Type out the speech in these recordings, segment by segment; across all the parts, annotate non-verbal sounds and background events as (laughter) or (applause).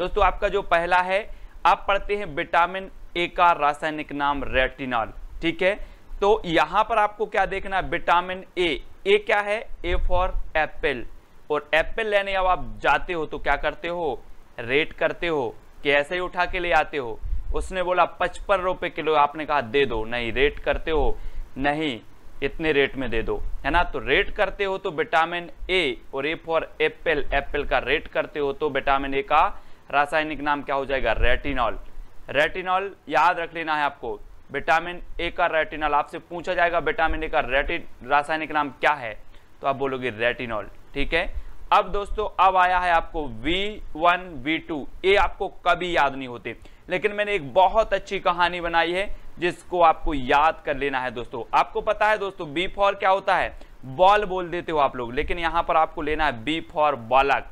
दोस्तों, आपका जो पहला है, आप पढ़ते हैं विटामिन ए का रासायनिक नाम रेटिनॉल, ठीक है? तो यहाँ पर आपको क्या देखना है? Vitamin A. ए क्या है? A for apple. और एप्पल लेने अब आप जाते हो तो क्या करते हो? रेट करते हो कि ऐसे ही उठा के ले आते हो। उसने बोला, पचपन रुपए किलो, आपने कहा, दे दो। नहीं, रेट करते हो, नहीं, इतने रेट में दे दो। है ना? तो रेट करते हो तो विटामिन ए और ए फॉर एप्पल। एप्पल का रेट करते हो तो विटामिन ए का रासायनिक नाम क्या हो जाएगा? रेटिनॉल। रेटिनॉल याद रख लेना है आपको। विटामिन ए का रेटिनॉल आपसे पूछा जाएगा, विटामिन ए का रेटिन रासायनिक नाम क्या है? तो आप बोलोगे रेटिनॉल, ठीक है? अब दोस्तों, अब आया है आपको V1 V2 ये आपको कभी याद नहीं होते। लेकिन मैंने एक बहुत अच्छी कहानी बनाई है, जिसको आपको याद कर लेना है दोस्तों। आपको पता है दोस्तों बी फॉर क्या होता है? बॉल बोल देते हो आप लोग, लेकिन यहाँ पर आपको लेना है बी फॉर बालक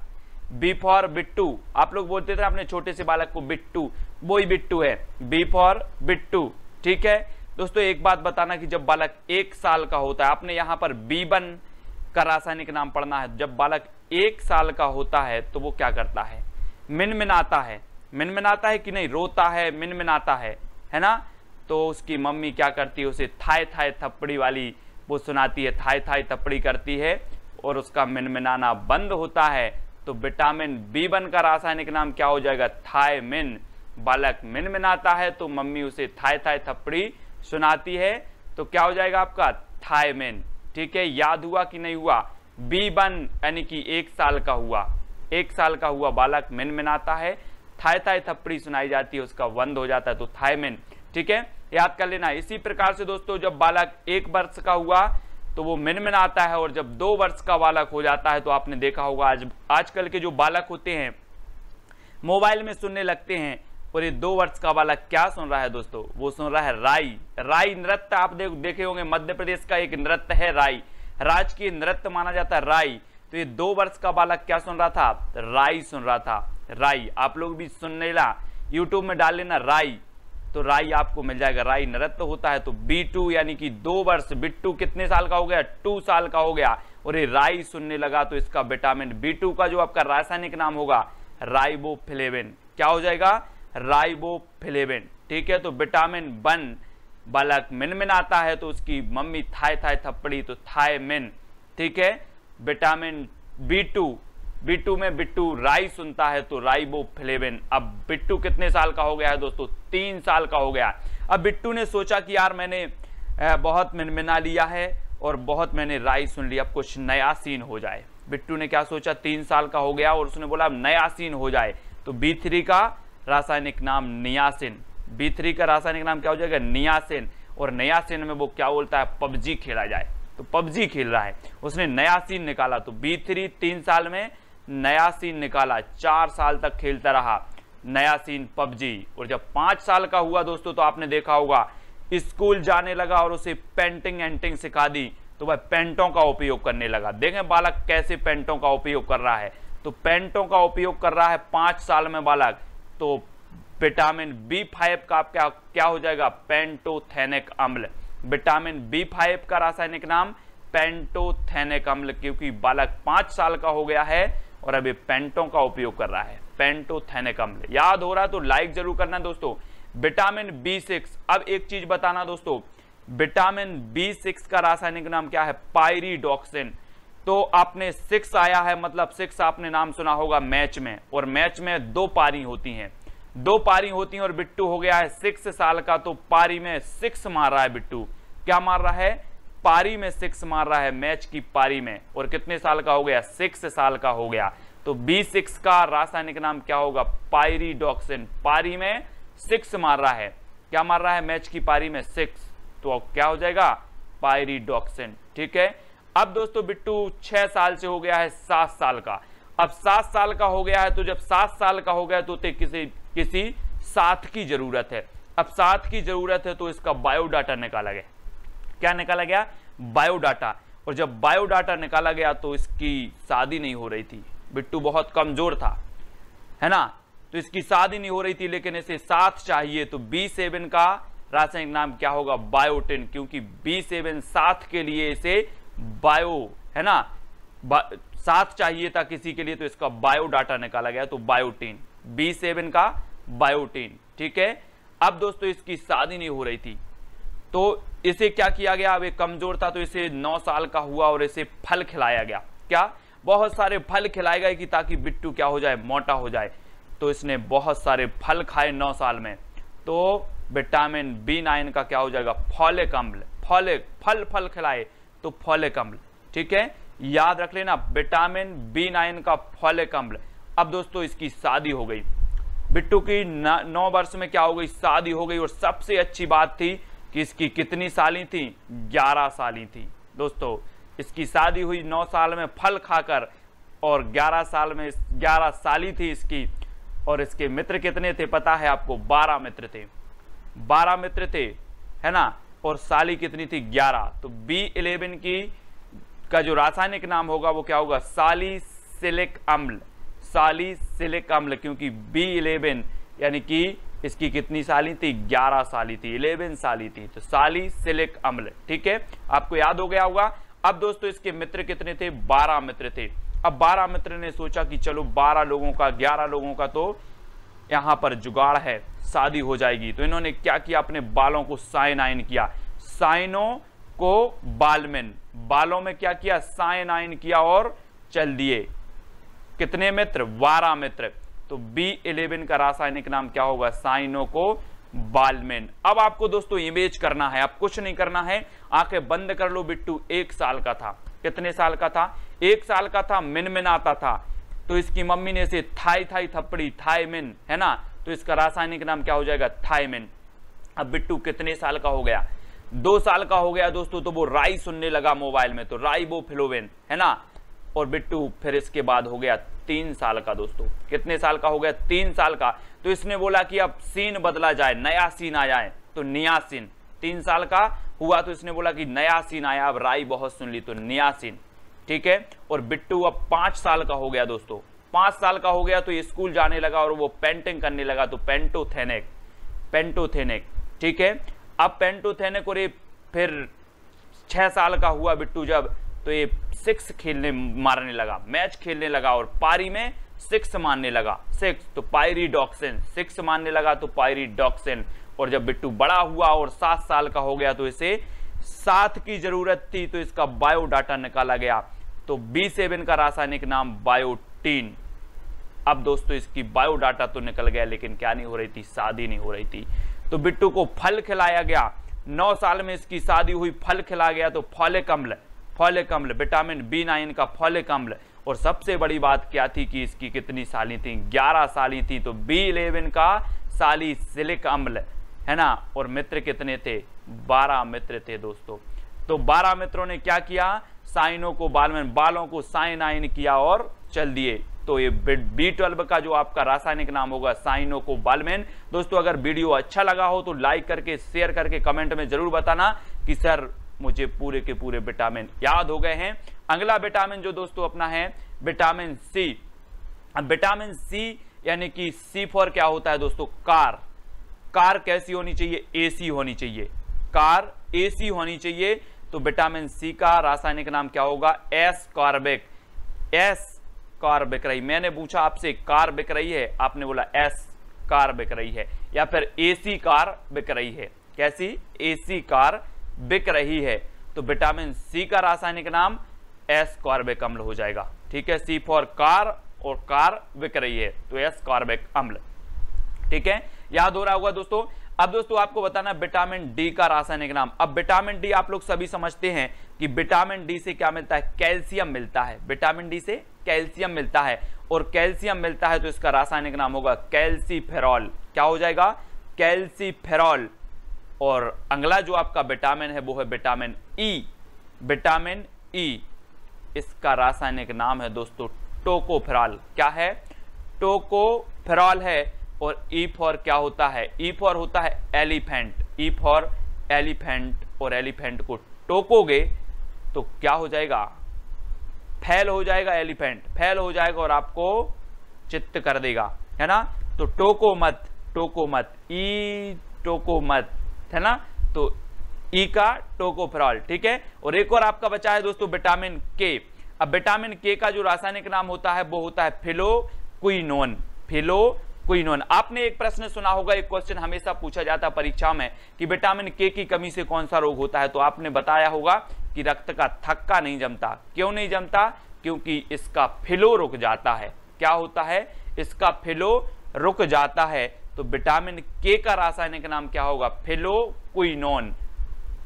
बी फॉर बिट्टू। आप लोग बोलते थे अपने छोटे से बालक को बिट्टू। वो ही बिट्टू है। B for Bittu. ठीक है? दोस्तों, एक बात बताना कि जब बालक एक साल का होता है, आपने यहाँ पर बी बीबन का रासायनिक नाम पढ़ना है। जब बालक एक साल का होता है तो वो क्या करता है? मिनमिनाता है। मिनमिनाता है कि नहीं? रोता है, मिनमिनाता है। है ना? तो उसकी मम्मी क्या करती है? उसे थाए थाए थप्पड़ी वाली वो सुनाती है। थाए थाए थप्पड़ी करती है और उसका मिनमिनाना बंद होता है। तो विटामिन बी वन का रासायनिक नाम क्या हो जाएगा? थायमिन। बालक मिनमिनाता है तो मम्मी उसे थाय थाय थप्पड़ी सुनाती है। तो क्या हो जाएगा आपका? थायमिन। ठीक है, याद हुआ कि नहीं हुआ? बी वन यानी कि एक साल का हुआ। एक साल का हुआ बालक मिनमिनाता है। थाय थाय थप्पड़ी सुनाई जाती है, उसका बंद हो जाता है तो थायमिन। ठीक है, याद कर लेना। इसी प्रकार से दोस्तों, जब बालक एक वर्ष का हुआ तो वो मिन मिन आता है और जब दो वर्ष का बालक हो जाता है तो आपने देखा होगा आज, आजकल के जो बालक होते हैं, मोबाइल में सुनने लगते हैं, और ये दो वर्ष का बालक क्या सुन रहा है दोस्तों? वो सुन रहा है राई। राई नृत्य, आप देख, देखे होंगे, मध्य प्रदेश का एक नृत्य है राई। राजकीय नृत्य माना जाता है राई। तो ये दो वर्ष का बालक क्या सुन रहा था? राई सुन रहा था। राई, आप लोग भी सुनने ला यूट्यूब में डाल लेना राई। तो राई आपको मिल जाएगा। राई नृत्य होता है तो बी टू यानी कि दो वर्ष। बिट्टू कितने साल का हो गया? टू साल का हो गया। और ये राई सुनने लगा तो इसका विटामिन बी टू का जो आपका रासायनिक नाम होगा, राइबोफ्लेविन। क्या हो जाएगा? राइबोफ्लेविन। ठीक है तो विटामिन वन बालक मिन आता है तो उसकी मम्मी थाय थाय थप्पड़ी तो थाय मिन ठीक है, विटामिन बी टू बिट्टू में बिट्टू राई सुनता है तो राइबो फ्लेविन अब बिट्टू कितने साल का हो गया है दोस्तों? तीन साल का हो गया अब बिट्टू ने सोचा कि यार मैंने बहुत मिनमिना लिया है और बहुत मैंने राई सुन लिया अब कुछ नया सीन हो जाए। बिट्टू ने क्या सोचा? तीन साल का हो गया और उसने बोला, अब नया सीन हो जाए। तो बी थ्री का रासायनिक नाम नियासिन। बी थ्री का रासायनिक नाम क्या हो जाएगा? नियासिन। और नियासिन में वो क्या बोलता है? पबजी खेला जाए। तो पबजी खेल रहा है। उसने नया सीन निकाला। तो बी थ्री तीन साल में नया सीन निकाला, चार साल तक खेलता रहा। नया सीन पबजी, और जब पाँच साल का हुआ दोस्तों तो आपने देखा होगा, स्कूल जाने लगा और उसे पेंटिंग एंटिंग सिखा दी तो वह पेंटों का उपयोग करने लगा। देखें बालक कैसे पेंटों का उपयोग कर रहा है। तो पेंटों का उपयोग कर रहा है पाँच साल में बालक। तो विटामिन बी फाइव का क्या क्या हो जाएगा? पेंटोथेनिक अम्ल। विटामिन बी फाइव का रासायनिक नाम पेंटोथेनिक अम्ल, क्योंकि बालक पाँच साल का हो गया है और अभी पेंटों का उपयोग कर रहा है पेंटोथेनिक अम्ल याद हो रहा तो लाइक ज़रूर करना दोस्तों। Vitamin B six. अब एक चीज़ बताना दोस्तों, विटामिन बी सिक्स का रासायनिक नाम क्या है? पायरीडॉक्सिन। तो आपने सिक्स आया है मतलब सिक्स आपने नाम सुना होगा मैच में, और मैच में दो पारी होती हैं। दो पारी होती हैं और बिट्टू हो गया है सिक्स साल का तो पारी में सिक्स मार रहा है बिट्टू। क्या मार रहा है? पारी में सिक्स मार रहा है मैच की पारी में। और कितने साल का हो गया? सिक्स साल का हो गया। तो बी सिक्स का रासायनिक नाम क्या होगा? पायरीडॉक्सिन। पारी में सिक्स मार रहा है। क्या मार रहा है? मैच की पारी में सिक्स। तो क्या हो जाएगा? पायरीडॉक्सिन। ठीक है? अब दोस्तों बिट्टू, छह साल से हो गया है, सात साल का। अब सात साल का हो गया है तो जब सात साल का हो गया तो किसी किसी साथ की ज़रूरत है। अब साथ की ज़रूरत है तो इसका बायोडाटा निकाला गया। क्या निकाला गया? बायोडाटा। और जब बायोडाटा निकाला गया तो इसकी शादी नहीं हो रही थी। बिट्टू बहुत कमज़ोर था है ना? तो इसकी शादी नहीं हो रही थी लेकिन इसे साथ चाहिए तो बी सेवन का रासायनिक नाम क्या होगा? बायोटिन क्योंकि बी सेवन साथ के लिए इसे बायो है ना? बा, साथ चाहिए था किसी के लिए तो इसका बायोडाटा निकाला गया तो बायोटीन। बी सेवन का बायोटीन ठीक है? अब दोस्तों इसकी शादी नहीं हो रही थी। तो इसे क्या किया गया? अब कमज़ोर था तो इसे नौ साल का हुआ और इसे फल खिलाया गया। क्या? बहुत सारे फल खिलाए गए कि ताकि बिट्टू क्या हो जाए, मोटा हो जाए। तो इसने बहुत सारे फल खाए नौ साल में। तो विटामिन बी नाइन का क्या हो जाएगा? फॉलिक अम्ल फॉलिक फल फल खिलाए तो फॉलिक अम्ल ठीक है? याद रख लेना, विटामिन बी नाइन का फॉलिक अम्ल अब दोस्तों, इसकी शादी हो गई। बिट्टू की नौ वर्ष में क्या हो गई? शादी हो गई और सबसे अच्छी बात थी कि इसकी कितनी साली थी? ग्यारह साली थी। दोस्तों, इसकी शादी हुई नौ साल में फल खाकर और ग्यारह साल में ग्यारह साली थी इसकी। और इसके मित्र कितने थे पता है आपको? बारह मित्र थे। बारह मित्र थे, है ना? और साली कितनी थी? ग्यारह। तो बी इलेवन की का जो रासायनिक नाम होगा वो क्या होगा? साली सिलिक अम्ल। साली सिलिक अम्ल, क्योंकि बी इलेवन यानी कि इसकी कितनी साली थी? ग्यारह साली थी, इलेवन साली थी। तो साली सिलिक अम्ल, ठीक है? आपको याद हो गया होगा? अब दोस्तों इसके मित्र कितने थे? बारह मित्र थे। अब बारह मित्र ने सोचा कि चलो बारह लोगों का, ग्यारह लोगों का तो यहाँ पर जुगाड़ है, शादी हो जाएगी। तो इन्होंने क्या किया? अपने बालों को साइनाइन किया। साइनो को बालमेन। बालों में क्या किया? साइनाइन किया और चल दिए। कितने मित्र? बारह मित्र। तो बी इलेवन का रासायनिक नाम क्या होगा? साइनो को बालमेन अब आपको दोस्तों इमेज करना है। अब कुछ नहीं करना है। आँखें बंद कर लो बिट्टू। एक साल का था। कितने साल का था? एक साल का था मिन मिन आता था। तो इसकी मम्मी ने इसे थाई थाई थप्पड़ी थाईमिन है ना? तो इसका रासायनिक नाम क्या हो जाएगा? थाईमिन अब बिट्टू, कितने साल का हो गया? दो साल का हो गया दोस्तों तो वो राई सुनने लगा मोबाइल में तो राइबो फिलोवेन है ना? और बिट्टू, फिर इसके बाद हो गया तीन साल का दोस्तों। कितने साल का हो गया? तीन साल का। तो इसने बोला कि अब सीन बदला जाए, नया सीन आ जाए तो नया सीन। तीन साल का हुआ तो इसने बोला कि नया सीन आया, अब राई बहुत सुन ली तो नया सीन। ठीक है? और बिट्टू अब पाँच साल का हो गया दोस्तों। पाँच साल का हो गया तो स्कूल जाने लगा और वो पेंटिंग करने लगा तो पेंटोथेनिक। पेंटोथेनिक। ठीक है? अब पेंटोथेनिक और ये फिर छह साल का हुआ बिट्टू जब तो ये सिक्स खेलने मारने लगा, मैच खेलने लगा और पारी में सिक्स मारने लगा। सिक्स तो पायरीडॉक्सिन सिक्स मारने लगा तो पायरीडॉक्सिन और जब बिट्टू बड़ा हुआ और सात साल का हो गया तो इसे सात की ज़रूरत थी तो इसका बायोडाटा निकाला गया। तो बी सेवन का रासायनिक नाम बायोटीन। अब दोस्तों, इसकी बायोडाटा तो निकल गया, लेकिन क्या नहीं हो रही थी? शादी नहीं हो रही थी। तो बिट्टू को फल खिलाया गया। नौ साल में इसकी शादी हुई, फल खिलाया गया तो फॉलिक अम्ल फॉलिक अम्ल विटामिन बी नाइन का फॉलिक अम्ल और सबसे बड़ी बात क्या थी कि इसकी कितनी साली थी? ग्यारह साली थी तो बी इलेवन का साली सिलिक अम्ल, है ना? और मित्र कितने थे? बारह मित्र थे दोस्तों। तो बारह मित्रों ने क्या किया? साइनों को बाल में, बालों को साइन आइन किया और चल दिए। तो ये बी ट्वेल्व का जो आपका रासायनिक नाम होगा, साइनो को बालमेन दोस्तों, अगर वीडियो अच्छा लगा हो तो लाइक करके शेयर करके कमेंट में ज़रूर बताना कि सर मुझे पूरे के पूरे विटामिन याद हो गए हैं। अगला विटामिन जो दोस्तों अपना है, विटामिन सी विटामिन सी यानी कि सी फॉर क्या होता है दोस्तों? कार। कार कैसी होनी चाहिए? एसी होनी चाहिए। कार एसी होनी चाहिए। तो विटामिन सी का रासायनिक नाम क्या होगा? एस कार्बिक एस कार बिक रही। मैंने पूछा आपसे, कार बिक रही है? आपने बोला एस कार बिक रही है। या फिर एसी कार बिक रही है। कैसी? एसी कार बिक रही है तो विटामिन सी का रासायनिक नाम एस कार्बिक अम्ल हो जाएगा। ठीक है सी फॉर कार और कार बिक रही है तो एस कार्बिक अम्ल। ठीक है, याद हो रहा होगा दोस्तों? अब दोस्तों आपको बताना विटामिन डी का रासायनिक नाम। अब विटामिन डी आप लोग सभी समझते हैं कि विटामिन डी से क्या मिलता है? कैल्शियम मिलता है। विटामिन डी से कैल्शियम मिलता है और कैल्शियम मिलता है तो इसका रासायनिक नाम होगा कैल्सीफेरॉल। क्या हो जाएगा? कैल्सीफेरॉल। और अगला जो आपका विटामिन है, वो है विटामिन ई विटामिन ई इसका रासायनिक नाम है दोस्तों, टोकोफेरॉल। क्या है? टोकोफेरॉल है और ई e फॉर क्या होता है? ई e फॉर होता है एलिफेंट। ई फॉर एलिफेंट और एलिफेंट को टोकोगे तो क्या हो जाएगा? फैल हो जाएगा एलिफेंट। फैल हो जाएगा और आपको चित्त कर देगा। है ना? तो टोको मत टोको मत। ई टोको मत। है ना? तो ई का टोकोफेरॉल, ठीक है? और एक और आपका बचा है दोस्तों, विटामिन के। अब विटामिन के का जो रासायनिक नाम होता है, वो होता है फिलो क्विनोन फिलो क्विनोन आपने एक प्रश्न सुना होगा, एक क्वेश्चन हमेशा पूछा जाता है परीक्षा में कि विटामिन के की कमी से कौन सा रोग होता है। तो आपने बताया होगा कि रक्त का थक्का नहीं जमता। क्यों नहीं जमता? क्योंकि इसका फिलो रुक जाता है। क्या होता है? इसका फिलो रुक जाता है। तो विटामिन के का रासायनिक नाम क्या होगा? फिलो क्विनोन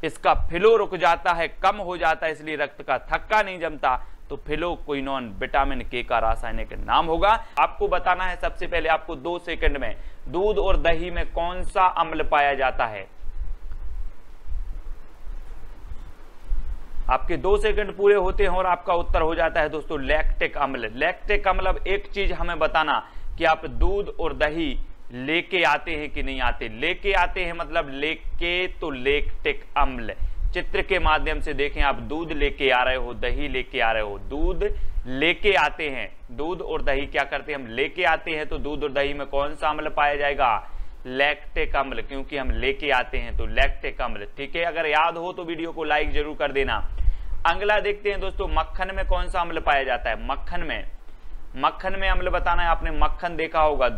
इसका फिलो रुक जाता है, कम हो जाता है, इसलिए रक्त का थक्का नहीं जमता। तो फिलोक्विनोन विटामिन के का रासायनिक नाम होगा। आपको बताना है सबसे पहले आपको दो सेकंड में, दूध और दही में कौन सा अम्ल पाया जाता है? आपके दो सेकंड पूरे होते हैं और आपका उत्तर हो जाता है दोस्तों, लैक्टिक अम्ल। लैक्टिक अम्ल, अब एक चीज़ हमें बताना कि आप दूध और दही लेके आते हैं कि नहीं आते? लेके आते हैं मतलब लेके तो लेक्टिक अम्ल। चित्र के माध्यम से देखें, आप दूध लेके आ रहे हो, दही लेके आ रहे हो। दूध लेके आते हैं। दूध और दही क्या करते हैं? हम लेके आते हैं तो दूध और दही में कौन सा अम्ल पाया जाएगा? लैक्टिक अम्ल, क्योंकि हम लेके आते हैं तो लैक्टिक अम्ल। ठीक है? अगर याद हो तो वीडियो को लाइक ज़रूर कर देना। अगला देखते हैं दोस्तों, मक्खन में कौन सा अम्ल पाया जाता है? मक्खन में। मक्खन में अम्ल बताना है, आपने मक्खन देखा होगा।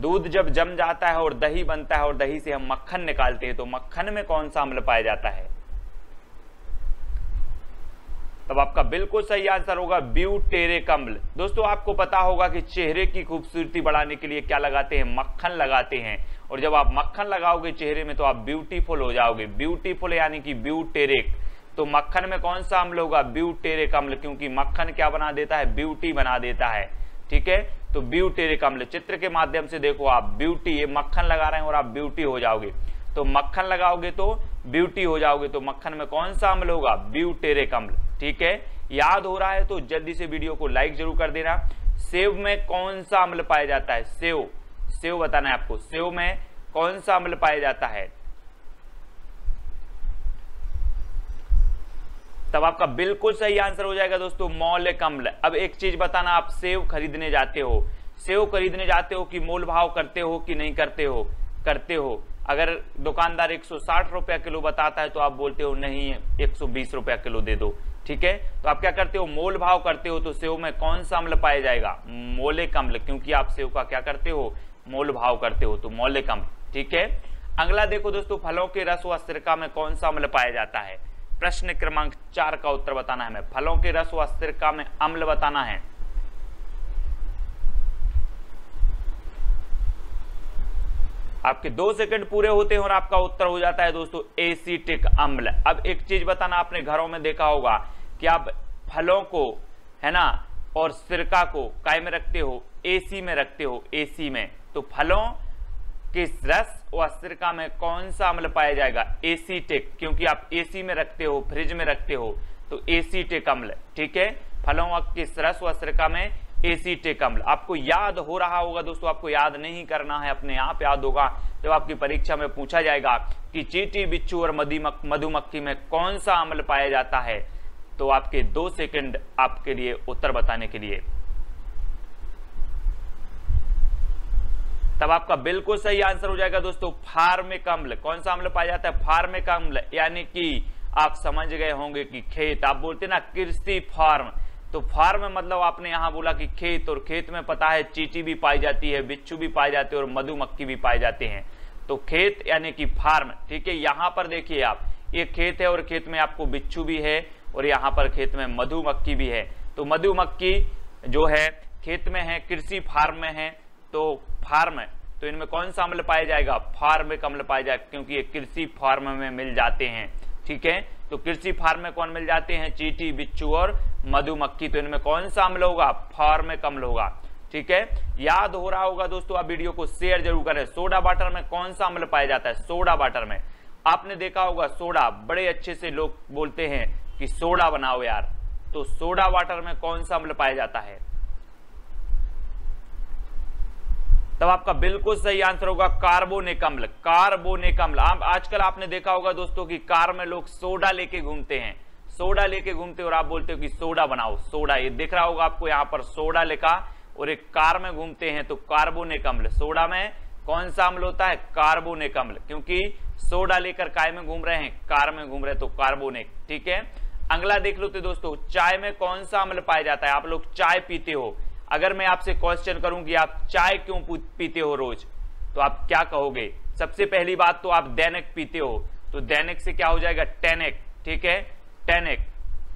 दूध जब जम जाता है और दही बनता है और दही से हम मक्खन निकालते हैं तो मक्खन में कौन सा अम्ल पाया जाता है? तब आपका बिल्कुल सही आंसर होगा ब्यूटेरिक अम्ल। दोस्तों, आपको पता होगा कि चेहरे की खूबसूरती बढ़ाने के लिए क्या लगाते हैं? मक्खन लगाते हैं। और जब आप मक्खन लगाओगे चेहरे में तो आप ब्यूटीफुल हो जाओगे। ब्यूटीफुल यानी कि ब्यूटेरिक तो मक्खन में कौन सा अम्ल होगा? ब्यूटेरिक अम्ल, क्योंकि मक्खन क्या बना देता है? ब्यूटी बना देता है। ठीक है? तो ब्यूटेरिक अम्ल चित्र के माध्यम से देखो आप ब्यूटी ये मक्खन लगा रहे हैं और आप ब्यूटी हो जाओगे। तो मक्खन लगाओगे तो ब्यूटी हो जाओगे। तो मक्खन में कौन सा अम्ल होगा? ब्यूटेरिक अम्ल ठीक है? याद हो रहा है तो जल्दी से वीडियो को लाइक ज़रूर कर देना। सेव में कौन सा अम्ल पाया जाता है? सेव। सेव बताना है आपको। सेव में कौन सा अम्ल पाया जाता है? तब आपका बिल्कुल सही आंसर हो जाएगा दोस्तों मौलिक अम्ल अब एक चीज़ बताना, आप सेव खरीदने जाते हो। सेव खरीदने जाते हो कि मोल भाव करते हो कि नहीं करते हो? करते हो। अगर दुकानदार एक सौ साठ रुपया किलो बताता है तो आप बोलते हो, नहीं, एक सौ बीस रुपया किलो दे दो। ठीक है? तो आप क्या करते हो? मोल भाव करते हो तो सेव में कौन सा अम्ल पाया जाएगा? मौलिक अम्ल क्योंकि आप सेव का क्या करते हो? मोल भाव करते हो तो मौलिक अम्ल ठीक है? अगला देखो दोस्तों, फलों के रस व सिरका में कौन सा अम्ल पाया जाता है? प्रश्न क्रमांक चार का उत्तर बताना है हमें। फलों के रस व सिरका में अम्ल बताना है। आपके दो सेकंड पूरे होते हैं और आपका उत्तर हो जाता है दोस्तों, एसिटिक अम्ल। अब एक चीज़ बताना आपने घरों में देखा होगा कि आप फलों को, है ना, और सिरका को काय में रखते हो? एसी में रखते हो, एसी में। तो फलों किस रस सिरका में कौन सा अम्ल पाया जाएगा? एसीटिक क्योंकि आप एसी में रखते हो, फ्रिज में रखते हो तो एसीटिक अम्ल, ठीक है? फलों किस रस सिरका में एसीटिक अम्ल? आपको याद हो रहा होगा दोस्तों, आपको याद नहीं करना है, अपने आप याद होगा, जब आपकी परीक्षा में पूछा जाएगा कि चीटी, बिच्छू और मधुमक्खी में कौन सा अम्ल पाया जाता है तो आपके दो सेकंड आपके लिए उत्तर बताने के लिए। तब आपका बिल्कुल सही आंसर हो जाएगा दोस्तों फार्मिक अम्ल। कौन सा अम्ल पाया जाता है? फार्मिक अम्ल। यानी कि आप समझ गए होंगे कि खेत। आप बोलते ना, कृषि फार्म। तो फार्म मतलब आपने यहाँ बोला कि खेत, और खेत में पता है चीटी भी पाई जाती है, बिच्छू भी पाए जाते हैं, और मधुमक्खी भी पाए जाते हैं। तो खेत यानी कि फार्म, ठीक है? यहाँ पर देखिए आप, ये खेत है, और खेत में आपको बिच्छू भी है, और यहाँ पर खेत में मधुमक्खी भी है। तो मधुमक्खी जो है, खेत में है, कृषि फार्म में है तो फार्म है। तो इनमें कौन सा अम्ल पाया जाएगा? फार्मिक अम्ल पाया जाएगा, क्योंकि ये कृषि फार्म में मिल जाते हैं। ठीक है? तो कृषि फार्म में कौन मिल जाते हैं? चीटी, बिच्छू और मधुमक्खी। तो इनमें कौन सा अम्ल होगा? फार्मिक अम्ल होगा। ठीक है? याद हो रहा होगा दोस्तों, आप वीडियो को शेयर ज़रूर करें। सोडा वाटर में कौन सा अम्ल पाया जाता है? सोडा वाटर में। आपने देखा होगा, सोडा बड़े अच्छे से लोग बोलते हैं कि सोडा बनाओ यार। तो सोडा वाटर में कौन सा अम्ल पाया जाता है? तब आपका बिल्कुल सही आंसर होगा कार्बोनिक अम्ल कार्बोनिक अम्ल आप आजकल आपने देखा होगा दोस्तों कि कार में लोग सोडा लेके घूमते हैं। सोडा लेके घूमते और आप बोलते हो कि सोडा बनाओ, सोडा। ये दिख रहा होगा आपको यहाँ पर सोडा लिखा और एक कार में घूमते हैं तो कार्बोनिक अम्ल सोडा में कौन सा अम्ल होता है? कार्बोनिक अम्ल क्योंकि सोडा लेकर काय में घूम रहे हैं? कार में घूम रहे तो कार्बोनिक। ठीक है? अगला देख लो तो दोस्तों, चाय में कौन सा अम्ल पाया जाता है? आप लोग चाय पीते हो। अगर मैं आपसे क्वेश्चन करूँ कि आप चाय क्यों पीते हो रोज तो आप क्या कहोगे? सबसे पहली बात तो आप दैनिक पीते हो तो दैनिक से क्या हो जाएगा? टेनिक, ठीक है? टेनिक,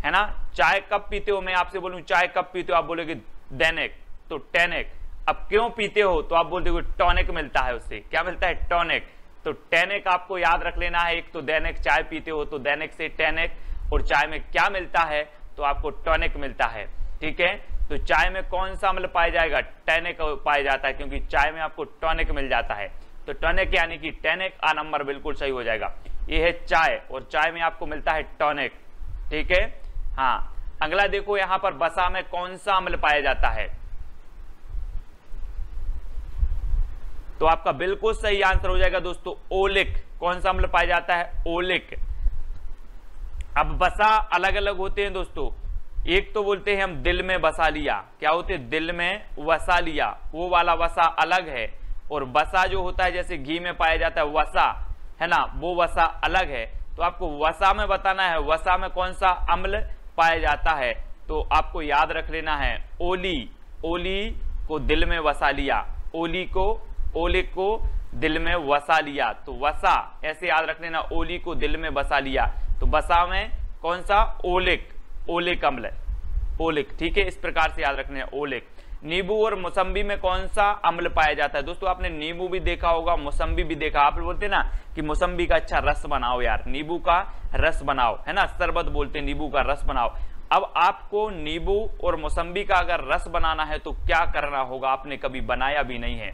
है ना? चाय कब पीते हो? मैं आपसे बोलूँ, चाय कब पीते हो? आप बोलोगे, दैनिक तो टेनिक। अब क्यों पीते हो? तो आप बोलते हो, टॉनिक मिलता है उससे क्या मिलता है? टॉनिक। तो टेनिक आपको याद रख लेना है, एक तो दैनिक चाय पीते हो तो दैनिक से टेनिक, और चाय में क्या मिलता है? तो आपको टॉनिक मिलता है, ठीक है? तो चाय में कौन सा अम्ल पाया जाएगा? टेनिक पाया जाता है, क्योंकि चाय में आपको टॉनिक मिल जाता है। तो टॉनिक यानी कि टेनिक, आ नंबर बिल्कुल सही हो जाएगा। ये है चाय, और चाय में आपको मिलता है टॉनिक। ठीक है? हाँ। अगला देखो, यहाँ पर बसा में कौन सा अम्ल पाया जाता है? तो आपका बिल्कुल सही आंसर हो जाएगा दोस्तों, ओलिक। कौन सा अम्ल पाया जाता है? ओलिक। अब बसा अलग अलग होते हैं दोस्तों। एक तो बोलते हैं हम दिल में बसा लिया। क्या होते दिल में वसा लिया। वो वाला वसा अलग है। और बसा जो होता है, जैसे घी में पाया जाता है वसा, है ना? वो वसा अलग है। तो आपको वसा में बताना है, वसा में कौन सा अम्ल पाया जाता है? तो आपको याद रख लेना है, ओली। ओली को दिल में वसा लिया। ओली को, ओले को दिल में वसा लिया। तो वसा, ऐसे याद रख लेना, ओली को दिल में बसा लिया। तो बसा में कौन सा? ओलिक। ओलिक अम्ल है। ओलिक, ठीक है? इस प्रकार से याद रखने ओलिक। नींबू और मौसम्बी में कौन सा अम्ल पाया जाता है? दोस्तों, आपने नींबू भी देखा होगा, मौसम्बी भी देखा। आप बोलते ना कि मौसम्बी का अच्छा रस बनाओ यार, नींबू का रस बनाओ, है ना? शरबत बोलते नींबू का रस बनाओ। अब आपको नींबू और मौसम्बी का अगर रस बनाना है तो क्या करना होगा? आपने कभी बनाया भी नहीं है।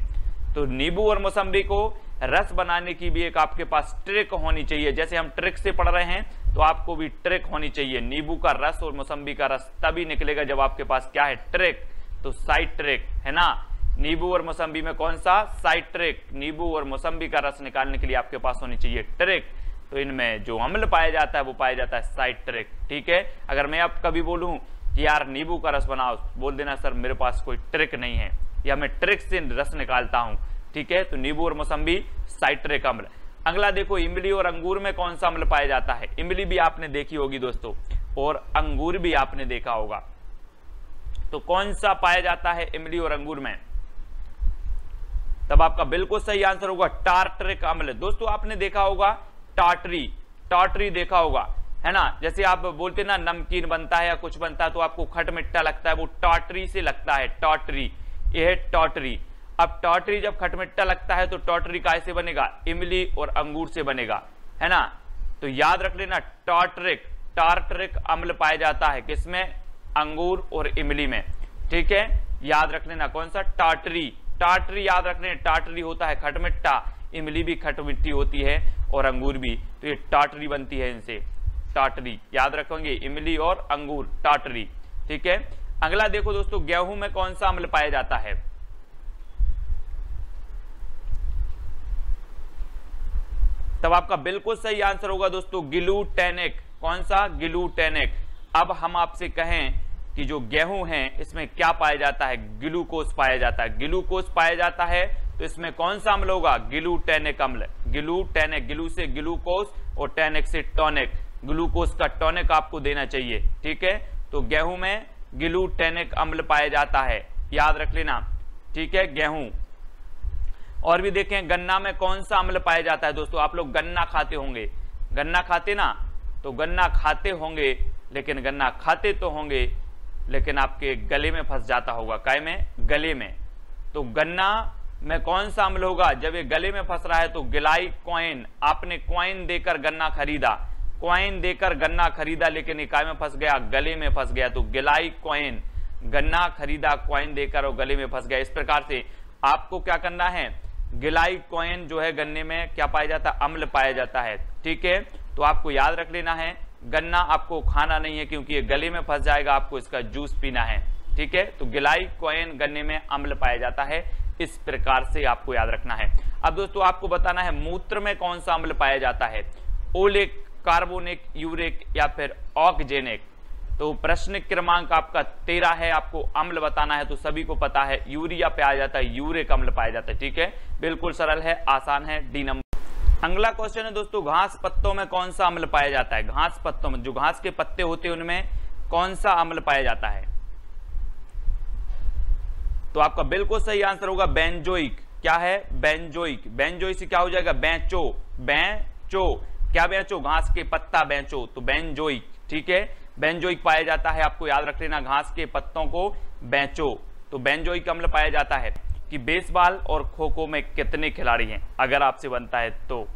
तो नींबू और मौसम्बी को रस बनाने की भी एक आपके पास ट्रिक होनी चाहिए। जैसे हम ट्रिक से पढ़ रहे हैं तो आपको भी ट्रिक होनी चाहिए। नींबू का रस और मौसम्बी का रस तभी निकलेगा जब आपके पास क्या है? ट्रिक। तो साइड ट्रिक, है ना? नींबू और मौसम्बी में कौन सा? Side trick. नींबू और मौसम्बी का रस निकालने के लिए आपके पास होनी चाहिए ट्रिक। तो इनमें जो अम्ल पाया जाता है, वो पाया जाता है साइड ट्रिक, ठीक है? अगर मैं आप कभी बोलूँ कि यार नींबू का रस बनाओ, बोल देना, सर, मेरे पास कोई ट्रिक नहीं है। या मैं ट्रिक से रस निकालता हूँ, ठीक है? तो नींबू और मौसम्बी साइट्रिक अम्ल। अगला देखो, इमली और अंगूर में कौन सा अम्ल पाया जाता है? इमली भी आपने देखी होगी दोस्तों, और अंगूर भी आपने देखा होगा। तो कौन सा पाया जाता है इमली और अंगूर में? तब आपका बिल्कुल सही आंसर होगा, टार्ट्रिक अम्ल। दोस्तों, आपने देखा होगा, टाटरी टाटरी देखा होगा, है ना? जैसे आप बोलते ना, नमकीन बनता है या कुछ बनता है तो आपको खट मिट्टा लगता है, वो टाटरी से लगता है, टाटरी। यह है टॉटरी। अब टॉटरी जब खटमिट्टा लगता है तो टॉटरी कैसे बनेगा, इमली और अंगूर से बनेगा, है ना? तो याद रख लेना, टॉटरिक, टार्टरिक अम्ल पाया जाता है किसमें? अंगूर और इमली में। ठीक है? याद रख लेना, कौन सा? टाटरी। टाटरी याद रख लेना टाटरी होता है खटमिट्टा, इमली भी खटमिट्टी होती है और अंगूर भी। तो ये टाटरी बनती है इनसे। टाटरी, याद रखेंगे? इमली और अंगूर, टाटरी। ठीक है? अगला देखो दोस्तों, गेहूँ में कौन सा अम्ल पाया जाता है? तब आपका बिल्कुल सही आंसर होगा दोस्तों गिलू गिलूटेनिक। कौन सा? गिलूटेनिक। अब हम आपसे कहें कि जो गेहूँ है, इसमें क्या पाया जाता है? ग्लूकोज पाया जाता है। ग्लूकोज पाया जाता है तो इसमें कौन सा अम्ल होगा? गिलूटेनिक अम्ल। गिलूटेनिक, गिलू से ग्लूकोज और टेनिक से टॉनिक। ग्लूकोज का टॉनिक आपको देना चाहिए, ठीक है? तो गेहूँ में गिलूटेनिक अम्ल पाया जाता है। याद रख लेना, ठीक है? गेहूँ। और भी देखें, गन्ना में कौन सा अम्ल पाया जाता है दोस्तों? आप लोग गन्ना खाते होंगे। गन्ना खाते ना? तो गन्ना खाते होंगे, लेकिन गन्ना खाते तो होंगे, लेकिन आपके गले में फंस जाता होगा। काय में? गले में। तो गन्ना में कौन सा अम्ल होगा? जब ये गले में फंस रहा है तो गिलाई क्वाइन आपने क्वाइन देकर गन्ना खरीदा। क्वाइन देकर गन्ना खरीदा, लेकिन इकाई में फंस गया? गले में फंस गया। तो गिलाई क्वाइन गन्ना खरीदा क्वाइन देकर और गले में फंस गया। इस प्रकार से आपको क्या करना है? गिलाई कॉइन जो है गन्ने में क्या पाया जाता है? अम्ल पाया जाता है। ठीक है? तो आपको याद रख लेना है। गन्ना आपको खाना नहीं है क्योंकि ये गले में फंस जाएगा, आपको इसका जूस पीना है। ठीक है? तो गिलाई कॉइन गन्ने में अम्ल पाया जाता है। इस प्रकार से आपको याद रखना है। अब दोस्तों, आपको बताना है मूत्र में कौन सा अम्ल पाया जाता है? ओलिक, कार्बोनिक, यूरिक या फिर ऑक्जेनिक? तो प्रश्न क्रमांक आपका तेरह है, आपको अम्ल बताना है तो सभी को पता है, यूरिया पे आ जाता है, यूरिक अम्ल पाया जाता है, ठीक है? बिल्कुल सरल है, आसान है, डी नंबर। अगला क्वेश्चन है दोस्तों, घास पत्तों में कौन सा अम्ल पाया जाता है? घास पत्तों में, जो घास के पत्ते होते हैं उनमें कौन सा अम्ल पाया जाता है? तो आपका बिल्कुल सही आंसर होगा बेंजोइक क्या है? बेंजोइक बेंजोइक से क्या हो जाएगा? बेंचो। बेंचो। क्या बेंचो? घास के पत्ता बेंचो तो बेंजोइक ठीक है? बेंजोइक पाया जाता है, आपको याद रख लेना, घास के पत्तों को बेंचो। तो बेंजोइक अम्ल पाया जाता है कि बेसबॉल और खो खो में कितने खिलाड़ी हैं, अगर आपसे बनता है तो।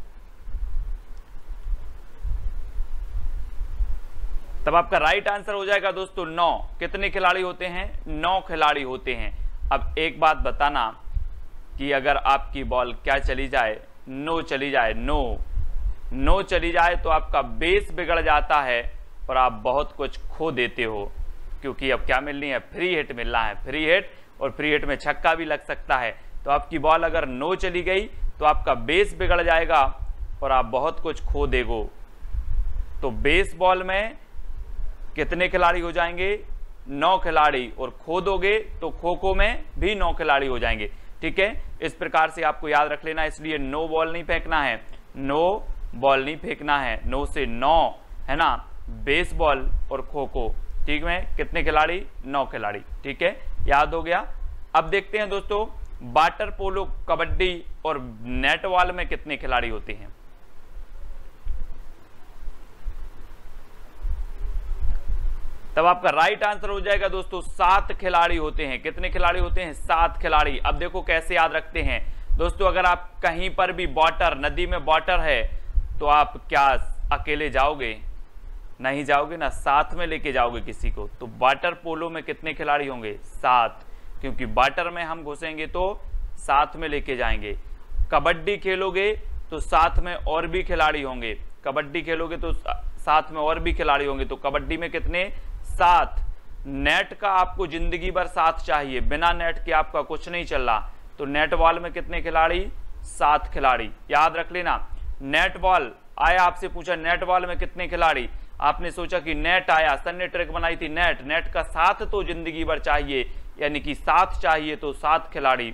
तब आपका राइट आंसर हो जाएगा दोस्तों नौ। कितने खिलाड़ी होते हैं? नौ खिलाड़ी होते हैं। अब एक बात बताना कि अगर आपकी बॉल क्या चली जाए, नो चली जाए, नो। नो चली जाए तो आपका बेस बिगड़ जाता है और आप बहुत कुछ खो देते हो, क्योंकि अब क्या मिलनी है? फ्री हिट मिलना है। फ्री हिट और फ्री हिट में छक्का भी लग सकता है। तो आपकी बॉल अगर नो चली गई तो आपका बेस बिगड़ जाएगा और आप बहुत कुछ खो देगो। तो बेस बॉल में कितने खिलाड़ी हो जाएँगे? नौ खिलाड़ी। और खो दोगे तो खो खो में भी नौ खिलाड़ी हो जाएँगे। ठीक है? इस प्रकार से आपको याद रख लेना, इसलिए नो बॉल नहीं फेंकना है। नो बॉल नहीं फेंकना है। नो से नौ, है ना? बेसबॉल और खो खो ठीक है कितने खिलाड़ी? नौ खिलाड़ी, ठीक है? याद हो गया? अब देखते हैं दोस्तों वाटर पोलो, कबड्डी और नेटबॉल में कितने खिलाड़ी होते हैं? तब आपका राइट आंसर हो जाएगा दोस्तों, सात खिलाड़ी होते हैं। कितने खिलाड़ी होते हैं? सात खिलाड़ी। अब देखो कैसे याद रखते हैं। दोस्तों, अगर आप कहीं पर भी बॉटर, नदी में बॉटर है तो आप क्या, अकेले जाओगे? नहीं जाओगे, ना साथ में लेके जाओगे किसी को। तो वाटर पोलो में कितने खिलाड़ी होंगे? सात। क्योंकि वाटर में हम घुसेंगे तो साथ में लेके जाएँगे। कबड्डी खेलोगे तो साथ में और भी खिलाड़ी होंगे। कबड्डी खेलोगे तो साथ में और भी खिलाड़ी होंगे। तो कबड्डी में कितने? सात। नेट का आपको ज़िंदगी भर साथ चाहिए। बिना नेट के आपका कुछ नहीं चल रहा। तो नेट में कितने खिलाड़ी? सात खिलाड़ी। याद रख लेना, नेट बॉल, आया आपसे पूछा, नेट बॉल में कितने खिलाड़ी? आपने सोचा कि नेट आया सन ने ट्रैक बनाई थी नेट नेट का साथ तो ज़िंदगी भर चाहिए, यानी कि साथ चाहिए तो सात खिलाड़ी।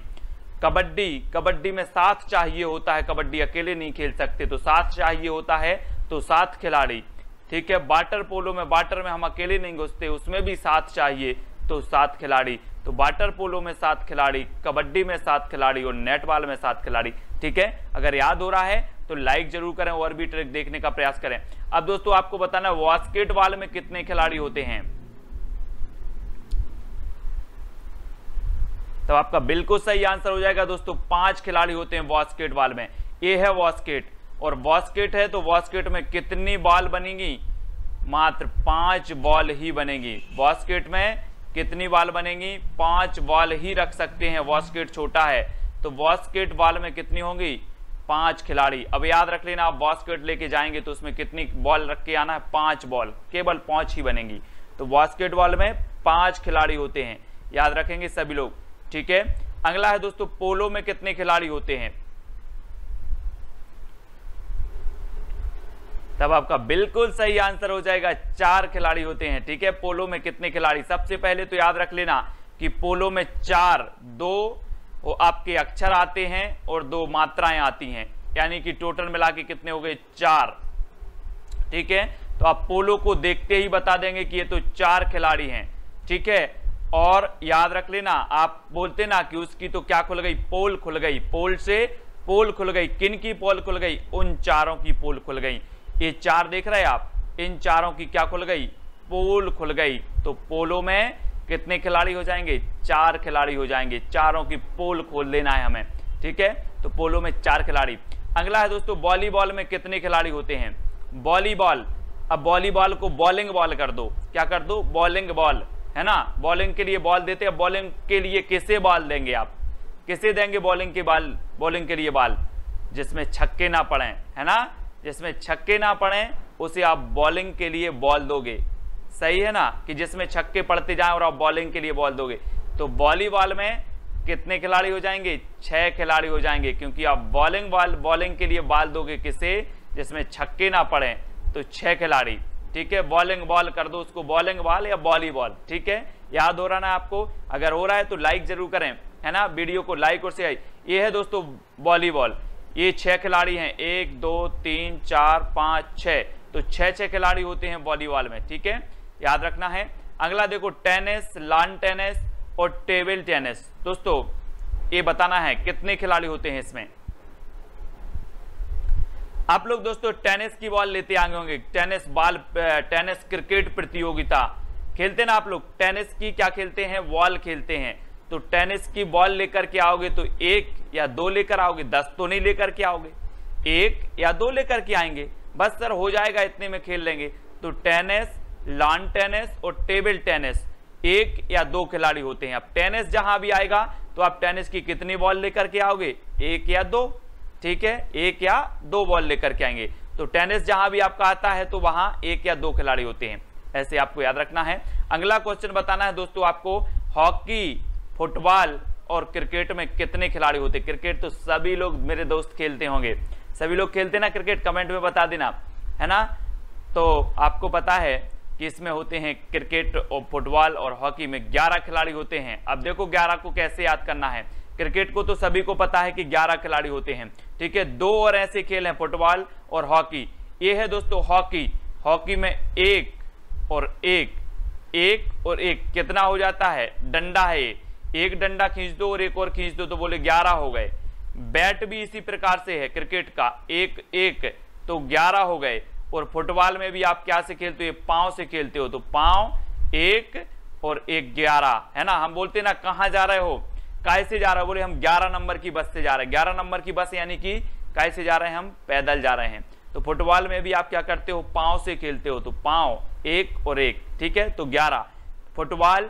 कबड्डी कबड्डी में साथ चाहिए होता है, कबड्डी अकेले नहीं खेल सकते तो साथ चाहिए होता है तो सात खिलाड़ी। ठीक है, बाटर पोलो में, बाटर में हम अकेले नहीं घुसते, उसमें भी साथ चाहिए तो सात खिलाड़ी। तो बाटर पोलो में सात खिलाड़ी, कबड्डी में सात खिलाड़ी और नेटबॉल में सात खिलाड़ी। ठीक है, अगर याद हो रहा है तो लाइक ज़रूर करें और भी ट्रिक देखने का प्रयास करें। अब दोस्तों, आपको बताना बास्केटबॉल में कितने खिलाड़ी होते हैं? तो आपका बिल्कुल सही आंसर हो जाएगा दोस्तों, पाँच खिलाड़ी होते हैं बास्केटबॉल में। ये है बास्केट और बास्केट है तो बास्केट में कितनी बॉल बनेगी? मात्र पाँच बॉल ही बनेगी। बास्केट में कितनी बॉल बनेगी? पाँच बॉल ही रख सकते हैं। बास्केट छोटा है तो बास्केट बॉल में कितनी होंगी? पाँच खिलाड़ी। अब याद रख लेना, आप बास्केट लेके जाएँगे तो उसमें कितनी बॉल रख के आना है? पाँच बॉल। केवल पाँच ही बनेंगी। तो बास्केट बॉल में पाँच खिलाड़ी होते हैं। याद रखेंगे सभी लोग, ठीक है? अगला है दोस्तों, पोलो में कितने खिलाड़ी होते हैं? तब आपका बिल्कुल सही आंसर हो जाएगा, चार खिलाड़ी होते हैं, ठीक है? पोलो में कितने खिलाड़ी? सबसे पहले तो याद रख लेना कि पोलो में चार, दो वो आपके अक्षर आते हैं और दो मात्राएँ आती हैं। यानी कि टोटल मिला के कितने हो गए? चार। ठीक है? तो आप पोलो को देखते ही बता देंगे कि ये तो चार खिलाड़ी हैं। ठीक है? और याद रख लेना, आप बोलते ना कि उसकी तो क्या खुल गई? पोल खुल गई। पोल से पोल खुल गई। किन की पोल खुल गई? उन चारों की पोल खुल गई। ये चार देख रहे हैं आप? इन चारों की क्या खुल गई? पोल खुल गई। तो पोलो में कितने खिलाड़ी हो जाएँगे? चार खिलाड़ी हो जाएँगे। चारों की पोल खोल लेना है हमें। ठीक है? तो पोलो में चार खिलाड़ी। अगला है दोस्तों, वॉलीबॉल में कितने खिलाड़ी होते हैं? वॉलीबॉल। अब वॉलीबॉल को बॉलिंग बॉल कर दो। क्या कर दो? Bowling ball. है ना? बॉलिंग के लिए बॉल देते हैं। बॉलिंग के लिए किसे बॉल देंगे आप? किसे देंगे बॉलिंग के बॉल? बॉलिंग के लिए बॉल। जिसमें छक्के ना पड़े। है ना? जिसमें छक्के ना पड़े, उसे आप बॉलिंग के लिए बॉल दोगे। सही है ना? कि जिसमें छक्के पड़ते जाएँ और आप बॉलिंग के लिए बॉल दोगे। तो वॉलीबॉल में कितने खिलाड़ी हो जाएँगे? छह खिलाड़ी हो जाएँगे, क्योंकि आप बॉलिंग बॉल बॉलिंग के लिए बॉल दोगे किसे? जिसमें छक्के ना पड़े तो छह खिलाड़ी। ठीक है? बॉलिंग बॉल कर दो उसको बॉलिंग बॉल या वॉलीबॉल ठीक है? याद हो रहा ना आपको? अगर हो रहा है तो लाइक ज़रूर करें। है ना? वीडियो को लाइक और शेयर ये है दोस्तों वॉलीबॉल ये छह खिलाड़ी हैं। एक, दो, तीन, चार, पाँच छः तो छह छह खिलाड़ी होते हैं वॉलीबॉल में। ठीक है? याद रखना है। अगला देखो, टेनिस लॉन टेनिस और टेबल टेनिस दोस्तों, ये बताना है, कितने खिलाड़ी होते हैं इसमें? आप लोग दोस्तों टेनिस की बॉल लेते आगे होंगे। टेनिस बॉल टेनिस क्रिकेट प्रतियोगिता। खेलते ना आप लोग? टेनिस की क्या खेलते हैं? बॉल खेलते हैं। तो टेनिस की बॉल लेकर के आओगे तो एक या दो लेकर आओगे? दस तो नहीं लेकर के आओगे। एक या दो लेकर के आएँगे। बस सर, हो जाएगा, इतने में खेल लेंगे। तो टेनिस लॉन टेनिस और टेबल टेनिस एक या दो खिलाड़ी होते हैं। अब टेनिस जहाँ भी आएगा तो आप टेनिस की कितनी बॉल लेकर के आओगे? एक या दो, ठीक है? एक या दो बॉल लेकर के आएँगे। तो टेनिस जहाँ भी आपका आता है तो वहाँ एक या दो खिलाड़ी होते हैं। ऐसे आपको याद रखना है। अगला क्वेश्चन बताना है दोस्तों आपको, हॉकी, फुटबॉल और क्रिकेट में कितने खिलाड़ी होते हैं? क्रिकेट तो सभी लोग मेरे दोस्त खेलते होंगे। सभी लोग खेलते ना क्रिकेट? कमेंट में बता देना। है ना? तो आपको पता है कि इसमें होते हैं क्रिकेट और फुटबॉल और हॉकी में 11 खिलाड़ी होते हैं। अब देखो 11 को कैसे याद करना है। क्रिकेट को तो सभी को पता है कि 11 खिलाड़ी होते हैं। ठीक है, दो और ऐसे खेल हैं, फुटबॉल और हॉकी। ये है दोस्तों हॉकी। हॉकी में एक और एक एक और एक। कितना हो जाता है? डंडा है एक डंडा खींच दो और एक और खींच दो तो बोले ग्यारह हो गए। बैट भी इसी प्रकार से है क्रिकेट का। एक एक तो ग्यारह हो गए। और फुटबॉल में भी आप क्या से खेलते हो? पाँव से खेलते हो। तो पाँव, एक और एक ग्यारह, है ना? हम बोलते ना, कहाँ जा रहे हो? कैसे जा रहे हो? बोले, हम ग्यारह नंबर की बस से जा रहे हैं। ग्यारह नंबर की बस यानी कि कैसे जा रहे हैं हम? पैदल जा रहे हैं। तो फुटबॉल में भी आप क्या करते हो? पाँव से खेलते हो। तो पाँव, एक और एक, ठीक है? तो ग्यारह, फुटबॉल,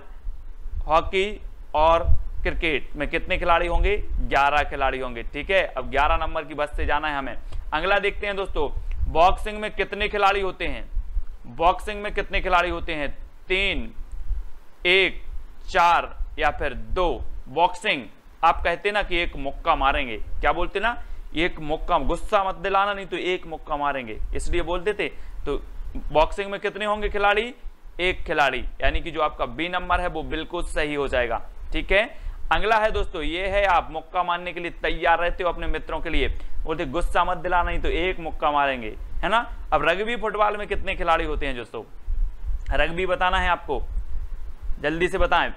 हॉकी और क्रिकेट में कितने खिलाड़ी होंगे? 11 खिलाड़ी होंगे, ठीक है? अब 11 नंबर की बस से जाना है हमें। अगला देखते हैं दोस्तों, बॉक्सिंग में कितने खिलाड़ी होते हैं? बॉक्सिंग में कितने खिलाड़ी होते हैं? तीन, एक, चार या फिर दो। बॉक्सिंग, आप कहते ना कि एक मुक्का मारेंगे। क्या बोलते ना? एक मुक्का, गुस्सा मत दिलाना, नहीं तो एक मुक्का मारेंगे। इसलिए बोलते थे तो बॉक्सिंग में कितने होंगे खिलाड़ी? एक खिलाड़ी। यानी कि जो आपका बी नंबर है, वो बिल्कुल सही हो जाएगा। ठीक है? अगला है दोस्तों, ये है आप मुक्का मारने के लिए तैयार रहते हो अपने मित्रों के लिए। बोलते गुस्सा मत दिला नहीं तो एक मुक्का मारेंगे, है ना? अब रग्बी फुटबॉल में कितने खिलाड़ी होते हैं दोस्तों? रग्बी बताना है आपको, जल्दी से बताएँ।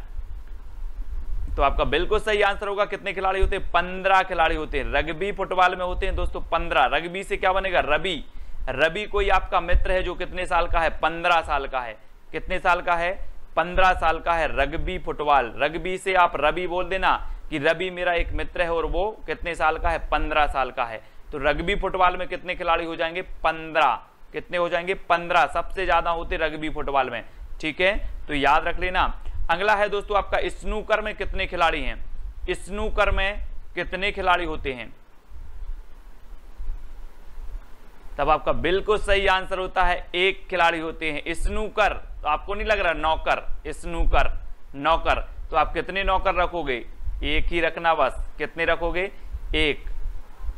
तो आपका बिल्कुल सही आंसर होगा, कितने खिलाड़ी होते हैं? पंद्रह खिलाड़ी होते हैं। रग्बी फुटबॉल में होते हैं दोस्तों, पंद्रह। रग्बी से क्या बनेगा? रबी। रबी कोई आपका मित्र है जो कितने साल का है? पंद्रह साल का है। कितने साल का है? पंद्रह साल का है रग्बी फुटबॉल। रग्बी से आप रबी बोल देना कि रबी मेरा एक मित्र है और वो कितने साल का है? पंद्रह साल का है। तो रग्बी फुटबॉल में कितने खिलाड़ी हो जाएँगे? पंद्रह। कितने हो जाएँगे? पंद्रह। सबसे ज़्यादा होते रग्बी फुटबॉल में। ठीक है? तो याद रख लेना। अगला है दोस्तों आपका स्नूकर में कितने खिलाड़ी हैं? स्नूकर में कितने खिलाड़ी होते हैं? तब आपका बिल्कुल सही आंसर होता है, एक खिलाड़ी होते हैं स्नूकर। तो आपको नहीं लग रहा नौकर स्नूकर, नौकर तो आप कितने नौकर रखोगे? एक ही रखना बस। कितने रखोगे? एक।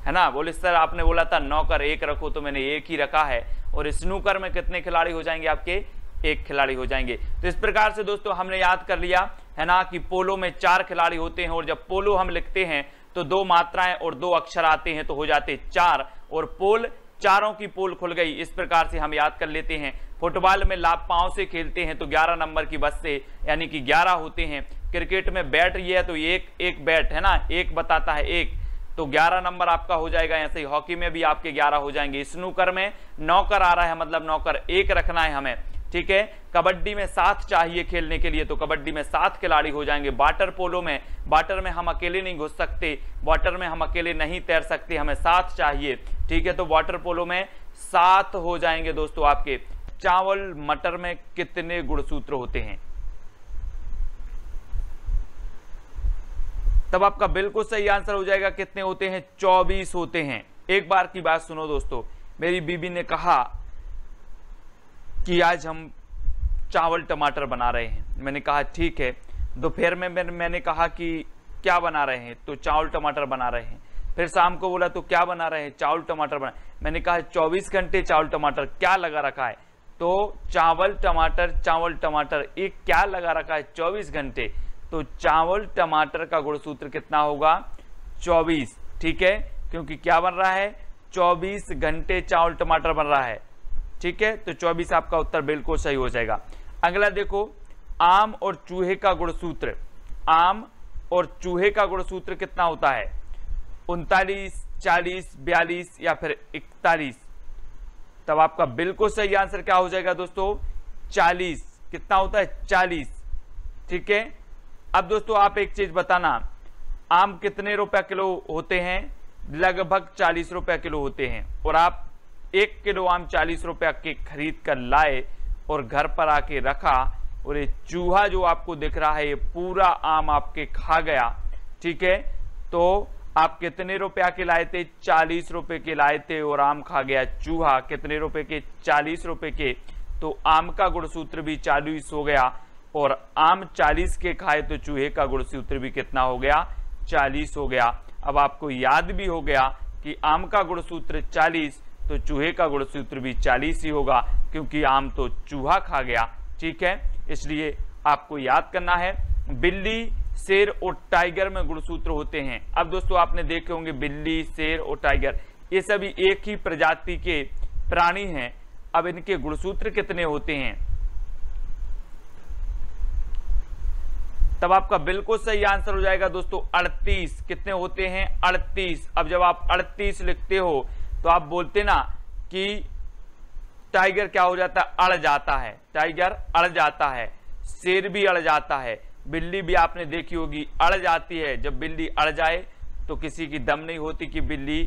है ना? बोले, सर, आपने बोला था नौकर एक रखो तो मैंने एक ही रखा है। और स्नूकर में कितने खिलाड़ी हो जाएँगे आपके? एक खिलाड़ी हो जाएँगे। तो इस प्रकार से दोस्तों, हमने याद कर लिया, है ना, कि पोलो में चार खिलाड़ी होते हैं, और जब पोलो हम लिखते हैं तो दो मात्राएँ और दो अक्षर आते हैं तो हो जाते चार। और पोल चारों की पोल खुल गई। इस प्रकार से हम याद कर लेते हैं। फुटबॉल में लाभ पाँव से खेलते हैं तो 11 नंबर की बस से, यानी कि 11 होते हैं। क्रिकेट में बैट ये है तो एक एक बैट, है ना? एक बताता है एक। तो 11 नंबर आपका हो जाएगा ऐसे ही। हॉकी में भी आपके 11 हो जाएँगे। स्नूकर में नौकर आ रहा है मतलब नौकर एक रखना है हमें। ठीक है? कबड्डी में सात चाहिए खेलने के लिए तो कबड्डी में सात खिलाड़ी हो जाएँगे। वाटर पोलो में वाटर में हम अकेले नहीं घुस सकते वाटर में हम अकेले नहीं तैर सकते, हमें सात चाहिए। ठीक है? तो वाटर पोलो में सात हो जाएँगे दोस्तों आपके। चावल, मटर में कितने गुणसूत्र होते हैं? तब आपका बिल्कुल सही आंसर हो जाएगा, कितने होते हैं? चौबीस होते हैं। एक बार की बात सुनो दोस्तों। मेरी बीबी ने कहा कि आज हम चावल टमाटर बना रहे हैं। मैंने कहा, ठीक है। दोपहर में मैं मैंने कहा कि, क्या बना रहे हैं? तो चावल टमाटर बना रहे हैं। फिर शाम को बोला तो क्या बना रहे हैं? चावल टमाटर बना मैंने कहा 24 घंटे चावल टमाटर क्या लगा रखा है? तो चावल टमाटर चावल टमाटर एक क्या लगा रखा है? 24 घंटे। तो चावल टमाटर का गुणसूत्र कितना होगा? 24 ठीक है, क्योंकि क्या बन रहा है? 24 घंटे चावल टमाटर बन रहा है। ठीक है? तो 24 आपका उत्तर बिल्कुल सही हो जाएगा। अगला देखो, आम और चूहे का गुणसूत्र। आम और चूहे का गुणसूत्र कितना होता है? उनतालीस, चालीस, बयालीस या फिर इकतालीस? तब आपका बिल्कुल सही आंसर क्या हो जाएगा दोस्तों? चालीस। कितना होता है? चालीस। ठीक है? अब दोस्तों आप एक चीज़ बताना। आम कितने रुपया किलो होते हैं? लगभग चालीस रुपया किलो होते हैं। और आप एक किलो आम चालीस रुपया के खरीद कर लाए और घर पर आके रखा और ये चूहा जो आपको दिख रहा है, ये पूरा आम आपके खा गया। ठीक है? तो आप कितने रुपया के लाए थे? चालीस रुपए के लाए थे और आम खा गया चूहा। कितने रुपए के? चालीस रुपए के। तो आम का गुणसूत्र भी चालीस हो गया और आम चालीस के खाए तो चूहे का गुणसूत्र भी कितना हो गया? चालीस हो गया। अब आपको याद भी हो गया कि आम का गुणसूत्र चालीस तो चूहे का गुणसूत्र भी चालीस ही होगा, क्योंकि आम तो चूहा खा गया। ठीक है? इसलिए आपको याद करना है, बिल्ली, शेर और टाइगर में गुणसूत्र होते हैं। अब दोस्तों, आपने देखे होंगे बिल्ली, शेर और टाइगर। ये सभी एक ही प्रजाति के प्राणी हैं। अब इनके गुणसूत्र कितने होते हैं? तब आपका बिल्कुल सही आंसर हो जाएगा दोस्तों 38 कितने होते हैं? 38 अब जब आप 38 लिखते हो तो आप बोलते ना कि टाइगर क्या हो जाता है? अड़ जाता है। टाइगर अड़ जाता है। शेर भी अड़ जाता है। बिल्ली भी आपने देखी होगी, अड़ जाती है। जब बिल्ली अड़ जाए तो किसी की दम नहीं होती कि बिल्ली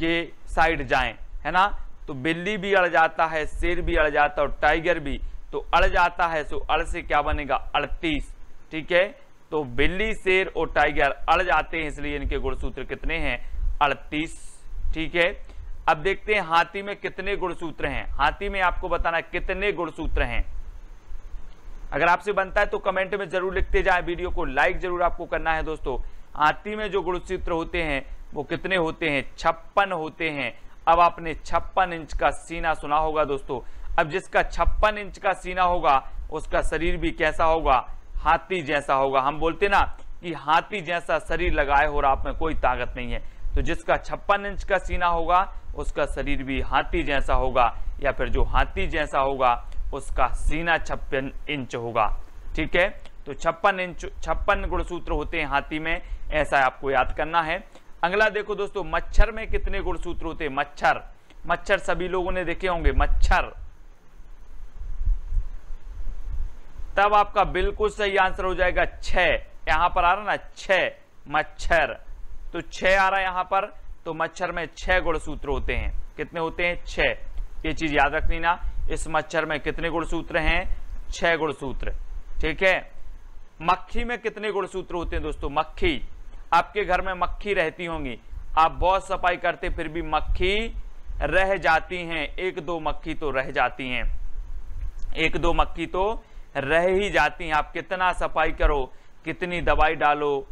के साइड जाए, है ना? तो बिल्ली भी अड़ जाता है, शेर भी अड़ जाता है और टाइगर भी। तो अड़ जाता है सो अड़ से क्या बनेगा? अड़तीस, ठीक है? तो बिल्ली, शेर और टाइगर अड़ जाते हैं, इसलिए इनके गुणसूत्र कितने हैं? अड़तीस, ठीक है? अब देखते हैं हाथी में कितने गुणसूत्र हैं। हाथी में आपको बताना कितने गुणसूत्र हैं। अगर आपसे बनता है तो कमेंट में ज़रूर लिखते जाए। वीडियो को लाइक ज़रूर आपको करना है दोस्तों। हाथी में जो गुणसूत्र होते हैं, वो कितने होते हैं? छप्पन होते हैं। अब आपने छप्पन इंच का सीना सुना होगा दोस्तों। अब जिसका छप्पन इंच का सीना होगा, उसका शरीर भी कैसा होगा? हाथी जैसा होगा। हम बोलते ना कि हाथी जैसा शरीर लगाए हो और आप में कोई ताकत नहीं है। तो जिसका छप्पन इंच का सीना होगा उसका शरीर भी हाथी जैसा होगा या फिर जो हाथी जैसा होगा, उसका सीना छप्पन इंच होगा। ठीक है? तो छप्पन इंच, छप्पन गुणसूत्र होते हैं हाथी में, ऐसा आपको याद करना है। अगला देखो दोस्तों, मच्छर में कितने गुणसूत्र होते हैं? मच्छर। मच्छर सभी लोगों ने देखे होंगे, मच्छर। तब आपका बिल्कुल सही आंसर हो जाएगा छ यहाँ पर आ रहा ना छ मच्छर। तो छ आ रहा है यहाँ पर। तो मच्छर में छह गुणसूत्र होते हैं। कितने होते हैं? छह। ये चीज़ याद रखनी ना, इस मच्छर में कितने गुणसूत्र हैं? छह गुणसूत्र। ठीक है? मक्खी में कितने गुणसूत्र होते हैं दोस्तों? मक्खी। आपके घर में मक्खी रहती होंगी। आप बहुत सफ़ाई करते, फिर भी मक्खी रह जाती हैं। एक दो मक्खी तो रह जाती हैं। एक दो मक्खी तो रह ही जाती हैं। आप कितना सफ़ाई करो, कितनी दवाई डालो,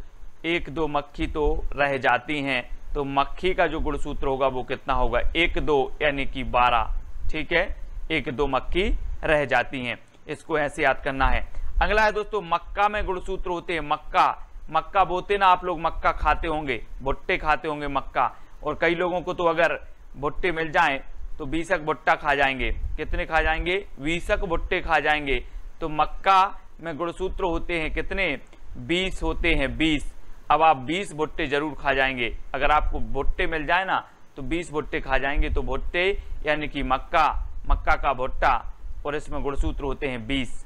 एक दो मक्खी तो रह जाती हैं। तो मक्खी का जो गुणसूत्र होगा वो कितना होगा? एक, दो, यानी कि बारह। ठीक है? एक, दो मक्खी रह जाती हैं। इसको ऐसे याद करना है। अगला है दोस्तों, मक्का में गुणसूत्र होते हैं मक्का। मक्का बोते ना, आप लोग मक्का खाते होंगे, भुट्टे खाते होंगे मक्का। और कई लोगों को तो अगर भुट्टे मिल जाएँ तो बीसक भुट्टा खा जाएँगे। कितने खा जाएँगे? बीसक भुट्टे खा जाएँगे। तो मक्का में गुणसूत्र होते हैं कितने? बीस होते हैं, बीस। अब आप बीस भुट्टे ज़रूर खा जाएँगे। अगर आपको भुट्टे मिल जाए ना तो बीस भुट्टे खा जाएँगे। तो भुट्टे, यानी कि मक्का मक्का का भुट्टा, और इसमें गुणसूत्र होते हैं बीस।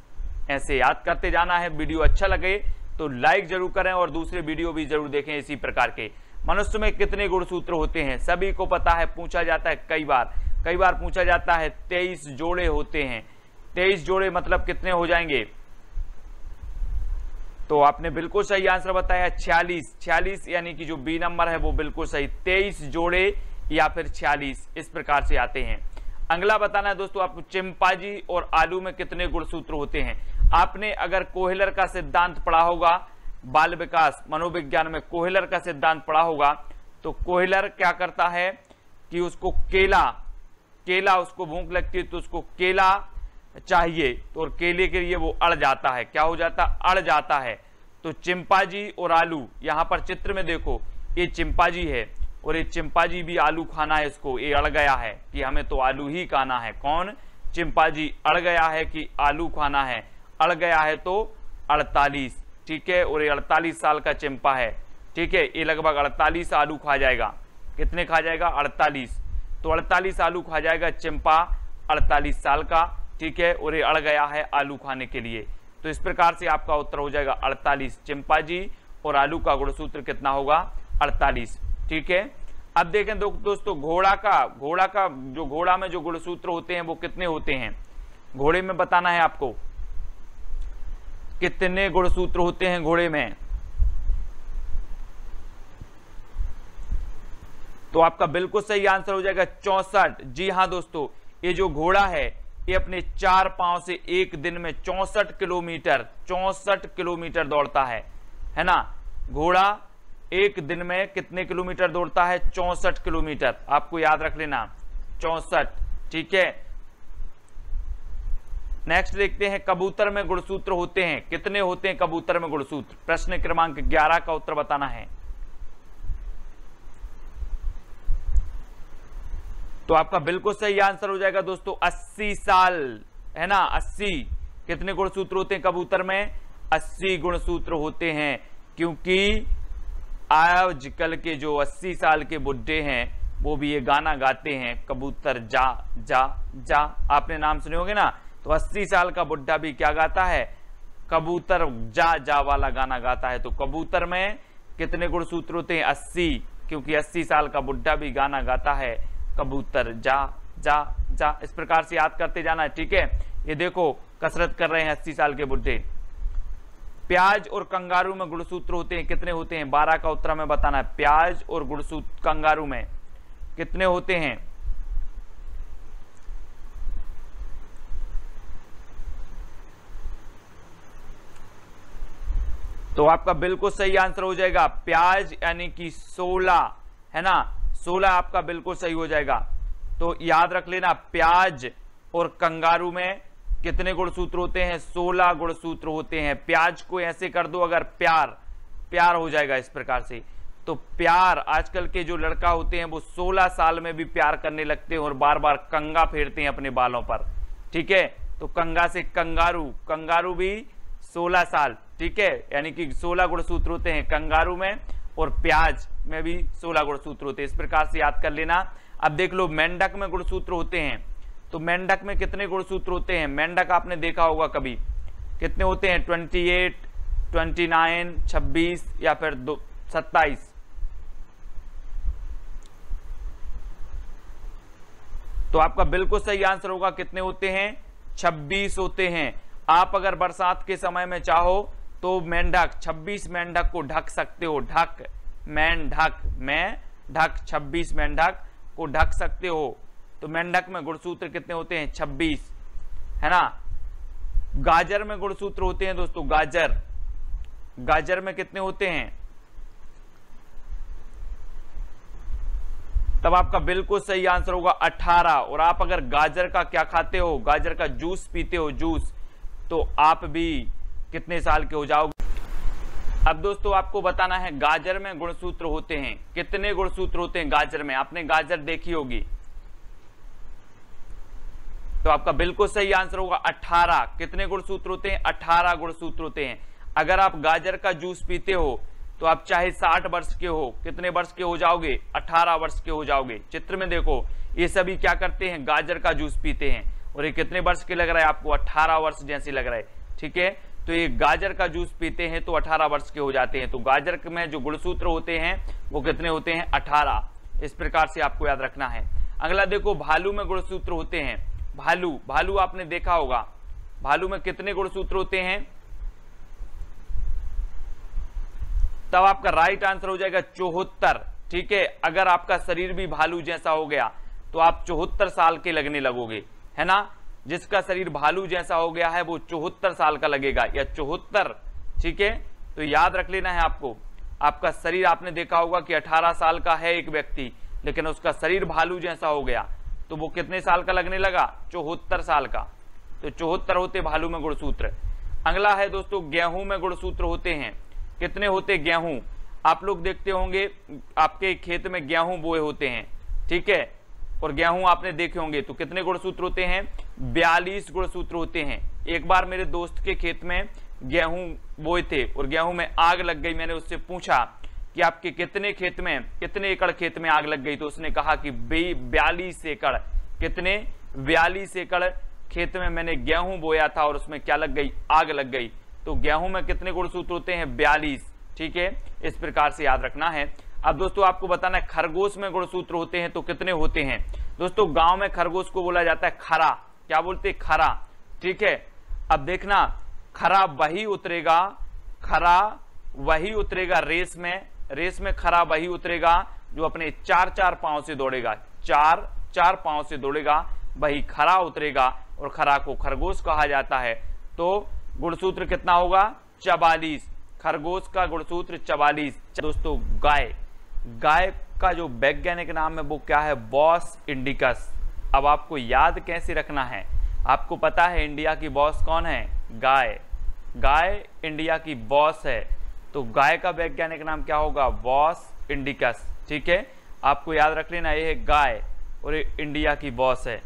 ऐसे याद करते जाना है। वीडियो अच्छा लगे तो लाइक ज़रूर करें और दूसरे वीडियो भी ज़रूर देखें इसी प्रकार के। मनुष्य में कितने गुणसूत्र होते हैं, सभी को पता है, पूछा जाता है कई बार। कई बार पूछा जाता है, तेईस जोड़े होते हैं। तेईस जोड़े मतलब कितने हो जाएँगे? तो आपने बिल्कुल सही आंसर बताया, छियालीस छियालीस यानी कि जो बी नंबर है वो बिल्कुल सही। तेईस जोड़े या फिर छियालीस, इस प्रकार से आते हैं। अगला बताना है दोस्तों आपको चिंपाजी और आलू में कितने गुणसूत्र होते हैं? आपने अगर कोहलर का सिद्धांत पढ़ा होगा, बाल विकास, मनोविज्ञान में कोहलर का सिद्धांत पढ़ा होगा तो कोहलर क्या करता है कि उसको केला केला उसको भूख लगती है तो उसको केला चाहिए तो और केले के लिए वो अड़ जाता है। क्या हो जाता? अड़ जाता है। तो चिंपाजी और आलू, यहाँ पर चित्र में देखो, ये चिंपाजी है और ये चिंपाजी भी आलू खाना है इसको। ये अड़ गया है कि हमें तो आलू ही खाना है। कौन? चिंपाजी। अड़ गया है कि आलू खाना है। अड़ गया है तो 48 ठीक है? और ये 48 साल का चिंपा है, ठीक है? ये लगभग 48 आलू खा जाएगा। कितने खा जाएगा? 48 तो 48 आलू खा जाएगा चिंपा 48 साल का। ठीक है और ये अड़ गया है आलू खाने के लिए। तो इस प्रकार से आपका उत्तर हो जाएगा 48 चिंपाजी और आलू का गुणसूत्र कितना होगा? 48 ठीक है? अब देखें दो, दोस्तों घोड़ा का घोड़ा का जो घोड़ा में जो गुणसूत्र होते हैं वो कितने होते हैं? घोड़े में बताना है आपको। कितने गुणसूत्र होते हैं घोड़े में? तो आपका बिल्कुल सही आंसर हो जाएगा चौसठ। जी हाँ दोस्तों ये जो घोड़ा है ये अपने चार पाँव से एक दिन में चौसठ किलोमीटर चौसठ किलोमीटर दौड़ता है। है ना? घोड़ा एक दिन में कितने किलोमीटर दौड़ता है? चौसठ किलोमीटर। आपको याद रख लेना। चौसठ। ठीक है? नेक्स्ट देखते हैं, कबूतर में गुणसूत्र होते हैं। कितने होते हैं कबूतर में गुणसूत्र? प्रश्न क्रमांक 11 का उत्तर बताना है। तो आपका बिल्कुल सही आंसर हो जाएगा दोस्तों 80 साल, है ना? 80 कितने गुणसूत्र होते हैं कबूतर में? 80 गुणसूत्र होते हैं, क्योंकि आजकल के जो 80 साल के बुढ़े हैं, वो भी ये गाना गाते हैं, कबूतर जा जा जा। आपने नाम सुने होंगे ना? तो 80 साल का बुढ़ा भी क्या गाता है? कबूतर जा जा वाला गाना गाता है। तो कबूतर में कितने गुणसूत्र होते हैं? 80 क्योंकि 80 साल का बुढ़ा भी गाना गाता है। कबूतर, जा जा जा। इस प्रकार से याद करते जाना है, ठीक है? ये देखो, कसरत कर रहे हैं अस्सी साल के बुढ़े। प्याज और कंगारू में गुणसूत्र होते हैं, कितने होते हैं? बारह का उत्तर में बताना है। प्याज और गुणसूत्र, कंगारू में कितने होते हैं? तो आपका बिल्कुल सही आंसर हो जाएगा। प्याज यानी कि 16 है ना? सोलह आपका बिल्कुल सही हो जाएगा। तो याद रख लेना, प्याज और कंगारू में कितने गुणसूत्र होते हैं? सोलह गुणसूत्र होते हैं। प्याज को ऐसे कर दो अगर प्यार प्यार हो जाएगा इस प्रकार से। तो प्यार, आजकल के जो लड़का होते हैं, वो 16 साल में भी प्यार करने लगते हैं और बार बार कंगा फेरते हैं अपने बालों पर। ठीक है? तो कंगा से कंगारू कंगारू भी 16 साल। ठीक है? यानी कि 16 गुणसूत्र होते हैं। कंगारू में और प्याज में भी सोलह गुणसूत्र होते हैं। इस प्रकार से याद कर लेना। अब देख लो, मेंढक में गुणसूत्र होते हैं। तो मेंढक में कितने गुणसूत्र होते हैं? मेंढक आपने देखा होगा कभी। कितने होते हैं? ट्वेंटी एट ट्वेंटी नाइन छब्बीस या फिर दो, सत्ताईस। तो आपका बिल्कुल सही आंसर होगा। कितने होते हैं? 26 होते हैं। आप अगर बरसात के समय में चाहो तो मेंढक 26 मेंढक को ढक सकते हो, ढक मेंढक मैं ढक 26 मेंढक को ढक सकते हो। तो मेंढक में गुणसूत्र कितने होते हैं? 26 है ना? गाजर में गुणसूत्र होते हैं दोस्तों, गाजर। गाजर में कितने होते हैं? तब आपका बिल्कुल सही आंसर होगा 18 और आप अगर गाजर का क्या खाते हो? गाजर का जूस पीते हो, जूस। तो आप भी कितने साल के हो जाओगे? अब दोस्तों, आपको बताना है, गाजर में गुणसूत्र होते हैं। कितने गुणसूत्र होते हैं गाजर में? आपने गाजर देखी होगी। तो आपका बिल्कुल सही आंसर होगा 18 कितने गुणसूत्र होते हैं? 18 गुणसूत्र होते हैं। अगर आप गाजर का जूस पीते हो तो आप चाहे 60 वर्ष के हो, कितने वर्ष के हो जाओगे? 18 वर्ष के हो जाओगे। चित्र में देखो, ये सभी क्या करते हैं? गाजर का जूस पीते हैं। और ये कितने वर्ष के लग रहा है आपको? 18 वर्ष जैसे लग रहा है। ठीक है? तो ये गाजर का जूस पीते हैं तो 18 वर्ष के हो जाते हैं। तो गाजर में जो गुणसूत्र होते हैं, वो कितने होते हैं? 18 इस प्रकार से आपको याद रखना है। अगला देखो, भालू में गुणसूत्र होते हैं। भालू भालू आपने देखा होगा। भालू में कितने गुणसूत्र होते हैं? तब आपका राइट आंसर हो जाएगा चौहत्तर। ठीक है? अगर आपका शरीर भी भालू जैसा हो गया तो आप चौहत्तर साल के लगने लगोगे। है ना? जिसका शरीर भालू जैसा हो गया है, वो चौहत्तर साल का लगेगा। या चौहत्तर, ठीक है? तो याद रख लेना है आपको। आपका शरीर, आपने देखा होगा कि 18 साल का है एक व्यक्ति, लेकिन उसका शरीर भालू जैसा हो गया। तो वो कितने साल का लगने लगा? चौहत्तर साल का। तो चौहत्तर होते भालू में गुणसूत्र। अगला है दोस्तों, गेहूँ में गुणसूत्र होते हैं। कितने होते? गेहूँ। आप लोग देखते होंगे, आपके खेत में गेहूँ बोए होते हैं, ठीक है? और गेहूँ आपने देखे होंगे तो कितने गुणसूत्र होते हैं? बयालीस गुणसूत्र होते हैं। एक बार मेरे दोस्त के खेत में गेहूँ बोए थे और गेहूँ में आग लग गई, मैंने उससे पूछा कि आपके कितने खेत में, कितने एकड़ खेत में आग लग गई? तो उसने कहा कि बयालीस एकड़। कितने? बयालीस एकड़ खेत में मैंने गेहूँ बोया था और उसमें क्या लग गई? आग लग गई। तो गेहूँ में कितने गुणसूत्र होते हैं? बयालीस। ठीक है? इस प्रकार से याद रखना है। अब दोस्तों आपको बताना है, खरगोश में गुणसूत्र होते हैं तो कितने होते हैं? दोस्तों, गाँव में खरगोश को बोला जाता है खरा। क्या बोलते खरा। ठीक है? अब देखना, खरा वही उतरेगा, खरा वही उतरेगा रेस में रेस में खरा वही उतरेगा जो अपने चार चार पाँव से दौड़ेगा। चार चार पाँव से दौड़ेगा, वही खरा उतरेगा और खरा को खरगोश कहा जाता है। तो गुणसूत्र कितना होगा? चवालीस। खरगोश का गुणसूत्र चवालीस। दोस्तों, गाय। गाय का जो वैज्ञानिक नाम है वो क्या है? Bos indicus. अब आपको याद कैसे रखना है? आपको पता है इंडिया की बॉस कौन है? गाय। गाय इंडिया की बॉस है। तो गाय का वैज्ञानिक नाम क्या होगा? Bos indicus. ठीक है? आपको याद रख लेना, ये है गाय और ये इंडिया की बॉस है।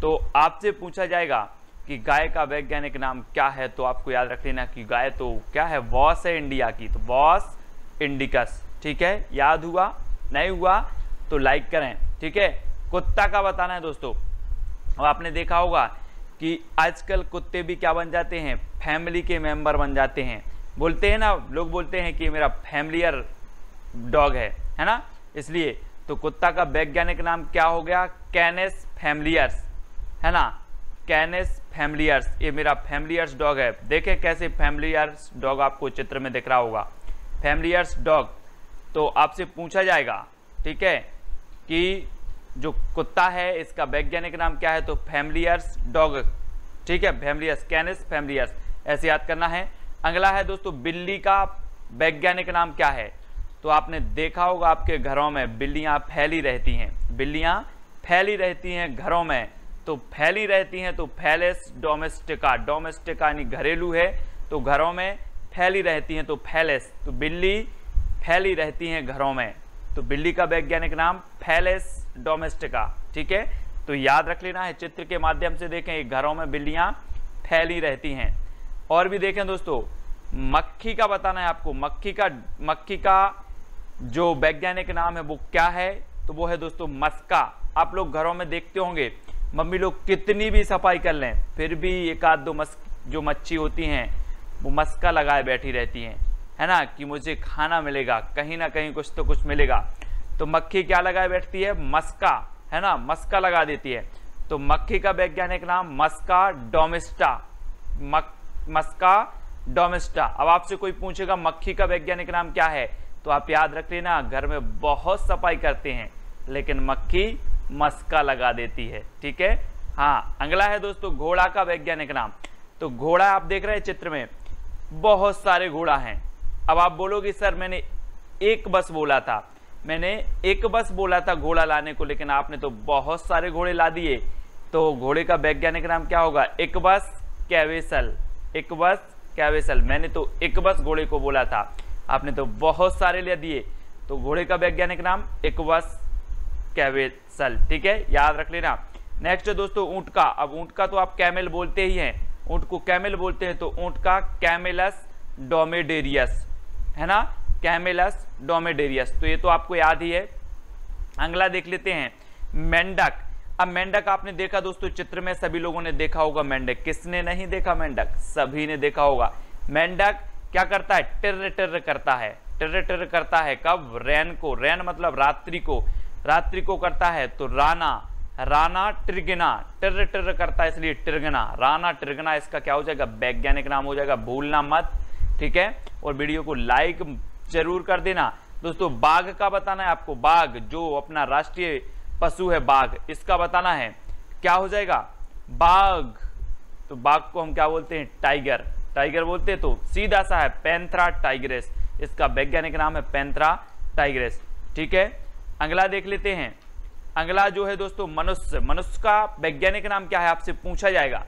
तो आपसे पूछा जाएगा कि गाय का वैज्ञानिक नाम क्या है? तो आपको याद रख लेना कि गाय तो क्या है? बॉस है इंडिया की। तो बॉस इंडिकस। ठीक है? याद हुआ? नहीं हुआ? तो लाइक करें, ठीक है? कुत्ता का बताना है दोस्तों। अब आपने देखा होगा कि आजकल कुत्ते भी क्या बन जाते हैं? फैमिली के मेंबर बन जाते हैं। बोलते हैं ना, लोग बोलते हैं कि मेरा फैमिलियर डॉग है है ना? इसलिए तो कुत्ता का वैज्ञानिक नाम क्या हो गया? कैनेस फैमिलियर्स है ना? कैनेस फैमिलियर्स ये मेरा फैमिलियर्स डॉग है। देखें कैसे फैमिलियर्स डॉग आपको चित्र में दिख रहा होगा। फैमिलियर्स डॉग तो आपसे पूछा जाएगा, ठीक है, कि जो कुत्ता है, इसका वैज्ञानिक नाम क्या है? तो फैमिलियर्स डॉग, ठीक है, फैमिलियर्स, कैनिस फैमिलियर्स, ऐसे याद करना है। अगला है दोस्तों, बिल्ली का वैज्ञानिक नाम क्या है? तो आपने देखा होगा आपके घरों में बिल्लियाँ फैली रहती हैं। बिल्लियाँ फैली रहती हैं घरों में। तो फैली रहती हैं तो फैलेस डोमेस्टिका डोमेस्टिका यानी घरेलू है तो घरों में फैली रहती हैं तो फैलेस। तो बिल्ली फैली रहती हैं घरों में। तो बिल्ली का वैज्ञानिक नाम फैलेस डोमेस्टिका, ठीक है? तो याद रख लेना है, चित्र के माध्यम से देखें घरों में बिल्लियाँ फैली रहती हैं। और भी देखें दोस्तों, मक्खी का बताना है आपको। मक्खी का मक्खी का जो वैज्ञानिक नाम है वो क्या है? तो वो है दोस्तों, मस्का। आप लोग घरों में देखते होंगे, मम्मी लोग कितनी भी सफ़ाई कर लें, फिर भी एक आध दो मस जो मच्छी होती हैं, वो मस्का लगाए बैठी रहती हैं। है ना कि मुझे खाना मिलेगा कहीं ना कहीं कुछ तो कुछ मिलेगा। तो मक्खी क्या लगाए बैठती है? मस्का है ना? मस्का लगा देती है। तो मक्खी का वैज्ञानिक नाम मस्का डोमिस्टा। मक, मस्का डोमिस्टा। अब आपसे कोई पूछेगा मक्खी का वैज्ञानिक नाम क्या है? तो आप याद रख लेना घर में बहुत सफ़ाई करते हैं लेकिन मक्खी मस्का लगा देती है। ठीक है? हाँ अगला है दोस्तों घोड़ा का वैज्ञानिक नाम। तो घोड़ा आप देख रहे हैं चित्र में बहुत सारे घोड़ा हैं। अब आप बोलोगे, सर, मैंने एक बस बोला था। मैंने एक बस बोला था घोड़ा लाने को, लेकिन आपने तो बहुत सारे घोड़े ला दिए। तो घोड़े का वैज्ञानिक नाम क्या होगा? एक बस, कैवेसल। एक बस, कैवेसल। मैंने तो एक बस घोड़े को बोला था। आपने तो बहुत सारे ले दिए। तो घोड़े का वैज्ञानिक नाम, एक बस, कैवेसल। ठीक है? याद रख लेना। नेक्स्ट दोस्तों, ऊँट का। अब ऊँट का तो आप कैमेल बोलते ही हैं। ऊँट को कैमेल बोलते हैं तो ऊँट का कैमेलस डोमेडेरियस। है ना? कैमेलस डोमेडेरियस तो ये तो आपको याद ही है। अगला देख लेते हैं। मेंढक अब मेंढक आपने देखा दोस्तों, चित्र में सभी लोगों ने देखा होगा मेंढक किसने नहीं देखा मेंढक सभी ने देखा होगा। मेंढक क्या करता है? टिर टिर करता है। टिर टिर करता है कब? रैन को। रैन मतलब रात्रि को। रात्रि को करता है तो राना राना ट्रिगना। टिर टिर करता है इसलिए ट्रिगना। राना ट्रिगना, इसका क्या हो जाएगा? वैज्ञानिक नाम हो जाएगा। भूलना मत। ठीक है? और वीडियो को लाइक ज़रूर कर देना। दोस्तों, बाघ का बताना है आपको। बाघ, जो अपना राष्ट्रीय पशु है बाघ, इसका बताना है। क्या हो जाएगा? बाघ। तो बाघ को हम क्या बोलते हैं? टाइगर टाइगर बोलते हैं तो सीधा सा है पैंथरा टाइग्रेस इसका वैज्ञानिक नाम है पैंथरा टाइग्रेस ठीक है? अगला देख लेते हैं। अगला जो है दोस्तों, मनुष्य। मनुष्य का वैज्ञानिक नाम क्या है? आपसे पूछा जाएगा।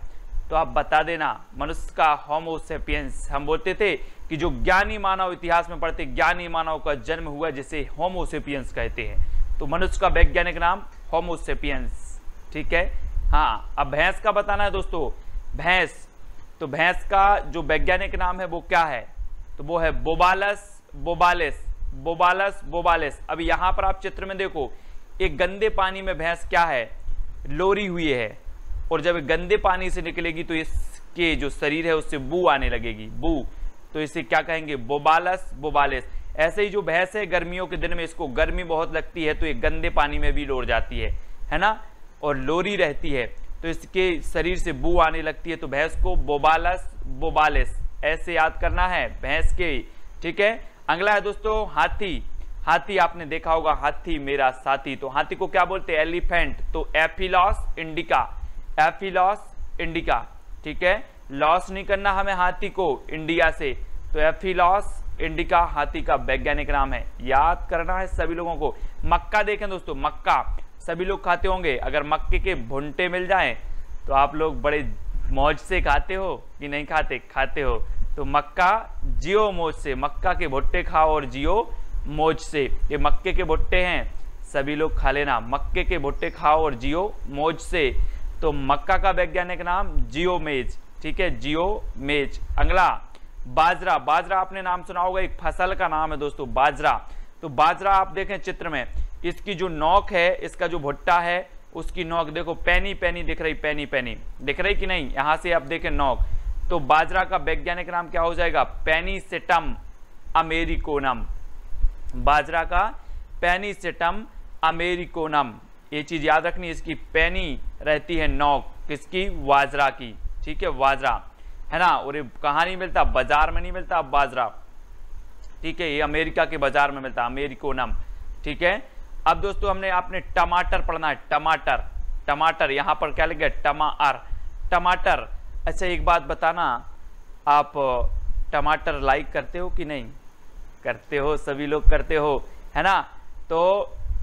तो आप बता देना, मनुष्य का होमोसेपियंस हम बोलते थे कि जो ज्ञानी मानव इतिहास में पढ़ते, ज्ञानी मानव का जन्म हुआ जिसे होमोसेपियंस कहते हैं। तो मनुष्य का वैज्ञानिक नाम होमोसेपियंस ठीक है? हाँ अब भैंस का बताना है दोस्तों। भैंस तो भैंस का जो वैज्ञानिक नाम है वो क्या है? तो वो है बोबालस, बोबालिस बोबालस, बोबालिस। अब यहाँ पर आप चित्र में देखो, एक गंदे पानी में भैंस क्या है? लोरी हुई है। और जब गंदे पानी से निकलेगी तो इसके जो शरीर है, उससे बू आने लगेगी, बू। तो इसे क्या कहेंगे? बोबालस, बोबालिस। ऐसे ही जो भैंस है गर्मियों के दिन में, इसको गर्मी बहुत लगती है तो ये गंदे पानी में भी लोड़ जाती है है ना? और लोरी रहती है तो इसके शरीर से बू आने लगती है तो भैंस को बोबालस, बोबालिस, ऐसे याद करना है भैंस के। ठीक है? अगला है दोस्तों, हाथी। हाथी आपने देखा होगा, हाथी मेरा साथी। तो हाथी को क्या बोलते हैं? एलिफेंट। तो एफिलॉस इंडिका। एफिलॉस इंडिका ठीक है? लॉस नहीं करना हमें हाथी को इंडिया से। तो एफिलॉस इंडिका हाथी का वैज्ञानिक नाम है। याद करना है सभी लोगों को। मक्का देखें दोस्तों, मक्का। सभी लोग खाते होंगे। अगर मक्के के भुंटे मिल जाएँ तो आप लोग बड़े मौज से खाते हो कि नहीं खाते? खाते हो। तो मक्का, जियो मौज से। मक्का के भुट्टे खाओ और जियो मौज से। ये मक्के के भुट्टे हैं। सभी लोग खा लेना। मक्के के भुट्टे खाओ और जियो मौज से। तो मक्का का वैज्ञानिक नाम जियो मेज, ठीक है, जियो मेज। अगला, बाजरा। बाजरा आपने नाम सुना होगा, एक फ़सल का नाम है दोस्तों, बाजरा। तो बाजरा आप देखें चित्र में, इसकी जो नोक है, इसका जो भुट्टा है, उसकी नोक देखो, पैनी पैनी दिख रही, पैनी पैनी। दिख रही कि नहीं? यहाँ से आप देखें नोक। तो बाजरा का वैज्ञानिक नाम क्या हो जाएगा? पेनीसेटम अमेरिकोनम। बाजरा का पेनीसेटम अमेरिकोनम। ये चीज़ याद रखनी इसकी पैनी रहती है नौक, किसकी? वाजरा की। ठीक है, वाजरा। है ना? और ये कहा नहीं मिलता? बाज़ार में नहीं मिलता बाजरा ठीक है, ये अमेरिका के बाज़ार में मिलता, अमेरिकोनम। ठीक है? अब दोस्तों, हमने आपने टमाटर पढ़ना है, टमाटर। टमाटर, यहाँ पर क्या लिखे टमाटर टमाटर। अच्छा एक बात बताना, आप टमाटर लाइक करते हो कि नहीं? करते हो, सभी लोग करते हो, है ना? तो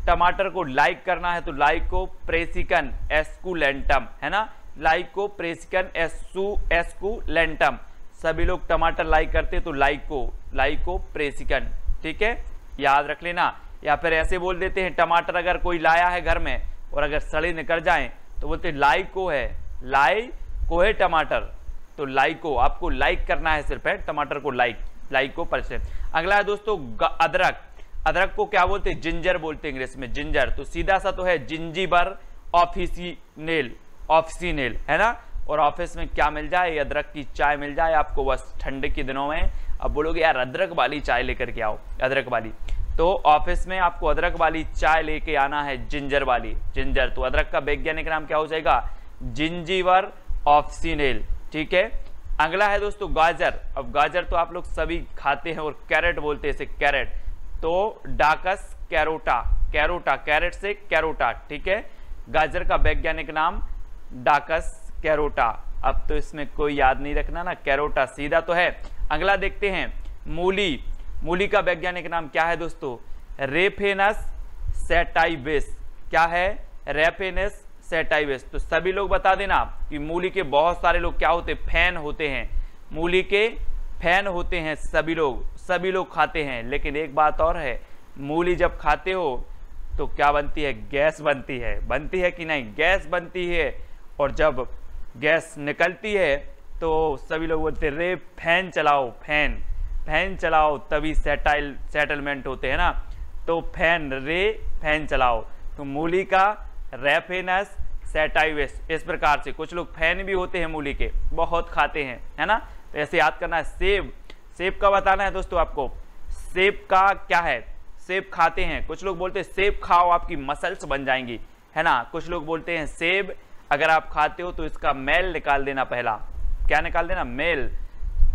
टमाटर को लाइक करना है तो लाइक को प्रेसिकन एस्कुलेंटम, है ना? लाइक को प्रेसिकन एसु, एस्कुलेंटम। सभी लोग टमाटर लाइक करते तो लाइक को लाइक को प्रेसिकन ठीक है? याद रख लेना। या फिर ऐसे बोल देते हैं, टमाटर अगर कोई लाया है घर में और अगर सड़े निकल जाए तो बोलते लाइक को है, लाई को है टमाटर। तो लाइक को आपको लाइक करना है सिर्फ़ है टमाटर को लाइक लाइक को परसेंट अगला है दोस्तों अदरक। अदरक को क्या बोलते हैं? जिंजर बोलते हैं इंग्लिश में, जिंजर। तो सीधा सा तो है जिंजीबर ऑफिसी नेल ऑफिसिनेल ऑफिसिनेल, है ना? और ऑफ़िस में क्या मिल जाए? अदरक की चाय मिल जाए आपको, बस ठंड के दिनों में। अब बोलोगे, यार, अदरक वाली चाय लेकर के आओ, अदरक वाली। तो ऑफ़िस में आपको अदरक वाली चाय लेके आना है, जिंजर वाली। जिंजर तो अदरक का वैज्ञानिक नाम क्या हो जाएगा? जिंजीवर, ऑफसीनेल। ठीक है? अगला है दोस्तों, गाजर। अब गाजर तो आप लोग सभी खाते हैं और कैरेट बोलते हैं इसे, कैरेट। तो डाकस कैरोटा कैरोटा, कैरेट से कैरोटा, ठीक है? गाजर का वैज्ञानिक नाम डाकस कैरोटा। अब तो इसमें कोई याद नहीं रखना ना, कैरोटा सीधा तो है। अगला देखते हैं, मूली। मूली का वैज्ञानिक नाम क्या है दोस्तों? रेफेनस सेटाइबिस क्या है? Raphanus sativus. तो सभी लोग बता देना कि मूली के बहुत सारे लोग क्या होते फ़ैन होते हैं। मूली के फ़ैन होते हैं सभी लोग। सभी लोग खाते हैं, लेकिन एक बात और है, मूली जब खाते हो तो क्या बनती है? गैस बनती है। बनती है कि नहीं? गैस बनती है, और जब गैस निकलती है तो सभी लोग बोलते रे, फ़ैन चलाओ, फ़ैन फ़ैन चलाओ। तभी सेटाइल, सेटलमेंट होते हैं ना? तो फ़ैन, रे, फ़ैन चलाओ। तो मूली का रेफेनस, सेटाइवेस, इस प्रकार से। कुछ लोग फ़ैन भी होते हैं मूली के, बहुत खाते हैं, है ना? तो ऐसे याद करना है, सेब सेब का बताना है दोस्तों आपको। सेब का क्या है? सेब खाते हैं। कुछ लोग बोलते हैं, सेब खाओ, आपकी मसल्स बन जाएँगी। है ना? कुछ लोग बोलते हैं, सेब, अगर आप खाते हो तो इसका मेल निकाल देना पहला। क्या निकाल देना? मेल।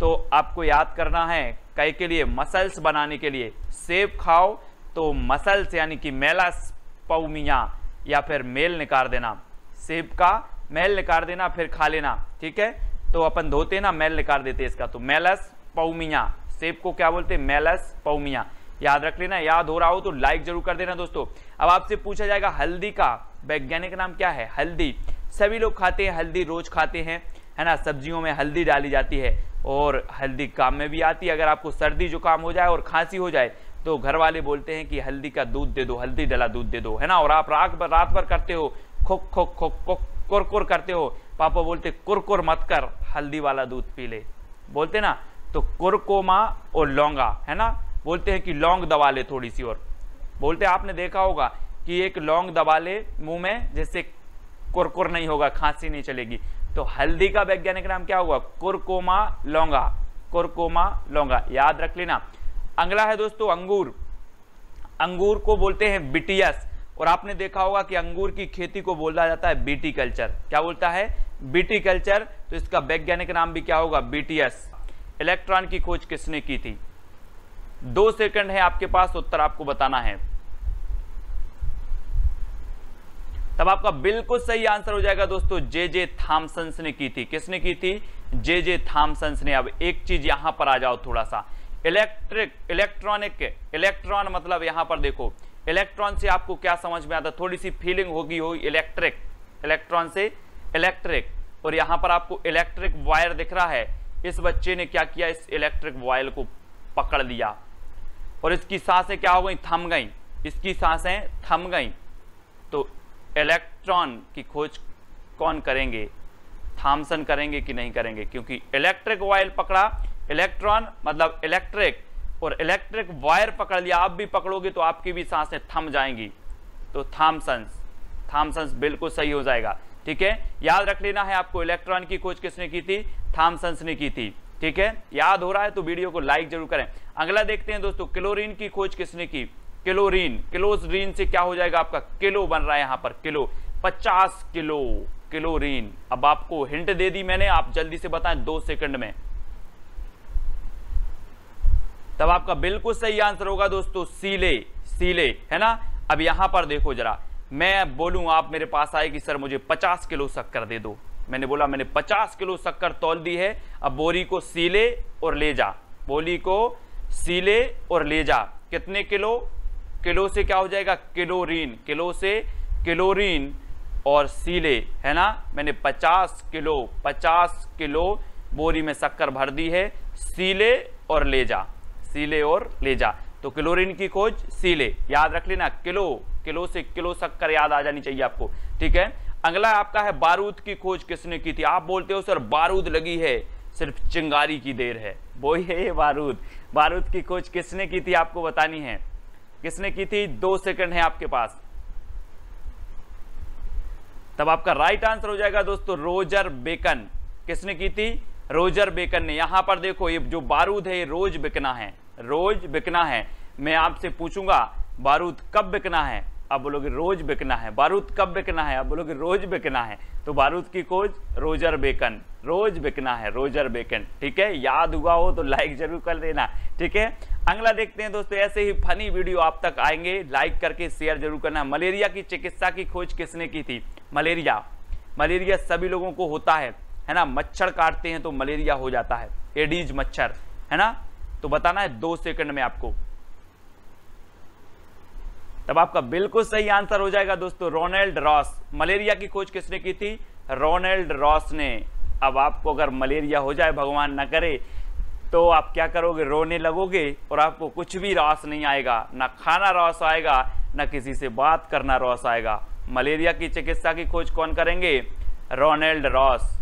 तो आपको याद करना है, कई के लिए, मसल्स बनाने के लिए। सेब खाओ तो मसल्स, यानी कि मेलास पौमिया, या फिर मेल निकाल देना। सेब का मेल निकाल देना, फिर खा लेना। ठीक है? तो अपन धोते ना, मेल निकाल देते इसका। तो मेलस पौमिया सेब को क्या बोलते हैं? मेलस पौमिया याद रख लेना, याद हो रहा हो तो लाइक ज़रूर कर देना दोस्तों। अब आपसे पूछा जाएगा, हल्दी का वैज्ञानिक नाम क्या है? हल्दी। सभी लोग खाते हैं, हल्दी रोज खाते हैं, है ना? सब्जियों में हल्दी डाली जाती है और हल्दी काम में भी आती है। अगर आपको सर्दी जुकाम हो जाए और खांसी हो जाए तो घर वाले बोलते हैं कि हल्दी का दूध दे दो, हल्दी डला दूध दे दो, है ना? और आप रात भर रात भर करते हो, खोक खोक खोक खोक कुर कुर करते हो। पापा बोलते कुर मत कर, हल्दी वाला दूध पी ले। बोलते ना तो कुरकोमा और लौंगा, है ना? बोलते हैं कि लौंग दबा ले थोड़ी सी और। बोलते हैं, आपने देखा होगा कि एक लौंग दबा ले मुँह में जैसे कुरकुर नहीं होगा, खांसी नहीं चलेगी। तो हल्दी का वैज्ञानिक नाम क्या होगा कुरकोमा लौंगा कुरकोमा लौंगा। याद रख लेना। अगला है दोस्तों, अंगूर। अंगूर को बोलते हैं बिटियस। और आपने देखा होगा कि अंगूर की खेती को बोला जाता है बीटी कल्चर क्या बोलता है? बीटी कल्चर तो इसका वैज्ञानिक नाम भी क्या होगा? बीटीएस इलेक्ट्रॉन की खोज किसने की थी? दो सेकंड है आपके पास, उत्तर आपको बताना है। तब आपका बिल्कुल सही आंसर हो जाएगा दोस्तों जे जे थॉमसन ने की थी। किसने की थी? जे जे थॉमसन ने। अब एक चीज़ यहाँ पर आ जाओ थोड़ा सा इलेक्ट्रिक, इलेक्ट्रॉनिक, इलेक्ट्रॉन मतलब यहाँ पर देखो, इलेक्ट्रॉन से आपको क्या समझ में आता? थोड़ी सी फीलिंग होगी, हो इलेक्ट्रिक, इलेक्ट्रॉन से इलेक्ट्रिक। और यहाँ पर आपको इलेक्ट्रिक वायर दिख रहा है। इस बच्चे ने क्या किया? इस इलेक्ट्रिक वायर को पकड़ लिया। और इसकी साँसें क्या हो गई? थम गई। इसकी साँसें थम गई। तो इलेक्ट्रॉन की खोज कौन करेंगे? थॉमसन करेंगे कि नहीं करेंगे? क्योंकि इलेक्ट्रिक वायर पकड़ा इलेक्ट्रॉन मतलब इलेक्ट्रिक और इलेक्ट्रिक वायर पकड़ लिया। आप भी पकड़ोगे तो आपकी भी साँसें थम जाएँगी। तो थॉमसन्स थॉमसन्स बिल्कुल सही हो जाएगा। ठीक है? याद रख लेना है आपको इलेक्ट्रॉन की खोज किसने की थी? थॉमसन्स ने की थी, ठीक है? याद हो रहा है तो वीडियो को लाइक ज़रूर करें। अगला देखते हैं दोस्तों, क्लोरीन की खोज किसने की? किलोरीन किलोरीन से क्या हो जाएगा आपका? किलो बन रहा है यहाँ पर, किलो। 50 किलो किलोरीन। अब आपको हिंट दे दी मैंने, आप जल्दी से बताएँ दो सेकंड में। तब आपका बिल्कुल सही आंसर होगा दोस्तों, सीले सीले, है ना? अब यहाँ पर देखो जरा, मैं बोलूँ, आप मेरे पास आए कि सर मुझे 50 किलो शक्कर दे दो। मैंने बोला, मैंने 50 किलो शक्कर तोल दी है, अब बोरी को सीले और ले जा। बोली को सीले और ले जा। कितने किलो? किलो से क्या हो जाएगा? किलोरीन। किलो से किलोरीन और सीले, है ना? मैंने 50 किलो 50 किलो बोरी में शक्कर भर दी है, सीले और ले जा। सीले और ले जा। तो क्लोरीन की खोज, सीले। याद रख लेना, किलो किलो से किलो शक्कर याद आ जानी चाहिए आपको, ठीक है? अगला आपका है, बारूद की खोज किसने की थी? आप बोलते हो, सर, बारूद लगी है, सिर्फ़ चिंगारी की देर है। वो ही है ये बारूद। बारूद की खोज किसने की थी, आपको बतानी है? किसने की थी? दो सेकंड है आपके पास। तब आपका राइट आंसर हो जाएगा, दोस्तों, रोजर बेकन। किसने की थी? रोजर बेकन ने। यहाँ पर देखो, ये जो बारूद है, ये रोज बिकना है। रोज बिकना है। मैं आपसे पूछूँगा, बारूद कब बिकना है? अब बोलोगे रोज बिकना है, बारूद कब बिकना है? अब बोलोगे रोज बिकना है। तो बारूद की खोज, रोजर बेकन। रोज बिकना है, रोजर बेकन। ठीक है? याद हुआ हो तो लाइक ज़रूर कर देना। ठीक है? अगला देखते हैं दोस्तों, ऐसे ही फनी वीडियो आप तक आएँगे। लाइक करके शेयर ज़रूर करना। मलेरिया की चिकित्सा की खोज किसने की थी? मलेरिया। मलेरिया सभी लोगों को होता है है ना? मच्छर काटते हैं तो मलेरिया हो जाता है। एडीज मच्छर, है ना? तो बताना है दो सेकंड में आपको। तब आपका बिल्कुल सही आंसर हो जाएगा दोस्तों, रोनाल्ड रॉस। मलेरिया की खोज किसने की थी? रोनाल्ड रॉस ने। अब आपको अगर मलेरिया हो जाए, भगवान ना करे तो आप क्या करोगे? रोने लगोगे और आपको कुछ भी रॉस नहीं आएगा। ना खाना रॉस आएगा, ना किसी से बात करना रॉस आएगा। मलेरिया की चिकित्सा की खोज कौन करेंगे? Ronald Ross.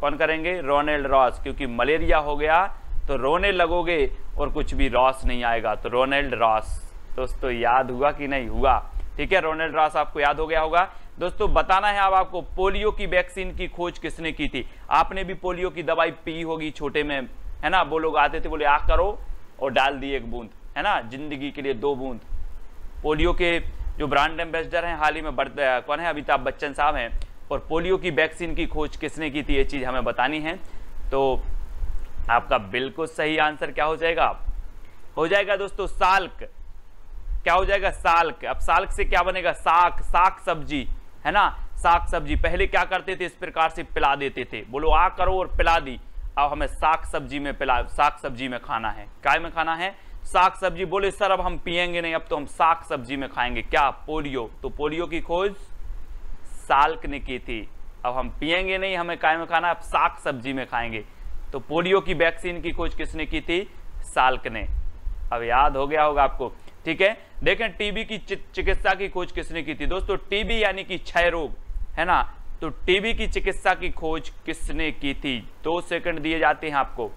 कौन करेंगे? Ronald Ross. क्योंकि मलेरिया हो गया तो रोने लगोगे और कुछ भी रॉस नहीं आएगा तो रोनाल्ड रॉस। दोस्तों, याद हुआ कि नहीं हुआ? ठीक है, रोनाल्ड रॉस आपको याद हो गया होगा। दोस्तों, बताना है अब आपको, पोलियो की वैक्सीन की खोज किसने की थी? आपने भी पोलियो की दवाई पी होगी छोटे में, है ना? वो लोग आते थे, बोले आ करो और डाल दिए एक बूंद, है ना? ज़िंदगी के लिए दो बूंद। पोलियो के जो ब्रांड एम्बेसडर हैं, हाल ही में बढ़ते कौन है? अमिताभ बच्चन साहब हैं। और पोलियो की वैक्सीन की खोज किसने की थी? ये चीज़ हमें बतानी है। तो आपका बिल्कुल सही आंसर क्या हो जाएगा? हो जाएगा, दोस्तों, साल्क। क्या हो जाएगा साल्क? अब साल्क से क्या बनेगा? साग साग सब्ज़ी, है ना? साग सब्ज़ी। पहले क्या करते थे? इस प्रकार से पिला देते थे। बोलो, आ करो और पिला दी। अब हमें साग सब्ज़ी में पिला साग सब्ज़ी में खाना है। काय में खाना है? साग सब्ज़ी। बोले, सर, अब हम पियेंगे नहीं। अब तो हम साग सब्ज़ी में खाएँगे। क्या? पोलियो। तो पोलियो की खोज साल्क ने की थी। अब हम पियेंगे नहीं, हमें काय में खाना अब साग सब्ज़ी में खाएँगे। तो पोलियो की वैक्सीन की खोज किसने की थी? साल्क ने। अब याद हो गया होगा आपको। ठीक है? देखें, टीबी की चिकित्सा की खोज किसने की थी? दोस्तों, टीबी यानी कि क्षय रोग, है ना? तो टीबी की चिकित्सा की खोज किसने की थी? दो सेकंड दिए जाते हैं आपको।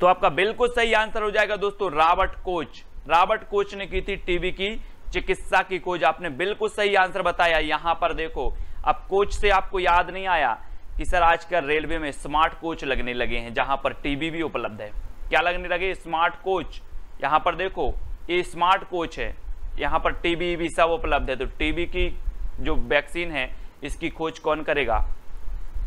तो आपका बिल्कुल सही आंसर हो जाएगा दोस्तों रॉबर्ट कोच। रॉबर्ट कोच ने की थी टीबी की चिकित्सा की खोज। आपने बिल्कुल सही आंसर बताया। यहाँ पर देखो, अब कोच से आपको याद नहीं आया कि सर आजकल रेलवे में स्मार्ट कोच लगने लगे हैं, जहाँ पर टीबी भी उपलब्ध है। क्या लगने लगे स्मार्ट कोच यहाँ पर देखो, ये स्मार्ट कोच है। यहाँ पर टीबी भी सब उपलब्ध है। तो टीबी की जो वैक्सीन है, इसकी खोज कौन करेगा?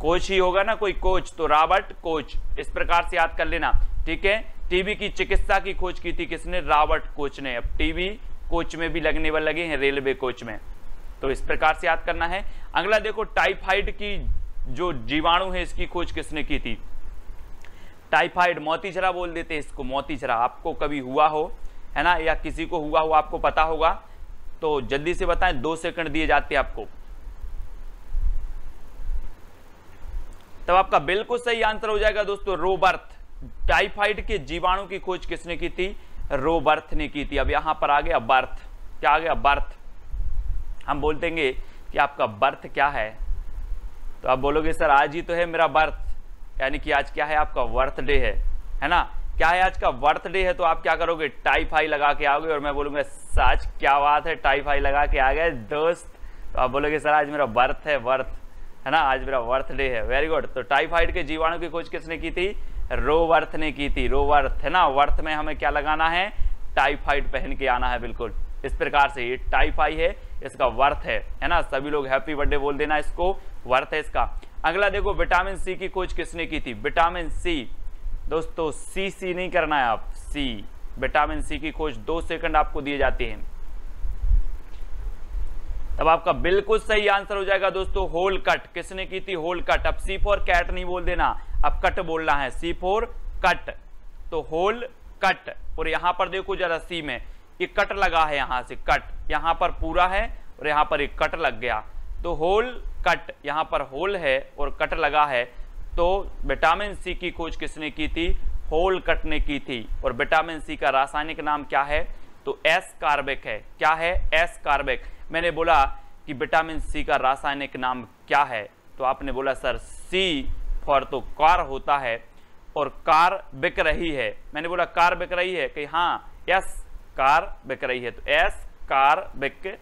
कोच ही होगा ना कोई कोच तो रॉबर्ट कोच इस प्रकार से याद कर लेना। ठीक है? टीबी की चिकित्सा की खोज की थी किसने? रॉबर्ट कोच ने। अब टीबी कोच में भी लगने वाले लगे हैं रेलवे कोच में। तो इस प्रकार से याद करना है। अगला देखो टाइफाइड की जो जीवाणु है, इसकी खोज किसने की थी? टाइफाइड मोतीचरा बोल देते हैं इसको, मोतीचरा। आपको कभी हुआ हो, है ना, या किसी को हुआ हो, आपको पता होगा तो जल्दी से बताएँ, दो सेकंड दिए जाते हैं आपको। तब आपका बिल्कुल सही आंसर हो जाएगा दोस्तों, रोबर्थ। टाइफाइड के जीवाणु की खोज किसने की थी? रोबर्थ ने की थी। अब यहाँ पर आ गया बर्थ। क्या आ गया बर्थ? हम बोल देंगे कि आपका बर्थ क्या है? तो आप बोलोगे, सर, आज ही तो है मेरा बर्थ। यानी कि आज क्या है आपका बर्थडे है है ना? क्या है आज का बर्थडे है तो आप क्या करोगे? टाइफाई लगा के आओगे और मैं बोलूँगा सच क्या बात है? टाइफाई लगा के आ गए, दोस्त। तो आप बोलोगे, सर, आज मेरा बर्थ है बर्थ है ना? आज मेरा बर्थडे है। वेरी गुड तो टाइफाइड के जीवाणु की खोज किसने की थी? रोवर्थ ने की थी। रोवर्थ है ना? वर्थ में हमें क्या लगाना है? टाइफाइड पहन के आना है, बिल्कुल। इस प्रकार से ये टाइफाई है, इसका वर्थ है है ना? सभी लोग हैप्पी बर्थडे बोल देना इसको। वर्थ है इसका। अगला देखो, विटामिन सी की खोज किसने की थी? Vitamin C. दोस्तों सी सी नहीं करना है आप। सी विटामिन सी की खोज दो सेकंड आपको दिए जाते हैं। तब आपका बिल्कुल सही आंसर हो जाएगा दोस्तों, होल कट। किसने की थी होल कट? अब सी फोर कैट नहीं बोल देना। अब कट बोलना है। C for cut. तो होल कट। और यहाँ पर देखो जरा सी में। ये कट लगा है यहाँ से, कट। यहाँ पर पूरा है और यहाँ पर एक कट लग गया। तो होल कट, यहाँ पर होल है और कट लगा है तो विटामिन सी की खोज किसने की थी? होल कट ने की थी। और विटामिन सी का रासायनिक नाम क्या है? तो एस कार्बिक है। क्या है? Ascorbic. मैंने बोला कि विटामिन सी का रासायनिक नाम क्या है? तो आपने बोला, सर, सी फॉर तो कार होता है और कार बिक रही है। मैंने बोला, कार बिक रही है? कि हाँ एस कार बिक रही है। तो एस कार बिक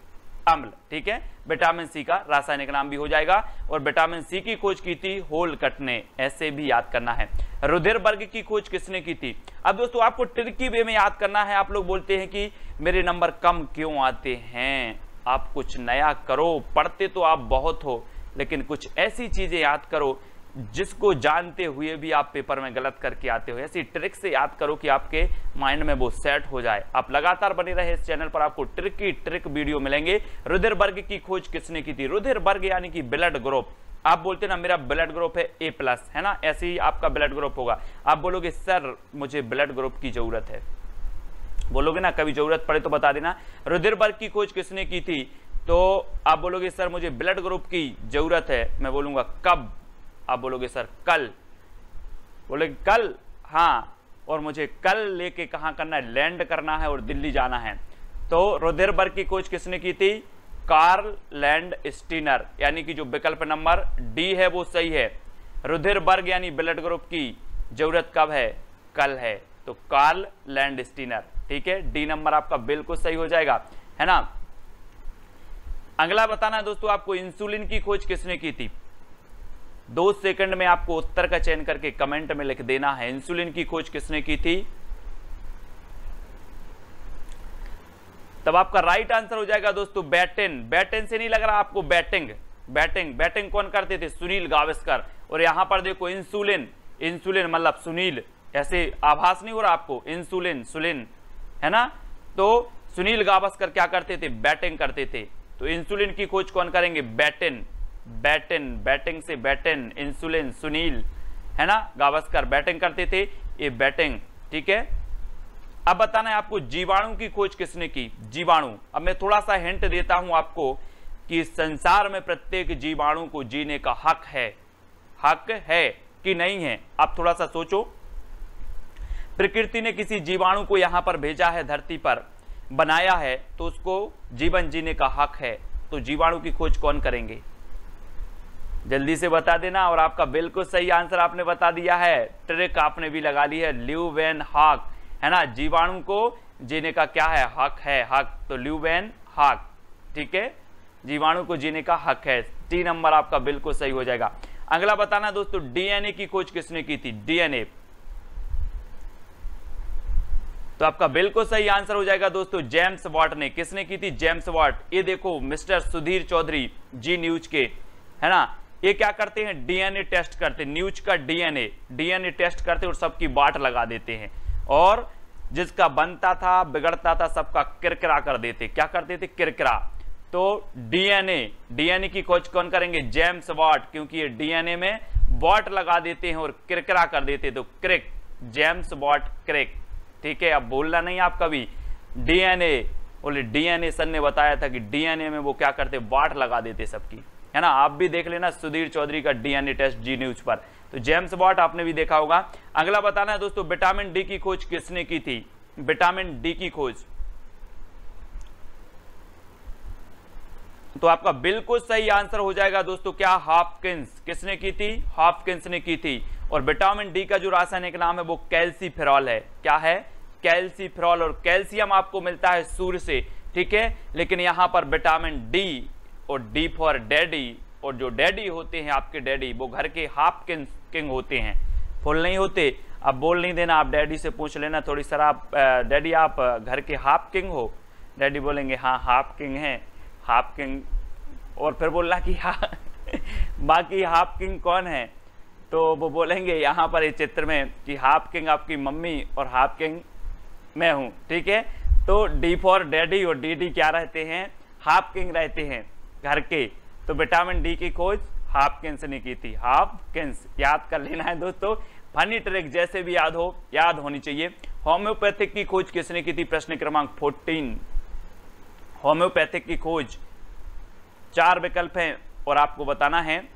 अम्ल, ठीक है? विटामिन सी का रासायनिक नाम भी हो जाएगा और विटामिन सी की खोज की थी होल कटने, ऐसे भी याद करना है। रुधिर वर्ग की खोज किसने की थी? अब दोस्तों, आपको ट्रिकी वे में याद करना है। आप लोग बोलते हैं कि मेरे नंबर कम क्यों आते हैं? आप कुछ नया करो, पढ़ते तो आप बहुत हो, लेकिन कुछ ऐसी चीज़ें याद करो जिसको जानते हुए भी आप पेपर में गलत करके आते हो, ऐसी ट्रिक से याद करो कि आपके माइंड में वो सेट हो जाए। आप लगातार बने रहे इस चैनल पर, आपको ट्रिक की ट्रिक वीडियो मिलेंगे। रुधिर वर्ग की खोज किसने की थी? रुधिर वर्ग यानी कि ब्लड ग्रुप। आप बोलते ना, मेरा ब्लड ग्रुप है ए प्लस है ना? ऐसे ही आपका ब्लड ग्रुप होगा। आप बोलोगे, सर, मुझे ब्लड ग्रुप की ज़रूरत है। बोलोगे ना, कभी ज़रूरत पड़े तो बता देना। रुधिर वर्ग की खोज किसने की थी? तो आप बोलोगे, सर, मुझे ब्लड ग्रुप की ज़रूरत है। मैं बोलूँगा, कब? आप बोलोगे, सर, कल। बोलोगे कल? हाँ। और मुझे कल लेके कहाँ करना है? लैंड करना है और दिल्ली जाना है। तो रुधिरबर्ग की खोज किसने की थी? Karl Landsteiner. यानी कि जो विकल्प नंबर डी है, वो सही है। रुधिर रुधिरबर्ग यानी ब्लड ग्रुप की ज़रूरत कब है? कल है। तो कार्ल लैंड स्टीनर। ठीक है? डी नंबर आपका बिल्कुल सही हो जाएगा। है ना? अगला बताना है दोस्तों, आपको इंसुलिन की खोज किसने की थी? दो सेकंड में आपको उत्तर का चयन करके कमेंट में लिख देना है। इंसुलिन की खोज किसने की थी? तब आपका राइट आंसर हो जाएगा दोस्तों बैटेन बैटेन से नहीं लग रहा आपको बैटिंग बैटिंग बैटिंग कौन करते थे? सुनील गावस्कर। और यहाँ पर देखो, इंसुलिन. इंसुलिन मतलब सुनील। ऐसे आभास नहीं हो रहा आपको? इंसुलिन, सुलिन, है ना? तो सुनील गावस्कर क्या करते थे? बैटिंग करते थे। तो इंसुलिन की खोज कौन करेंगे? बैटिन बैटिन, बैटिंग से बैटिन, इंसुलिन, सुनील, है ना? गावस्कर बैटिंग करते थे, ये बैटिंग, ठीक है? अब बताना है आपको, जीवाणु की खोज किसने की? जीवाणु। अब मैं थोड़ा सा हिंट देता हूँ आपको कि संसार में प्रत्येक जीवाणु को जीने का हक है। हक है कि नहीं है? आप थोड़ा सा सोचो। प्रकृति ने किसी जीवाणु को यहाँ पर भेजा है, धरती पर, बनाया है तो उसको जीवन जीने का हक है। तो जीवाणु की खोज कौन करेंगे? जल्दी से बता देना और आपका बिल्कुल सही आंसर आपने बता दिया है। ट्रिक आपने भी लगा ली है ल्यूवेन हाक। है ना? जीवाणु को जीने का क्या है? हक है, हक। तो ल्यूवेन हाक, ठीक है? जीवाणु को जीने का हक है। टी नंबर आपका बिल्कुल सही हो जाएगा। अगला बताना दोस्तों, डीएनए की खोज किसने की थी? डीएनए। तो आपका बिल्कुल सही आंसर हो जाएगा दोस्तों, जेम्स वॉट ने। किसने की थी? James Watt. ये देखो, मिस्टर सुधीर चौधरी, जी न्यूज़ के। है ना? ये क्या करते हैं? डीएनए टेस्ट करते हैं। न्यूज़ का डीएनए डीएनए टेस्ट करते और सबकी बाट लगा देते हैं। और जिसका बनता था, बिगड़ता था, सबका किरकिरा कर देते। क्या करते थे किरकिरा। तो डीएनए डीएनए की खोज कौन करेंगे? जेम्स वॉट, क्योंकि ये डीएनए में वॉट लगा देते हैं और किरकिरा कर देते तो क्रिक, जेम्स वॉट क्रिक। ठीक है? अब बोलना नहीं आप कभी। डीएनए, बोले, डीएनए सर ने बताया था कि डीएनए में वो क्या करते? वाट लगा देते सबकी। है ना? आप भी देख लेना सुधीर चौधरी का डीएनए टेस्ट जी न्यूज़ पर। तो जेम्स वॉट आपने भी देखा होगा। अगला बताना है दोस्तों, विटामिन डी की खोज किसने की थी? विटामिन डी की खोज। तो आपका बिल्कुल सही आंसर हो जाएगा दोस्तों, क्या हाफकिंस किसने की थी? हाफकिंस ने की थी। और विटामिन डी का जो रासायनिक नाम है, वो कैल्सीफेरॉल है। क्या है? कैल्सीफेरॉल। और कैल्शियम आपको मिलता है सूर्य से, ठीक है? लेकिन यहाँ पर विटामिन डी और डी फॉर डैडी और जो डैडी होते हैं आपके डैडी वो घर के हाफ़ किंग किंग होते हैं। फुल नहीं होते? अब बोल नहीं देना, आप डैडी से पूछ लेना, थोड़ी सर आप डैडी आप घर के हाफ़ किंग हो। डैडी बोलेंगे हाँ हाफ़ किंग हैं हाफ़ किंग और फिर बोलना कि हाँ (laughs) बाकी हाफ़ किंग कौन है? तो वो बोलेंगे, यहाँ पर इस चित्र में कि हाफ़ किंग आपकी मम्मी और हाफ़ किंग मैं हूँ, ठीक है? तो डी फॉर डैडी और डी डी क्या रहते हैं? हाफ़ किंग रहते हैं। घर के। तो विटामिन डी की खोज हाफ़ किंस ने की थी। हाफ़ किंस याद कर लेना है दोस्तों। फनी ट्रिक जैसे भी याद हो, याद होनी चाहिए। होम्योपैथिक की खोज किसने की थी? प्रश्न क्रमांक 14 होम्योपैथिक की खोज। चार विकल्प हैं और आपको बताना है।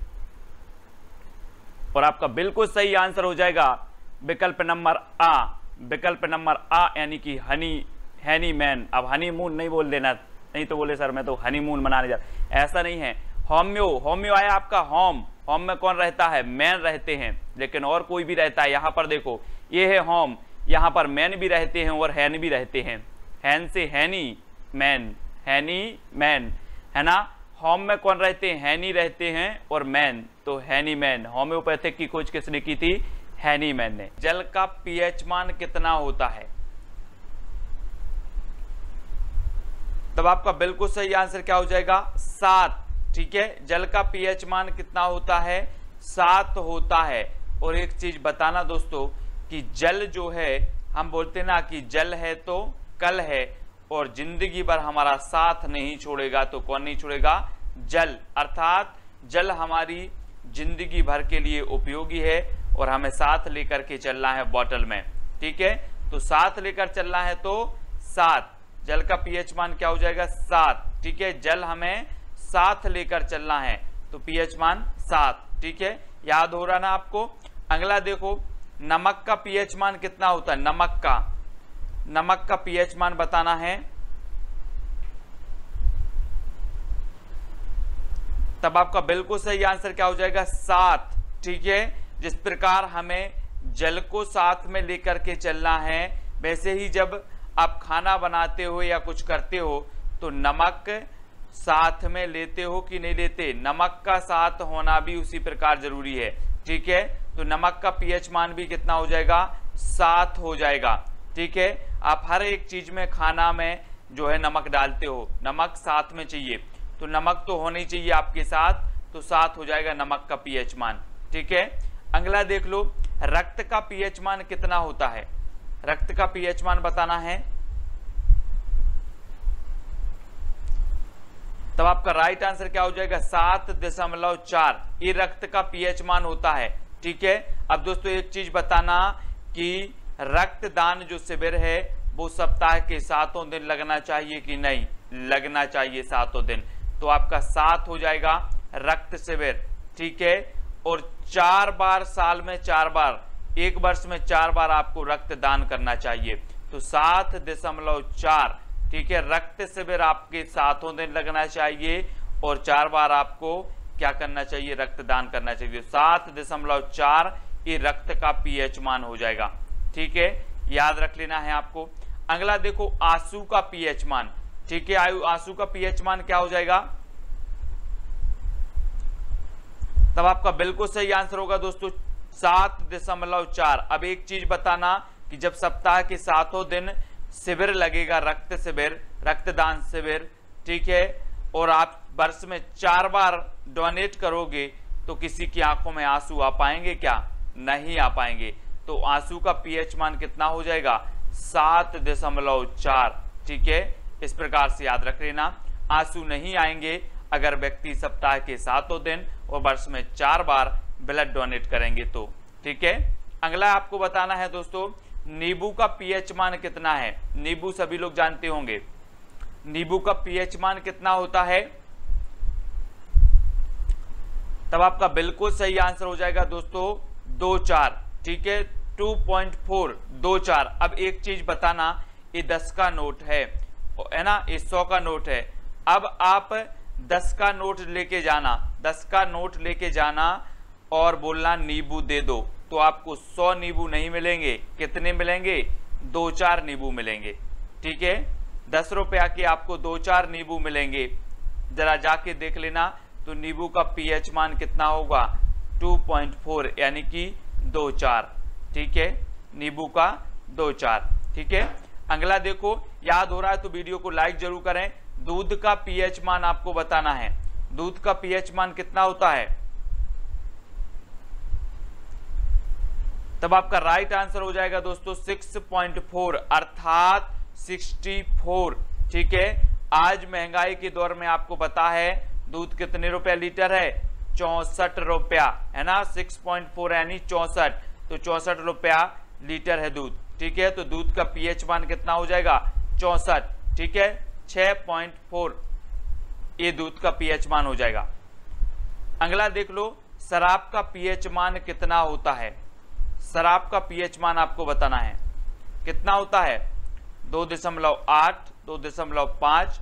और आपका बिल्कुल सही आंसर हो जाएगा। विकल्प नंबर आ। विकल्प नंबर आ यानी कि हनी, हैनी मैन। अब हनी मून नहीं बोल देना। नहीं तो बोले, सर, मैं तो हनीमून मनाने जा ऐसा नहीं है। होम्यो होम्यो आया आपका, होम। होम में कौन रहता है? मैन रहते हैं। लेकिन और कोई भी रहता है, यहाँ पर देखो, ये है होम। यहाँ पर मैन भी रहते हैं और हैन भी रहते हैं। हैन से हैनी, मैन। हैनी, मैन। है ना? होम में कौन रहते हैं? हैनी रहते हैं और मैन। तो हैनी, मैन। होम्योपैथिक की खोज किसने की थी? हैनी, मैन ने। जल का पीएच मान कितना होता है? तब आपका बिल्कुल सही आंसर क्या हो जाएगा? सात। ठीक है? जल का पीएच मान कितना होता है? सात होता है। और एक चीज़ बताना दोस्तों कि जल जो है, हम बोलते ना कि जल है तो कल है, और ज़िंदगी भर हमारा साथ नहीं छोड़ेगा तो कौन नहीं छोड़ेगा? जल। अर्थात जल हमारी ज़िंदगी भर के लिए उपयोगी है और हमें साथ लेकर के चलना है बॉटल में। ठीक है? तो साथ लेकर चलना है तो सात। जल का पीएच मान क्या हो जाएगा? सात। ठीक है, जल हमें साथ लेकर चलना है तो पीएच मान सात। ठीक है, याद हो रहा ना आपको? अगला देखो, नमक का पीएच मान कितना होता है? नमक का। नमक का पीएच मान बताना है। तब आपका बिल्कुल सही आंसर क्या हो जाएगा? सात। ठीक है, जिस प्रकार हमें जल को साथ में लेकर के चलना है, वैसे ही जब आप खाना बनाते हो या कुछ करते हो तो नमक साथ में लेते हो कि नहीं लेते? नमक का साथ होना भी उसी प्रकार ज़रूरी है। ठीक है? तो नमक का पीएच मान भी कितना हो जाएगा? सात हो जाएगा। ठीक है? आप हर एक चीज़ में खाना में जो है नमक डालते हो। नमक साथ में चाहिए। तो नमक तो होनी चाहिए आपके साथ तो साथ हो जाएगा नमक का पीएच मान। ठीक है? अगला देख लो। रक्त का पीएच मान कितना होता है? रक्त का पीएच मान बताना है। तब आपका राइट आंसर क्या हो जाएगा? सात दशमलव चार। ये रक्त का पीएच मान होता है। ठीक है? अब दोस्तों, एक चीज़ बताना कि रक्तदान जो शिविर है, वो सप्ताह के सातों दिन लगना चाहिए कि नहीं? लगना चाहिए सातों दिन। तो आपका सात हो जाएगा रक्त शिविर। ठीक है? और चार बार साल में चार बार एक वर्ष में चार बार आपको रक्त दान करना चाहिए। तो सात दशमलव चार, ठीक है, रक्त शिविर आपके सातों दिन लगना चाहिए और चार बार आपको क्या करना चाहिए? रक्तदान करना चाहिए। सात दशमलव चार, ये रक्त का पीएच मान हो जाएगा। ठीक है, याद रख लेना है आपको। अगला देखो, आँसू का पीएच मान। ठीक है, आयु आँसू का पीएच मान क्या हो जाएगा? तब आपका बिल्कुल सही आंसर होगा दोस्तों। सात दशमलव चार। अब एक चीज़ बताना कि जब सप्ताह के सातों दिन शिविर लगेगा, रक्त शिविर, रक्तदान शिविर, ठीक है? और आप वर्ष में चार बार डोनेट करोगे तो किसी की आँखों में आँसू आ पाएँगे क्या? नहीं आ पाएँगे। तो आँसू का पीएच मान कितना हो जाएगा? सात दशमलव चार, ठीक है? इस प्रकार से याद रख लेना। आँसू नहीं आएँगे अगर व्यक्ति सप्ताह के सातों दिन और वर्ष में चार बार ब्लड डोनेट करेंगे तो। ठीक है? अगला आपको बताना है दोस्तों, नींबू का पीएच मान कितना है? नींबू सभी लोग जानते होंगे। नींबू का पीएच मान कितना होता है? तब आपका बिल्कुल सही आंसर हो जाएगा दोस्तों, दो चार। ठीक है? टू पॉइंट फोर, दो चार। अब एक चीज़ बताना, ये दस का नोट है है ना? ये सौ का नोट है। अब आप दस का नोट लेके जाना, दस का नोट लेके जाना और बोलना नींबू दे दो। तो आपको सौ नींबू नहीं मिलेंगे। कितने मिलेंगे? दो चार नींबू मिलेंगे। ठीक है? दस रुपया के आपको दो चार नींबू मिलेंगे। जरा जाके देख लेना तो नींबू का पीएच मान कितना होगा? 2.4 यानी कि दो चार। ठीक है? नींबू का दो चार। ठीक है? अगला देखो, याद हो रहा है तो वीडियो को लाइक ज़रूर करें। दूध का पीएच मान आपको बताना है। दूध का पीएच मान कितना होता है? तब आपका राइट आंसर हो जाएगा दोस्तों 6.4 अर्थात 64 ठीक है? आज महँगाई के दौर में आपको पता है, दूध कितने रुपया लीटर है? चौसठ रुपया, है ना? 6.4 यानी चौसठ। तो चौसठ रुपया लीटर है दूध। ठीक है? तो दूध का पीएच मान कितना हो जाएगा? चौसठ। ठीक है? 6.4 ये दूध का पीएच मान हो जाएगा। अगला देख लो, शराब का पीएच मान कितना होता है? शराब का पीएच मान आपको बताना है। कितना होता है? दो दशमलव आठ, दो दशमलव पाँच,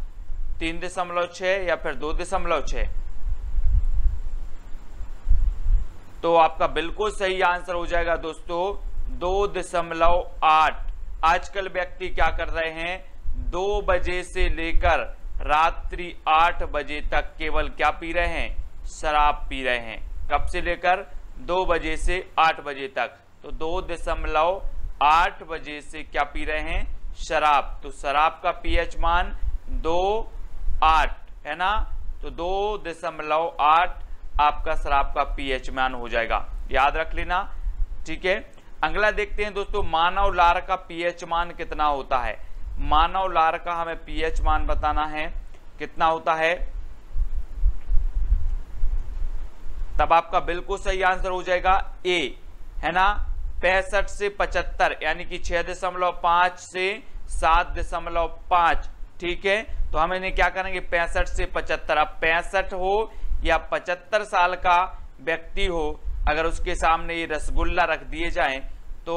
तीन दशमलव छ या फिर दो दशमलव छ तो आपका बिल्कुल सही आंसर हो जाएगा दोस्तों, दो दशमलव आठ। आजकल व्यक्ति क्या कर रहे हैं? दो बजे से लेकर रात्रि आठ बजे तक केवल क्या पी रहे हैं? शराब पी रहे हैं। कब से लेकर? दो बजे से आठ बजे तक। तो दो दशमलव आठ बजे से क्या पी रहे हैं? शराब। तो शराब का पीएच मान दो आठ, है ना? तो दो दशमलव आठ आपका शराब का पीएच मान हो जाएगा। याद रख लेना, ठीक है? अगला देखते हैं दोस्तों मानव लार का पीएच मान कितना होता है? मानव लार का हमें पीएच मान बताना है। कितना होता है? तब आपका बिल्कुल सही आंसर हो जाएगा ए, है ना? पैंसठ से पचहत्तर, यानी कि छह दशमलव पाँच से सात दशमलव पाँच, ठीक है? तो हम इन्हें क्या करेंगे? पैंसठ से पचहत्तर। अब पैंसठ हो या पचहत्तर साल का व्यक्ति हो, अगर उसके सामने ये रसगुल्ला रख दिए जाएँ तो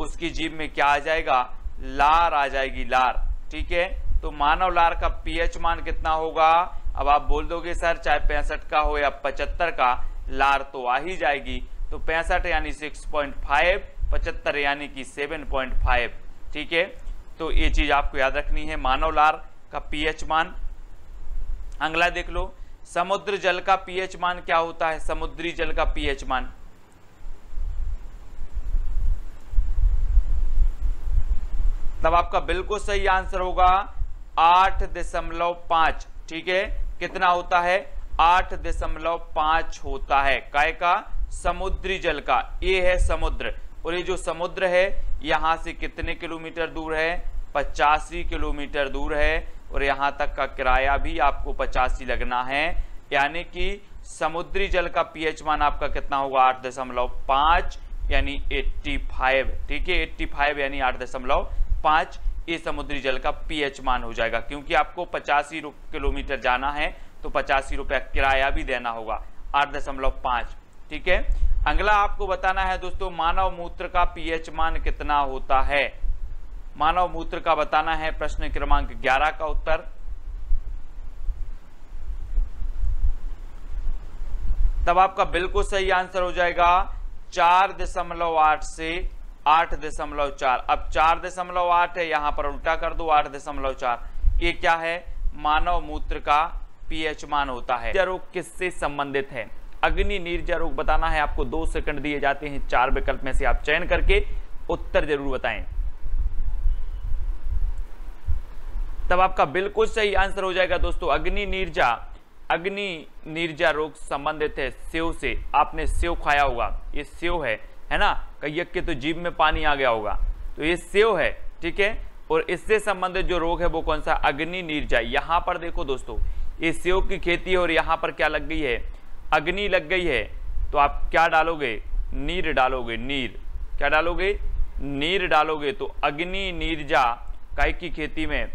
उसकी जीभ में क्या आ जाएगा? लार आ जाएगी, लार, ठीक है? तो मानव लार का पीएच मान कितना होगा? अब आप बोल दोगे, सर, चाहे पैंसठ का हो या पचहत्तर का, लार तो आ ही जाएगी। तो पैंसठ यानी 6.5 पचहत्तर यानी कि 7.5 ठीक है? तो ये चीज़ आपको याद रखनी है। मानव लार का पीएच मान, अगला देख लो। समुद्र जल का पीएच मान क्या होता है? समुद्री जल का पीएच मान। तब आपका बिल्कुल सही आंसर होगा आठ दशमलव पाँच, ठीक है? कितना होता है? आठ दशमलव पाँच होता है। काय का? समुद्री जल का। ये है समुद्र। और ये जो समुद्र है, यहाँ से कितने किलोमीटर दूर है? पचासी किलोमीटर दूर है। और यहाँ तक का किराया भी आपको पचासी लगना है। यानी कि समुद्री जल का पीएच मान आपका कितना होगा? आठ दशमलव पाँच, यानी 85 ठीक है 85 यानी आठ दशमलव पाँच, ये समुद्री जल का पीएच मान हो जाएगा। क्योंकि आपको पचासी किलोमीटर जाना है तो पचासी रुपया किराया भी देना होगा। आठ दशमलव पाँच। ठीक है? अगला आपको बताना है दोस्तों, मानव मूत्र का पीएच मान कितना होता है? मानव मूत्र का बताना है प्रश्न क्रमांक 11 का उत्तर। तब आपका बिल्कुल सही आंसर हो जाएगा चार दशमलव आठ से आठ दशमलव चार। अब चार दशमलव आठ है, यहाँ पर उल्टा कर दो, आठ दशमलव चार। ये क्या है? मानव मूत्र का पीएच मान होता है। किससे संबंधित है? अग्नि नीरजा रोग बताना है, आपको दो सेकंड दिए जाते हैं, चार विकल्प में से आप चयन करके उत्तर ज़रूर बताएँ। तब आपका बिल्कुल सही आंसर हो जाएगा दोस्तों, अग्नि नीरजा अग्नि नीरजा रोग संबंधित है, सेव से। आपने सेव खाया होगा, ये सेव है है ना? कैयक के तो जीव में पानी आ गया होगा। तो ये सेव है, ठीक है? और इससे संबंधित जो रोग है वो कौन सा? अग्नि नीरजा। यहाँ पर देखो दोस्तों, ये सेव की खेती है और यहाँ पर क्या लग गई है? अग्नि लग गई है तो आप क्या डालोगे? नीर डालोगे, नीर। क्या डालोगे? नीर डालोगे तो अग्नि नीरजा काय की खेती में,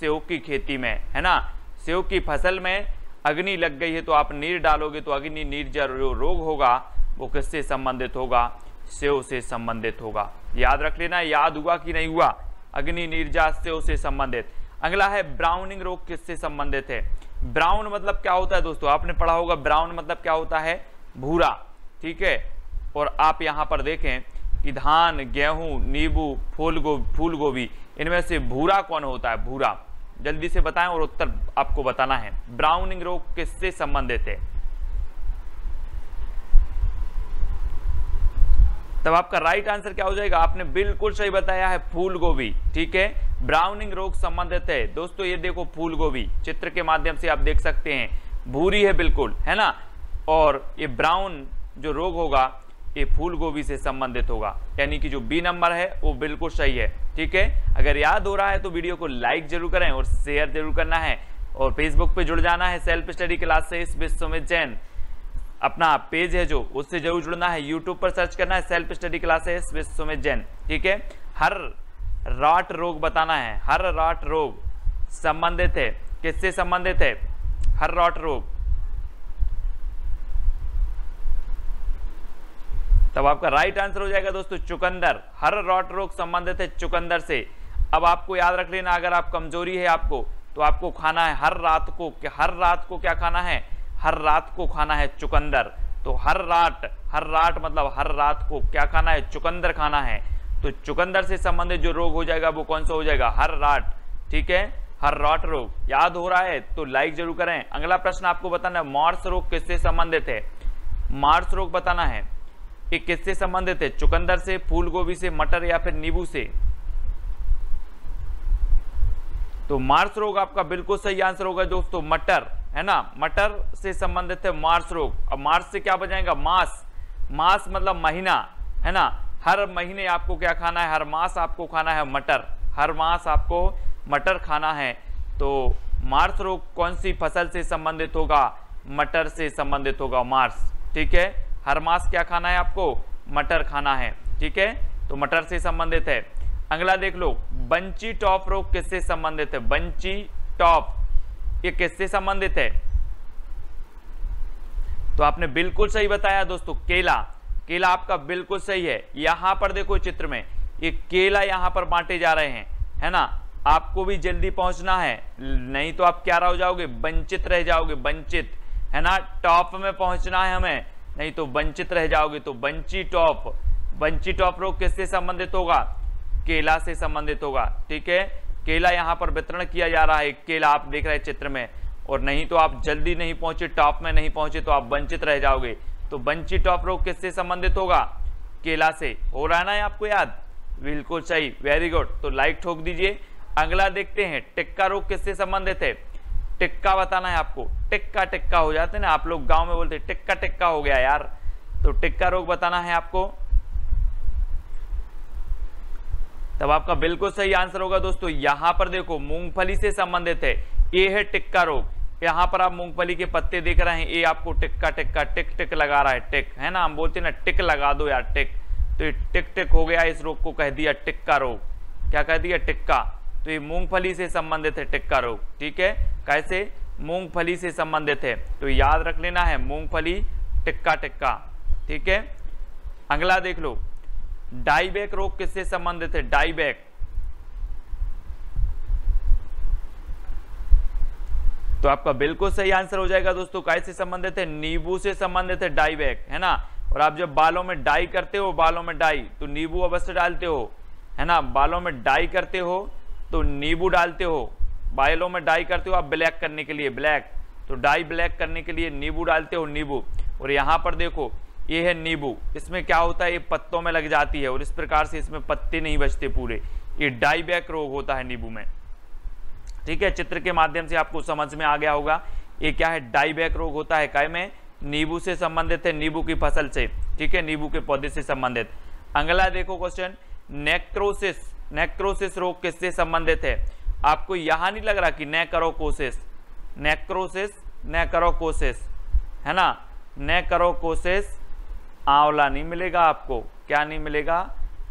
सेव की खेती में, है ना? सेव की फ़सल में अग्नि लग गई है तो आप नीर डालोगे तो अग्नि नीरजा जो रोग होगा, वो किससे संबंधित होगा? सेव से संबंधित होगा। याद रख लेना, याद हुआ कि नहीं हुआ? अग्नि नीरजा सेव से संबंधित। अगला है, ब्राउनिंग रोग किससे संबंधित है? ब्राउन मतलब क्या होता है दोस्तों? आपने पढ़ा होगा, ब्राउन मतलब क्या होता है? भूरा। ठीक है? और आप यहाँ पर देखें कि धान, गेहूँ, नींबू फूल गो फूल गोभी इनमें से भूरा कौन होता है? भूरा। जल्दी से बताएँ और उत्तर आपको बताना है। ब्राउनिंग रोग किससे संबंधित है? तब आपका राइट आंसर क्या हो जाएगा? आपने बिल्कुल सही बताया है फूल गोभी ठीक है? ब्राउनिंग रोग संबंधित है। दोस्तों, ये देखो फूल गोभी। चित्र के माध्यम से आप देख सकते हैं। भूरी है बिल्कुल, है ना? और ये ब्राउन जो रोग होगा, ये फूल गोभी से संबंधित होगा। यानी कि जो बी नंबर है, वो बिल्कुल सही है। ठीक है? अगर याद हो रहा है तो वीडियो को लाइक ज़रूर करें और शेयर ज़रूर करना है। और फेसबुक पे जुड़ जाना है सेल्फ स्टडी क्लास से इस विश्व में जैन। अपना पेज है जो, उससे ज़रूर जुड़ना है। यूट्यूब पर सर्च करना है सेल्फ स्टडी क्लासेस विश्व में जैन। ठीक है? हर राट रोग बताना है। हर राट रोग संबंधित है। किससे संबंधित है? हर राट रोग। तब आपका राइट आंसर हो जाएगा दोस्तों, चुकंदर। हर रॉट रोग संबंधित है चुकंदर से। अब आपको याद रख लेना, अगर आप कमज़ोरी है आपको तो आपको खाना है। हर रात को हर रात को क्या खाना है? हर रात को खाना है चुकंदर। तो हर रात हर रात मतलब हर रात को क्या खाना है? चुकंदर खाना है। तो चुकंदर से संबंधित जो रोग हो जाएगा, वो कौन सा हो जाएगा? हर राट ठीक है? हर राट रोग। याद हो रहा है? तो लाइक ज़रूर करें। अगला प्रश्न आपको बताना है, मार्स रोग किससे संबंधित है? मार्स रोग बताना है कि किससे संबंधित है? चुकंदर से फूल गोभी से, मटर या फिर नींबू से? तो मार्स रोग आपका बिल्कुल सही आंसर होगा दोस्तों, मटर, है ना? मटर से संबंधित है मार्स रोग। अब मार्स से क्या बजाएगा मास। मास मतलब महीना, है ना? हर महीने आपको क्या खाना है? हर मास आपको खाना है मटर। हर मास आपको मटर खाना है। तो मार्स रोग कौन सी फ़सल से संबंधित होगा? मटर से संबंधित होगा मार्स ठीक है? हर मास क्या खाना है आपको? मटर खाना है। ठीक है? तो मटर से संबंधित है। अगला देख लो। बंची टॉप रोग किससे संबंधित है? Bunchy top. ये किससे संबंधित है? तो आपने बिल्कुल सही बताया दोस्तों, केला। केला आपका बिल्कुल सही है। यहाँ पर देखो चित्र में, ये केला यहाँ पर बांटे जा रहे हैं, है ना? आपको भी जल्दी पहुँचना है। नहीं तो आप क्या रह जाओगे? वंचित रह जाओगे, वंचित, है ना? टॉप में पहुँचना है हमें, नहीं तो वंचित रह जाओगे तो बंची टॉप। बंची टॉप रोग किससे संबंधित होगा? केला से संबंधित होगा, ठीक है? केला यहाँ पर वितरण किया जा रहा है केला आप देख रहे हैं चित्र में, और नहीं तो आप जल्दी नहीं पहुँचे, टॉप में नहीं पहुँचे तो आप वंचित रह जाओगे। तो बंची टॉप रोग किससे संबंधित होगा? केला से। हो रहा है ना आपको याद? बिल्कुल सही। वेरी गुड तो लाइक ठोक दीजिए। अगला देखते हैं, टिक्का रोग किससे संबंधित है? टिक्का बताना है आपको। टिक्का टिक्का हो जाते ना, आप लोग गाँव में बोलते टिक्का टिक्का हो गया यार। तो टिक्का रोग बताना है आपको। तब आपका बिल्कुल सही आंसर होगा दोस्तों। यहाँ पर देखो, मूंगफली से संबंधित है। ये है टिक्का रोग। यहाँ पर आप मूंगफली के पत्ते देख रहे हैं, ये आपको टिक्का टिक्का, टिक टिक लगा रहा है, टिक, है ना? हम बोलते हैं ना, टिक लगा दो यार, टिक। तो ये टिक टिक हो गया, इस रोग को कह दिया टिक्का रोग। क्या कह दिया? टिक्का। तो ये मूंगफली से संबंधित है टिक्का रोग, ठीक है? कैसे? मूंगफली से संबंधित है। तो याद रख लेना है, मूंगफली टिक्का टिक्का, ठीक है? अगला देख लो। डाईबैक रोग किससे संबंधित है? डाईबैक तो आपका बिल्कुल सही आंसर हो जाएगा दोस्तों। कैसे संबंधित है, नींबू से संबंधित है डाईबैक है ना? और आप जब बालों में डाई करते हो, बालों में डाई तो नींबू अवश्य डालते हो, है ना? बालों में डाई करते हो तो नींबू डालते हो। बालों में डाई करते हो आप ब्लैक करने के लिए ब्लैक तो डाई ब्लैक करने के लिए नींबू डालते हो, नींबू। और यहाँ पर देखो, ये है नींबू। इसमें क्या होता है? ये पत्तों में लग जाती है और इस प्रकार से इसमें पत्ते नहीं बचते पूरे। ये डाईबैक रोग होता है नींबू में। ठीक है, चित्र के माध्यम से आपको समझ में आ गया होगा ये क्या है, डाईबैक रोग होता है काय में? नींबू से संबंधित है, नींबू की फ़सल से, ठीक है, नींबू के पौधे से संबंधित। अगला देखो क्वेश्चन नेक्रोसिस नेक्रोसिस रोग किससे संबंधित है? आपको यहाँ नहीं लग रहा कि न करो कोशिश नेक्रोसिस न करो कोशिश है ना? न करो कोशिश आंवला नहीं मिलेगा आपको। क्या नहीं मिलेगा?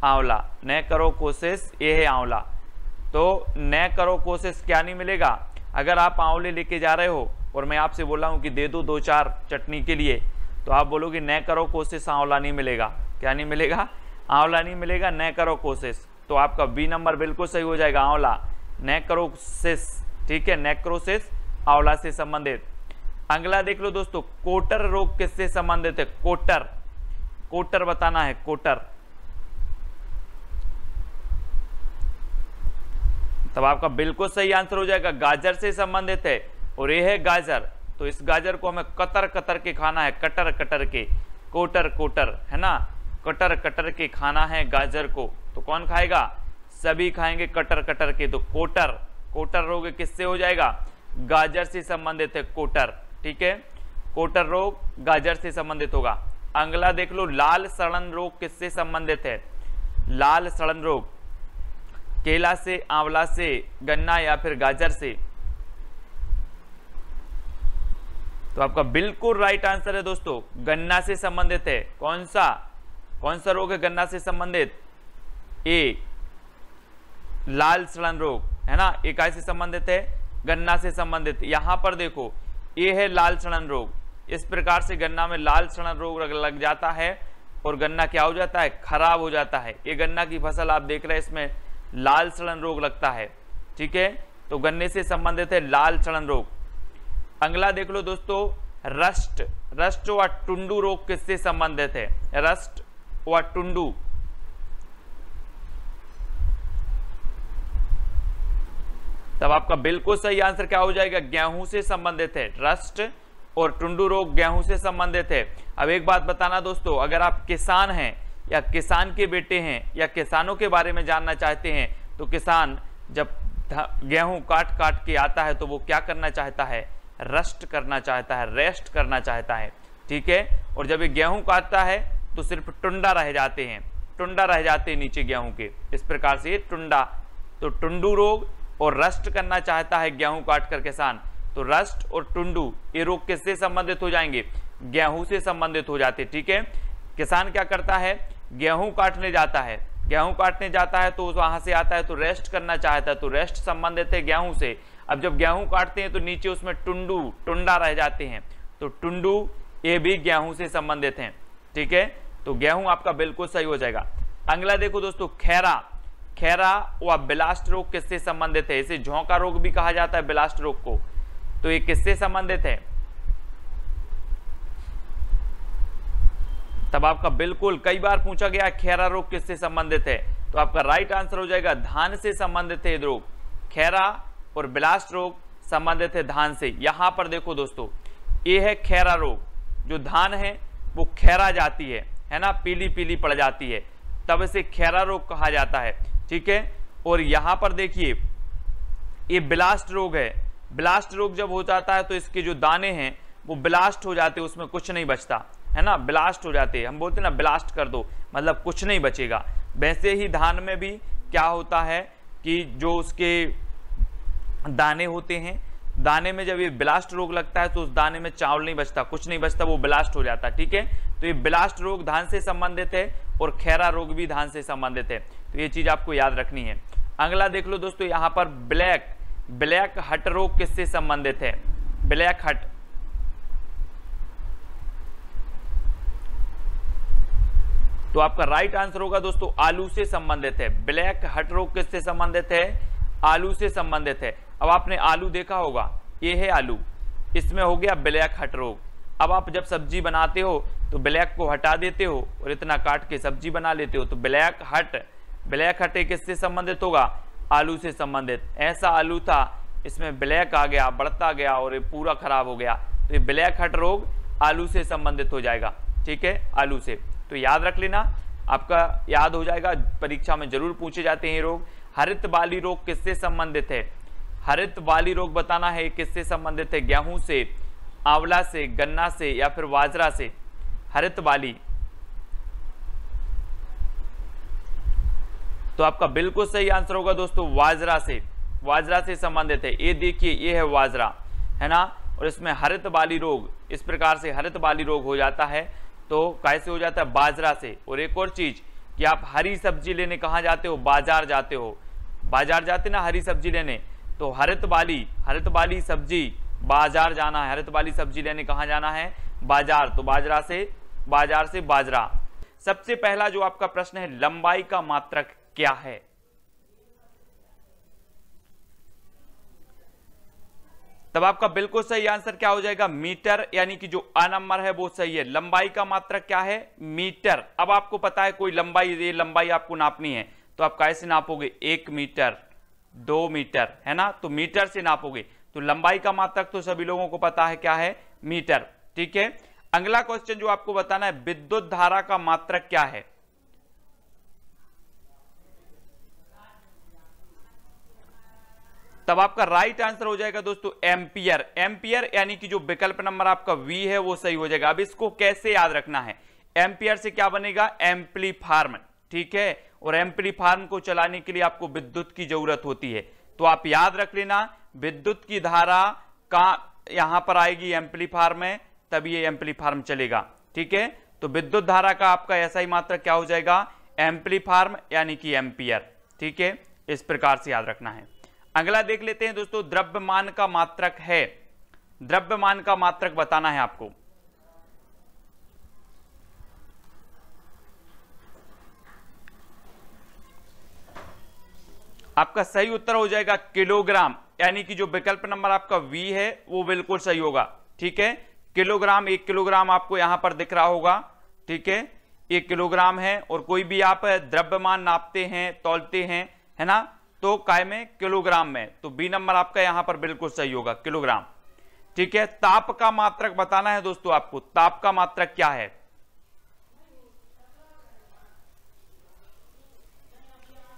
आंवला। न करो कोशिश ये है आंवला। तो न करो कोशिश, क्या नहीं मिलेगा? अगर आप आंवले लेके जा रहे हो, और मैं आपसे बोल हूँ कि दे दो दो चार चटनी के लिए तो आप बोलोगे न करो कोशिश, आंवला नहीं मिलेगा। क्या नहीं मिलेगा? आंवला नहीं मिलेगा न करो कोशिश। तो आपका बी नंबर बिल्कुल सही हो जाएगा, आंवला। नेक्रोसिस ठीक है? नेक्रोसिस आंवला से संबंधित। अगला देख लो दोस्तों, कोटर रोग किससे संबंधित है? कोटर। कोटर बताना है, कोटर। तब आपका बिल्कुल सही आंसर हो जाएगा। गाजर से संबंधित है और ये है गाजर। तो इस गाजर को हमें कतर कतर के खाना है, कटर कटर के, कोटर कोटर, है ना? कटर कटर के खाना है गाजर को। तो कौन खाएगा? सभी खाएँगे कटर कटर के। तो कोटर कोटर रोग किससे हो जाएगा? गाजर से संबंधित है कोटर, ठीक है? कोटर रोग गाजर से संबंधित होगा। अगला देख लो, लाल सड़न रोग किससे संबंधित है? लाल सड़न रोग। केला से, आंवला से, गन्ना या फिर गाजर से। तो आपका बिल्कुल राइट आंसर है दोस्तों। गन्ना से संबंधित है। कौन सा? कौन सा रोग है गन्ना से संबंधित? ए, लाल सड़न रोग, है ना? एक से संबंधित है? गन्ना से संबंधित। यहाँ पर देखो ये है लाल सड़न रोग। इस प्रकार से गन्ना में लाल सड़न रोग लग जाता है और गन्ना क्या हो जाता है? खराब हो जाता है। ये गन्ना की फ़सल आप देख रहे हैं इसमें। लाल सड़न रोग लगता है, ठीक है? तो गन्ने से संबंधित है लाल सड़न रोग। अगला देख लो दोस्तों, रस्ट रस्ट व टुंडू रोग किससे संबंधित है? रस्ट व टुंडू। तब आपका बिल्कुल सही आंसर क्या हो जाएगा? गेहूँ से संबंधित है, रस्ट और टुंडू रोग गेहूँ से संबंधित है। अब एक बात बताना दोस्तों, अगर आप किसान हैं या किसान के बेटे हैं या किसानों के बारे में जानना चाहते हैं तो किसान जब गेहूँ काट काट के आता है तो वो क्या करना चाहता है? रस्ट करना चाहता है, रेस्ट करना चाहता है। ठीक है? और जब ये गेहूँ काटता है तो सिर्फ़ टुंडा रह जाते हैं। टुंडा रह जाते हैं नीचे गेहूँ के। इस प्रकार से टुंडा। तो टुंडू रोग और रस्ट करना चाहता है गेहूँ काट कर किसान तो रस्ट और टुंडू ये रोग किससे संबंधित हो जाएँगे? गेहूँ से संबंधित हो जाते ठीक है? किसान क्या करता है? गेहूँ काटने जाता है। गेहूँ काटने जाता है तो वहाँ से आता है तो रेस्ट करना चाहता है तो रेस्ट संबंधित है गेहूँ से। अब जब गेहूँ काटते हैं तो नीचे उसमें टुंडू, टुंडा रह जाते हैं। तो टुंडू, ये भी गेहूँ से संबंधित हैं। ठीक है? तो गेहूँ आपका बिल्कुल सही हो जाएगा। अगला देखो दोस्तों, खैरा। खैरा व ब्लास्ट रोग किससे संबंधित है? इसे झोंका रोग भी कहा जाता है ब्लास्ट रोग को। तो ये किससे संबंधित है? तब आपका बिल्कुल, कई बार पूछा गया खेरा रोग किससे संबंधित है? तो आपका राइट आंसर हो जाएगा, धान से संबंधित है रोग। खैरा और ब्लास्ट रोग संबंधित है धान से। यहाँ पर देखो दोस्तों, ये है खैरा रोग। जो धान है, वो खैरा जाती है है ना? पीली पीली पड़ जाती है। तब इसे खैरा रोग कहा जाता है, ठीक है? और यहाँ पर देखिए, ये ब्लास्ट रोग है। ब्लास्ट रोग जब हो जाता है तो इसके जो दाने हैं, वो ब्लास्ट हो जाते हैं, उसमें कुछ नहीं बचता। है ना ब्लास्ट हो जाते हैं। हम बोलते हैं ना ब्लास्ट कर दो मतलब कुछ नहीं बचेगा। वैसे ही धान में भी क्या होता है कि जो उसके दाने होते हैं, दाने में जब ये ब्लास्ट रोग लगता है तो उस दाने में चावल नहीं बचता। कुछ नहीं बचता, वो ब्लास्ट हो जाता, ठीक है? तो ये ब्लास्ट रोग धान से संबंधित है और खैरा रोग भी धान से संबंधित है। तो ये चीज़ आपको याद रखनी है। अगला देख लो दोस्तों, यहाँ पर ब्लैक ब्लैक हट रोग किससे संबंधित है? ब्लैक हट तो आपका राइट आंसर होगा दोस्तों, आलू से संबंधित है। ब्लैक हट रोग किससे संबंधित है? आलू से संबंधित है। अब आपने आलू देखा होगा, ये है आलू। इसमें हो गया ब्लैक हट रोग अब आप जब सब्ज़ी बनाते हो तो ब्लैक को हटा देते हो और इतना काट के सब्ज़ी बना लेते हो। तो ब्लैक हट ब्लैक हट किससे संबंधित होगा? आलू से संबंधित। ऐसा आलू था, इसमें ब्लैक आ गया, बढ़ता गया और ये पूरा खराब हो गया। तो ये ब्लैक हट रोग आलू से संबंधित हो जाएगा। ठीक है? आलू से। तो याद रख लेना, आपका याद हो जाएगा, परीक्षा में ज़रूर पूछे जाते हैं रोग। हरित बाली रोग किससे संबंधित है? हरित बाली रोग बताना है, किससे संबंधित है? गेहूँ से, आंवला से, गन्ना से या फिर बाजरा से? हरित बाली। तो आपका बिल्कुल सही आंसर होगा दोस्तों, वाजरा से। वाजरा से संबंधित है। ये देखिए, ये है वाजरा, है ना? और इसमें हरित बाली रोग, इस प्रकार से हरित बाली रोग हो जाता है। तो कैसे हो जाता है बाजरा से? और एक और चीज़, कि आप हरी सब्ज़ी लेने कहाँ जाते हो? बाज़ार जाते हो। बाज़ार जाते ना हरी सब्ज़ी लेने? तो हरित बाली हरित बाली सब्ज़ी, बाज़ार जाना है। हरित बाली सब्ज़ी लेने कहाँ जाना है? बाज़ार। तो बाजरा से, बाज़ार से बाजरा। सबसे पहला जो आपका प्रश्न है, लंबाई का मात्रक क्या है? तब आपका बिल्कुल सही आंसर क्या हो जाएगा? मीटर, यानी कि जो अ नंबर है वो सही है। लंबाई का मात्रक क्या है? मीटर। अब आपको पता है कोई लंबाई, ये लंबाई आपको नापनी है तो आप कैसे नापोगे? एक मीटर, दो मीटर, है ना? तो मीटर से नापोगे। तो लंबाई का मात्रक तो सभी लोगों को पता है क्या है? मीटर। ठीक है? अगला क्वेश्चन जो आपको बताना है, विद्युत धारा का मात्रक क्या है? तब आपका राइट आंसर हो जाएगा दोस्तों एम्पियर एम्पियर यानी कि जो विकल्प नंबर आपका वी है, वो सही हो जाएगा। अब इसको कैसे याद रखना है? एम्पियर से क्या बनेगा? एम्पलीफार्म ठीक है? और एम्पलीफार्म को चलाने के लिए आपको विद्युत की ज़रूरत होती है। तो आप याद रख लेना, विद्युत की धारा का यहाँ पर आएगी एम्पलीफार्म में तब ये एम्पलीफार्म चलेगा। ठीक है? तो विद्युत धारा का आपका ऐसा ही मात्रा क्या हो जाएगा? एम्पलीफार्म यानी कि एम्पियर ठीक है? इस प्रकार से याद रखना है। अगला देख लेते हैं दोस्तों, द्रव्यमान का मात्रक है। द्रव्यमान का मात्रक बताना है आपको। आपका सही उत्तर हो जाएगा किलोग्राम। यानी कि जो विकल्प नंबर आपका वी है, वो बिल्कुल सही होगा। ठीक है? किलोग्राम, एक किलोग्राम आपको यहाँ पर दिख रहा होगा। ठीक है? एक किलोग्राम है और कोई भी आप द्रव्यमान नापते हैं, तोलते हैं, है ना? तो काय में? किलोग्राम में। तो बी नंबर आपका यहाँ पर बिल्कुल सही होगा, किलोग्राम। ठीक है? ताप का मात्रक बताना है दोस्तों आपको। ताप का मात्रक क्या है?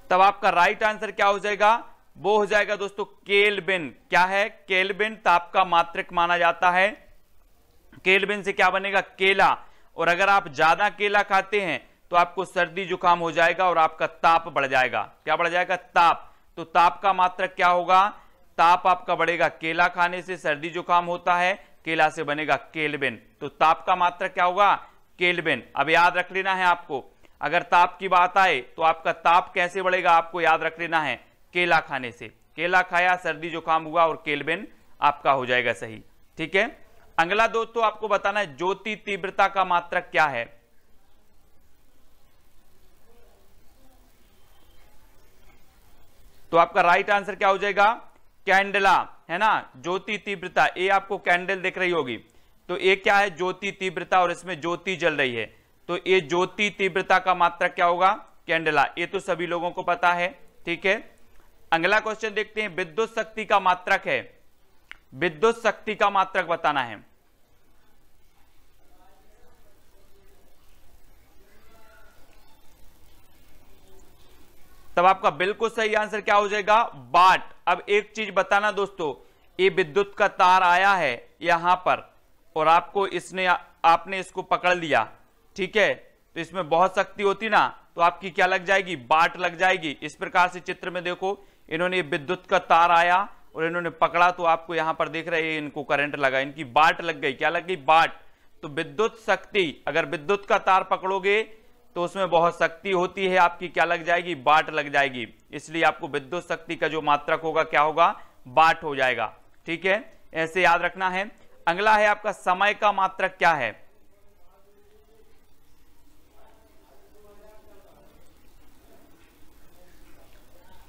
तब आपका राइट आंसर क्या हो जाएगा? वो हो जाएगा दोस्तों केलबिन। क्या है? केलबिन ताप का मात्रक माना जाता है। केलबिन से क्या बनेगा? केला। और अगर आप ज़्यादा केला खाते हैं तो आपको सर्दी जुकाम हो जाएगा और आपका ताप बढ़ जाएगा। क्या बढ़ जाएगा? ताप। तो ताप का मात्रक क्या होगा? ताप आपका बढ़ेगा केला खाने से, सर्दी जुकाम होता है, केला से बनेगा केलबेन। तो ताप का मात्रक क्या होगा? केलबेन। अब याद रख लेना है आपको, अगर ताप की बात आए तो आपका ताप कैसे बढ़ेगा आपको याद रख लेना है, केला खाने से। केला खाया, सर्दी जुकाम हुआ और केलबेन आपका हो जाएगा सही। ठीक है? अगला दोस्तों, आपको बताना है ज्योति तीव्रता का मात्रक क्या है? तो आपका राइट आंसर क्या हो जाएगा? कैंडला है ना? ज्योति तीव्रता ये आपको कैंडल दिख रही होगी। तो ये क्या है? ज्योति तीव्रता और इसमें ज्योति जल रही है। तो ये ज्योति तीव्रता का मात्रा क्या होगा? कैंडला ये तो सभी लोगों को पता है, ठीक है? अगला क्वेश्चन देखते हैं। विद्युत शक्ति का मात्रक है। विद्युत शक्ति का मात्रक बताना है। तब आपका बिल्कुल सही आंसर क्या हो जाएगा? बाट। अब एक चीज़ बताना दोस्तों, ये विद्युत का तार आया है यहाँ पर, और आपको इसने, आपने इसको पकड़ लिया, ठीक है? तो इसमें बहुत शक्ति होती ना तो आपकी क्या लग जाएगी? बाट लग जाएगी। इस प्रकार से चित्र में देखो, इन्होंने विद्युत का तार आया, और इन्होंने पकड़ा तो आपको यहाँ पर देख रहे हैं, इनको करंट लगा, इनकी बाट लग गई। क्या लग गई? बाट। तो विद्युत शक्ति, अगर विद्युत का तार पकड़ोगे तो उसमें बहुत शक्ति होती है आपकी, क्या लग जाएगी? बाट लग जाएगी। इसलिए आपको विद्युत शक्ति का जो मात्रक होगा, क्या होगा? बाट हो जाएगा। ठीक है? ऐसे याद रखना है। अगला है आपका समय का मात्रक क्या है?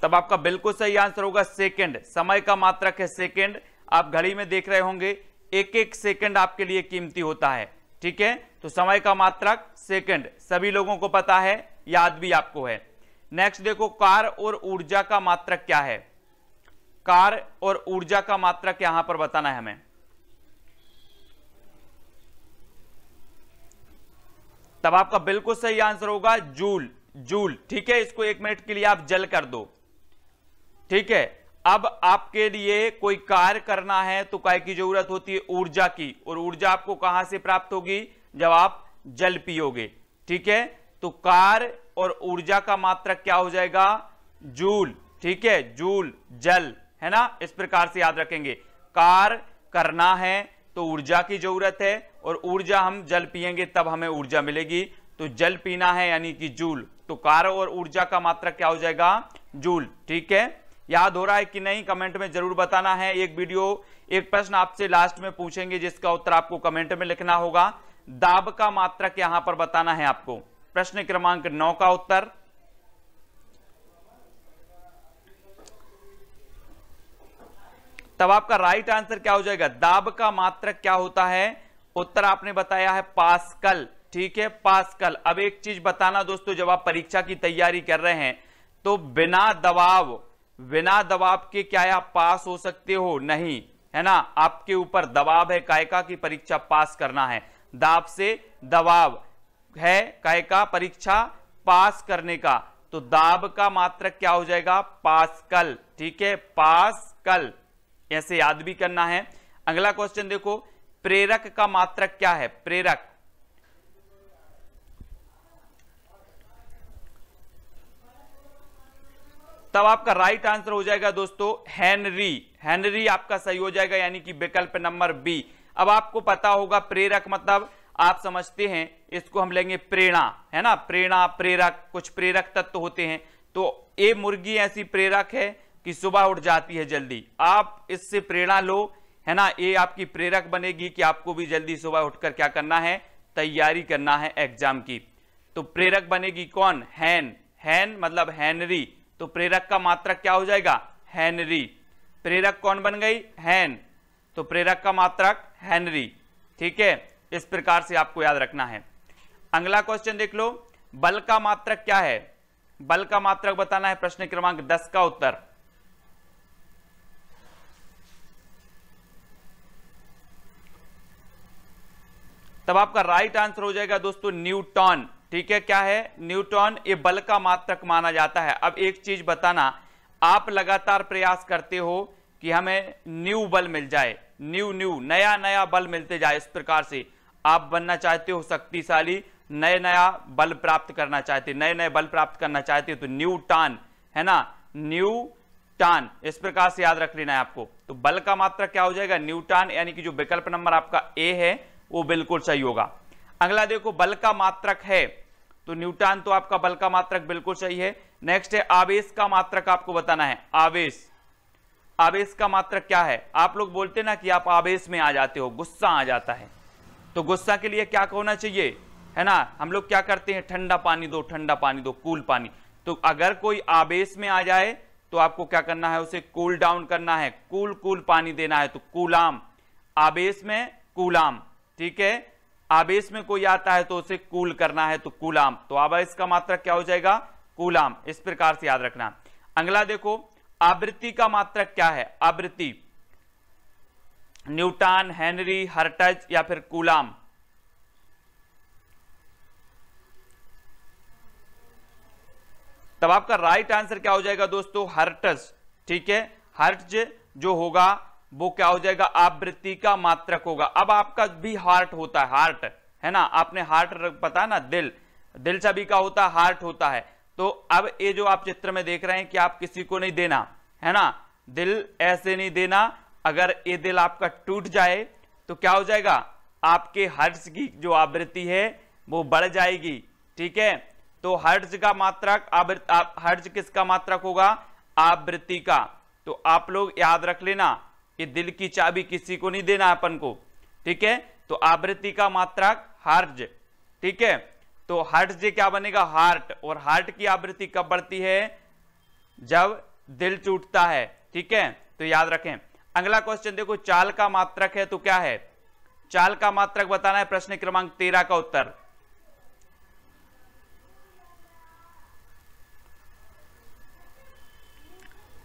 तब आपका बिल्कुल सही आंसर होगा सेकंड। समय का मात्रक है सेकंड। आप घड़ी में देख रहे होंगे एक एक सेकंड आपके लिए कीमती होता है। ठीक है? तो समय का मात्रक सेकंड सभी लोगों को पता है, याद भी आपको है। नेक्स्ट देखो, कार और ऊर्जा का मात्रक क्या है? कार और ऊर्जा का मात्रक यहाँ पर बताना है हमें। तब आपका बिल्कुल सही आंसर होगा, जूल जूल। ठीक है? इसको एक मिनट के लिए आप जल कर दो। ठीक है? अब आपके लिए कोई कार्य करना है तो काय की ज़रूरत होती है? ऊर्जा की। और ऊर्जा आपको कहाँ से प्राप्त होगी? जब आप जल पियोगे। ठीक है? तो कार और ऊर्जा का मात्रक क्या हो जाएगा? जूल। ठीक है? जूल, जल, है ना? इस प्रकार से याद रखेंगे। कार करना है तो ऊर्जा की ज़रूरत है। और ऊर्जा हम जल पिएँगे तब हमें ऊर्जा मिलेगी। तो जल पीना है यानी कि जूल। तो कार और ऊर्जा का मात्रक क्या हो जाएगा? जूल। ठीक है? याद हो रहा है कि नहीं, कमेंट में ज़रूर बताना है। एक वीडियो, एक प्रश्न आपसे लास्ट में पूछेंगे, जिसका उत्तर आपको कमेंट में लिखना होगा। दाब का मात्रक यहाँ पर बताना है आपको। प्रश्न क्रमांक नौ का उत्तर। तब आपका राइट आंसर क्या हो जाएगा? दाब का मात्रक क्या होता है? उत्तर आपने बताया है पास्कल। ठीक है, पास्कल। अब एक चीज़ बताना दोस्तों, जब आप परीक्षा की तैयारी कर रहे हैं तो बिना दबाव बिना दबाव के क्या आप पास हो सकते हो? नहीं, है ना? आपके ऊपर दबाव है, कायका की परीक्षा पास करना है। दाब से दबाव है, कायका परीक्षा पास करने का। तो दाब का मात्रक क्या हो जाएगा? पास्कल, ठीक है? पास्कल। ऐसे याद भी करना है। अगला क्वेश्चन देखो, प्रेरक का मात्रक क्या है? प्रेरक। तब आपका राइट आंसर हो जाएगा दोस्तों हेनरी हेनरी आपका सही हो जाएगा, यानी कि विकल्प नंबर बी अब आपको पता होगा प्रेरक मतलब आप समझते हैं, इसको हम लेंगे प्रेरणा, है ना? प्रेरणा, प्रेरक, कुछ प्रेरक तत्व होते हैं। तो ये मुर्गी ऐसी प्रेरक है कि सुबह उठ जाती है जल्दी। आप इससे प्रेरणा लो, है ना? ये आपकी प्रेरक बनेगी कि आपको भी जल्दी सुबह उठकर क्या करना है? तैयारी करना है एग्ज़ाम की। तो प्रेरक बनेगी कौन? हैन हैन मतलब हैनरी तो प्रेरक का मात्रक क्या हो जाएगा? हैनरी। प्रेरक कौन बन गई? हैन। तो प्रेरक का मात्रक हैनरी। ठीक है? इस प्रकार से आपको याद रखना है। अगला क्वेश्चन देख लो। बल का मात्रक क्या है? बल का मात्रक बताना है प्रश्न क्रमांक दस का उत्तर। तब आपका राइट आंसर हो जाएगा दोस्तों न्यूटन। ठीक है, क्या है? न्यूटन ये बल का मात्रक माना जाता है। अब एक चीज़ बताना, आप लगातार प्रयास करते हो कि हमें न्यू बल मिल जाए, न्यू न्यू, नया नया बल मिलते जाए इस प्रकार से। आप बनना चाहते हो शक्तिशाली, नए नया बल प्राप्त करना चाहते, नए नए बल प्राप्त करना चाहते हो तो न्यू टान, है ना? न्यू टान, इस प्रकार से याद रख लेना है आपको। तो बल का मात्रक क्या हो जाएगा? न्यूटन यानी कि जो विकल्प नंबर आपका ए है, वो बिल्कुल सही होगा। अगला देखो, बल का मात्रक है तो न्यूटन तो आपका बल का मात्रक बिल्कुल सही है। नेक्स्ट है, आवेश का मात्रक आपको बताना है। आवेश। आवेश का मात्रक क्या है? आप लोग बोलते ना कि आप आवेश में आ जाते हो, गुस्सा आ जाता है। तो गुस्सा के लिए क्या होना चाहिए? है ना? हम लोग क्या करते हैं? ठंडा पानी दो, ठंडा पानी दो, कूल पानी। तो अगर कोई आवेश में आ जाए तो आपको क्या करना है? उसे कूल डाउन करना है। कूल कूल पानी देना है तो कूलाम। आवेश में कूलाम। ठीक है? आवेश में कोई आता है तो उसे कूल करना है तो कूलाम। तो आवेश का मात्रक क्या हो जाएगा? कूलाम। इस प्रकार से याद रखना। अगला देखो, आवृत्ति का मात्रक क्या है? आवृत्ति। न्यूटन, हेनरी, हर्टज या फिर कूलाम? तब आपका राइट आंसर क्या हो जाएगा दोस्तों? हर्टज। ठीक है? हर्टज जो होगा वो क्या हो जाएगा? आवृत्ति का मात्रक होगा। अब आपका भी हार्ट होता है हार्ट है ना? आपने हार्ट पता है ना? दिल। दिल सभी का होता है हार्ट होता है। तो अब ये जो आप चित्र में देख रहे हैं कि आप किसी को नहीं देना, है ना? दिल ऐसे नहीं देना। अगर ये दिल आपका टूट जाए तो क्या हो जाएगा? आपके हर्ट्स की जो आवृत्ति है, वो बढ़ जाएगी। ठीक है? तो हर्ट्ज का मात्रक हर्ट्ज किसका मात्रक होगा? आवृत्ति का। तो आप लोग याद रख लेना ये दिल की चाबी किसी को नहीं देना अपन को, ठीक है? तो आवृत्ति का मात्रक हर्ज, ठीक है? तो हर्ज से क्या बनेगा? हार्ट, और हार्ट की आवृत्ति कब बढ़ती है? जब दिल टूटता है, ठीक है? तो याद रखें, अगला क्वेश्चन देखो, चाल का मात्रक है तो क्या है? चाल का मात्रक बताना है प्रश्न क्रमांक तेरह का उत्तर।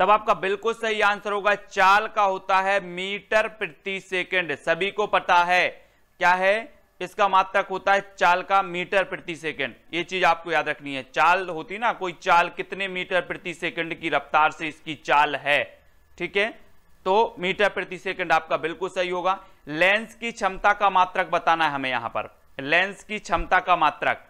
तब आपका बिल्कुल सही आंसर होगा। चाल का होता है मीटर प्रति सेकंड। सभी को पता है। क्या है? इसका मात्रक होता है चाल का मीटर प्रति सेकंड। ये चीज़ आपको याद रखनी है। चाल होती ना, कोई चाल कितने मीटर प्रति सेकंड की रफ्तार से इसकी चाल है? ठीक है? तो मीटर प्रति सेकंड आपका बिल्कुल सही होगा। लेंस की क्षमता का मात्रक बताना है हमें यहाँ पर। लेंस की क्षमता का मात्रक।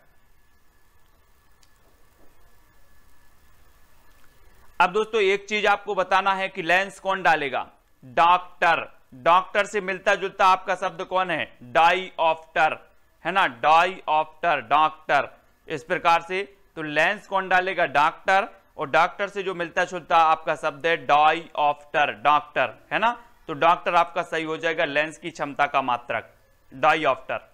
अब दोस्तों, एक चीज़ आपको बताना है कि लेंस कौन डालेगा? डॉक्टर। डॉक्टर से मिलता जुलता आपका शब्द कौन है? डाई ऑफ्टर है ना? Die after doctor. इस प्रकार से तो लेंस कौन डालेगा? डॉक्टर। और डॉक्टर से जो मिलता जुलता आपका शब्द है डाई ऑफ्टर डॉक्टर। है ना? तो डॉक्टर आपका सही हो जाएगा, लेंस की क्षमता का मात्रक। डाई ऑफ्टर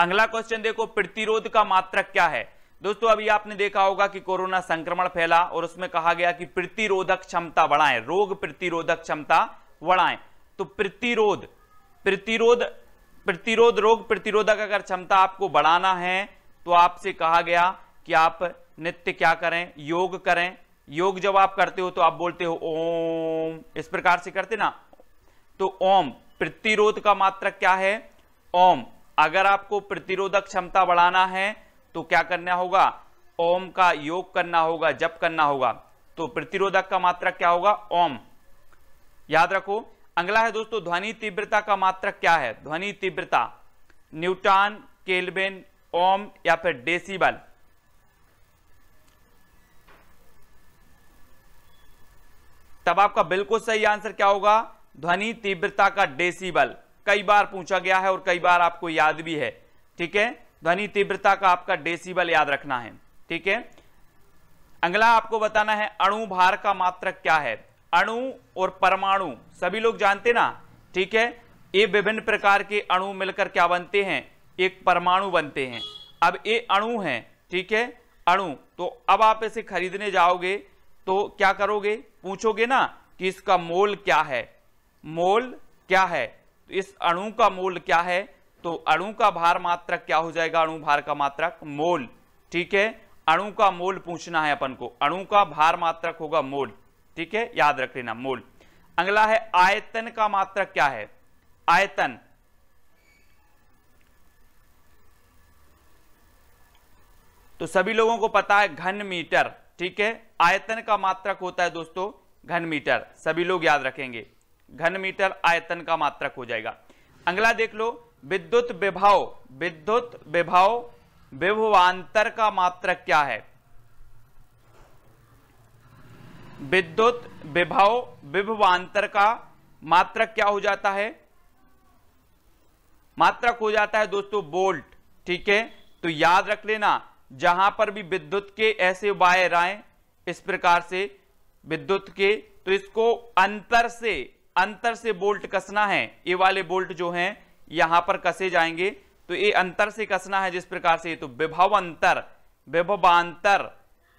अगला क्वेश्चन देखो, प्रतिरोध का मात्रक क्या है? दोस्तों, अभी आपने देखा होगा कि कोरोना संक्रमण फैला और उसमें कहा गया कि प्रतिरोधक क्षमता बढ़ाएँ, रोग प्रतिरोधक क्षमता बढ़ाएँ। तो प्रतिरोध प्रतिरोध प्रतिरोध, रोग प्रतिरोधक अगर क्षमता आपको बढ़ाना है तो आपसे कहा गया कि आप नित्य क्या करें? योग करें। योग जब आप करते हो तो आप बोलते हो, ओम। इस प्रकार से करते ना? तो ओम, प्रतिरोध का मात्रक क्या है? ओम। अगर आपको प्रतिरोधक क्षमता बढ़ाना है तो क्या करना होगा? ओम का योग करना होगा, जप करना होगा। तो प्रतिरोधक का मात्रक क्या होगा? ओम। याद रखो, अगला है दोस्तों, ध्वनि तीव्रता का मात्रक क्या है? ध्वनि तीव्रता। न्यूटन, केल्विन, ओम या फिर डेसिबल। तब आपका बिल्कुल सही आंसर क्या होगा? ध्वनि तीव्रता का डेसिबल। कई बार पूछा गया है और कई बार आपको याद भी है। ठीक है? ध्वनि तीव्रता का आपका डेसिबल याद रखना है, ठीक है? अगला आपको बताना है, अणु भार का मात्रक क्या है? अणु और परमाणु, सभी लोग जानते ना? ठीक है? ये विभिन्न प्रकार के अणु मिलकर क्या बनते हैं? एक परमाणु बनते हैं। अब ये अणु हैं, ठीक है? अणु तो अब आप इसे खरीदने जाओगे तो क्या करोगे? पूछोगे ना कि इसका मोल क्या है? मोल क्या है? तो इस अणु का मोल क्या है? तो अणु का भार मात्रक क्या हो जाएगा? अणु भार का मात्रक मोल। ठीक है? अणु का मोल पूछना है अपन को। अणु का भार मात्रक होगा मोल। ठीक है? याद रख लेना, मोल। अगला है, आयतन का मात्रक क्या है? आयतन। तो सभी लोगों को पता है, घन मीटर। ठीक है? आयतन का मात्रक होता है दोस्तों, घन मीटर। सभी लोग याद रखेंगे। घन मीटर आयतन का मात्रक हो जाएगा। अगला देख लो विद्युत विभाव विद्युत विभाव, विभवांतर का मात्रक क्या है? विद्युत विभव, विभवांतर का मात्रक क्या हो जाता है? मात्रक हो जाता है दोस्तों बोल्ट ठीक है? तो याद रख लेना, जहाँ पर भी विद्युत के ऐसे वायर आए, इस प्रकार से विद्युत के तो इसको अंतर से अंतर से बोल्ट कसना है। ये वाले बोल्ट जो हैं यहाँ पर कसे जाएँगे? तो ये अंतर से कसना है जिस प्रकार से तो विभव अंतर, विभवांतर,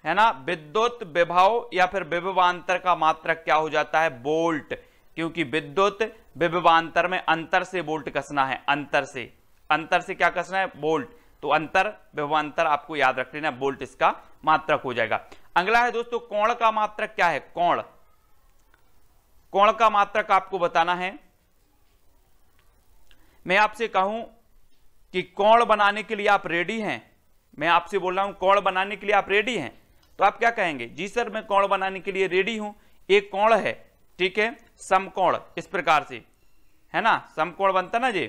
है ना? विद्युत विभव या फिर विभवांतर का मात्रक क्या हो जाता है? बोल्ट। क्योंकि विद्युत विभवांतर में अंतर से बोल्ट कसना है, अंतर से। अंतर से क्या कसना है? बोल्ट। तो अंतर, विभवांतर आपको याद रख लेना बोल्ट इसका मात्रक हो जाएगा। अगला है दोस्तों, कोण का मात्रक क्या है? कोण। कोण का मात्रक आपको बताना है। मैं आपसे कहूँ कि कौड़ बनाने के लिए आप रेडी हैं। मैं आपसे बोल रहा हूँ, कौड़ बनाने के लिए आप रेडी हैं। तो आप क्या कहेंगे? जी सर, मैं कौड़ बनाने के लिए रेडी हूँ। एक कोण है, ठीक है? समकोण इस प्रकार से। है ना? समकोण बनता ना जी?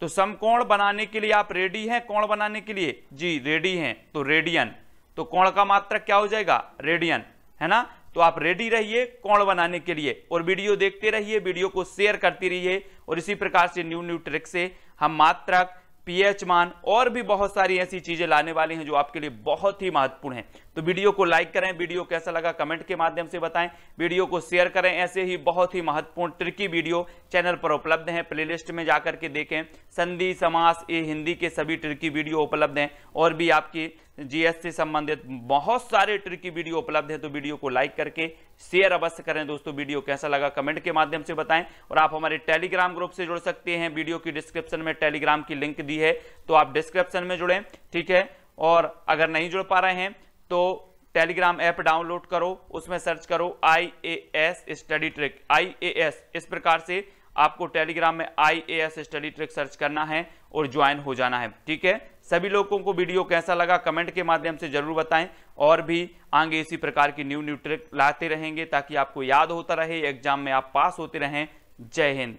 तो समकोण बनाने के लिए आप रेडी हैं कोण बनाने के लिए? जी, रेडी हैं। तो रेडियन। तो कोण का मात्रक क्या हो जाएगा? रेडियन। है ना? तो आप रेडी रहिए कौन बनाने के लिए और वीडियो देखते रहिए वीडियो को शेयर करती रहिए और इसी प्रकार से न्यू न्यू ट्रिक से हम मात्रक पीएच मान और भी बहुत सारी ऐसी चीज़ें लाने वाले हैं जो आपके लिए बहुत ही महत्वपूर्ण है। तो वीडियो को लाइक करें, वीडियो कैसा लगा कमेंट के माध्यम से बताएँ, वीडियो को शेयर करें, ऐसे ही बहुत ही महत्वपूर्ण ट्रिकी वीडियो चैनल पर उपलब्ध हैं। प्लेलिस्ट में जाकर के देखें, संधि, समास, ए हिंदी के सभी ट्रिकी वीडियो उपलब्ध हैं। और भी आपकी जीएस से संबंधित बहुत सारे ट्रिकी वीडियो उपलब्ध है तो वीडियो को लाइक करके शेयर अवश्य करें। दोस्तों, वीडियो कैसा लगा कमेंट के माध्यम से बताएँ। और आप हमारे टेलीग्राम ग्रुप से जुड़ सकते हैं। वीडियो की डिस्क्रिप्शन में टेलीग्राम की लिंक दी है तो आप डिस्क्रिप्शन में जुड़ें, ठीक है? और अगर नहीं जुड़ पा रहे हैं तो टेलीग्राम ऐप डाउनलोड करो, उसमें सर्च करो I A S study trick. I A S इस प्रकार से आपको टेलीग्राम में I A S study trick search करना है और ज्वाइन हो जाना है। ठीक है? सभी लोगों को वीडियो कैसा लगा कमेंट के माध्यम से ज़रूर बताएँ और भी आगे इसी प्रकार की न्यू न्यू ट्रिक लाते रहेंगे ताकि आपको याद होता रहे, एग्ज़ाम में आप पास होते रहें। जय हिंद।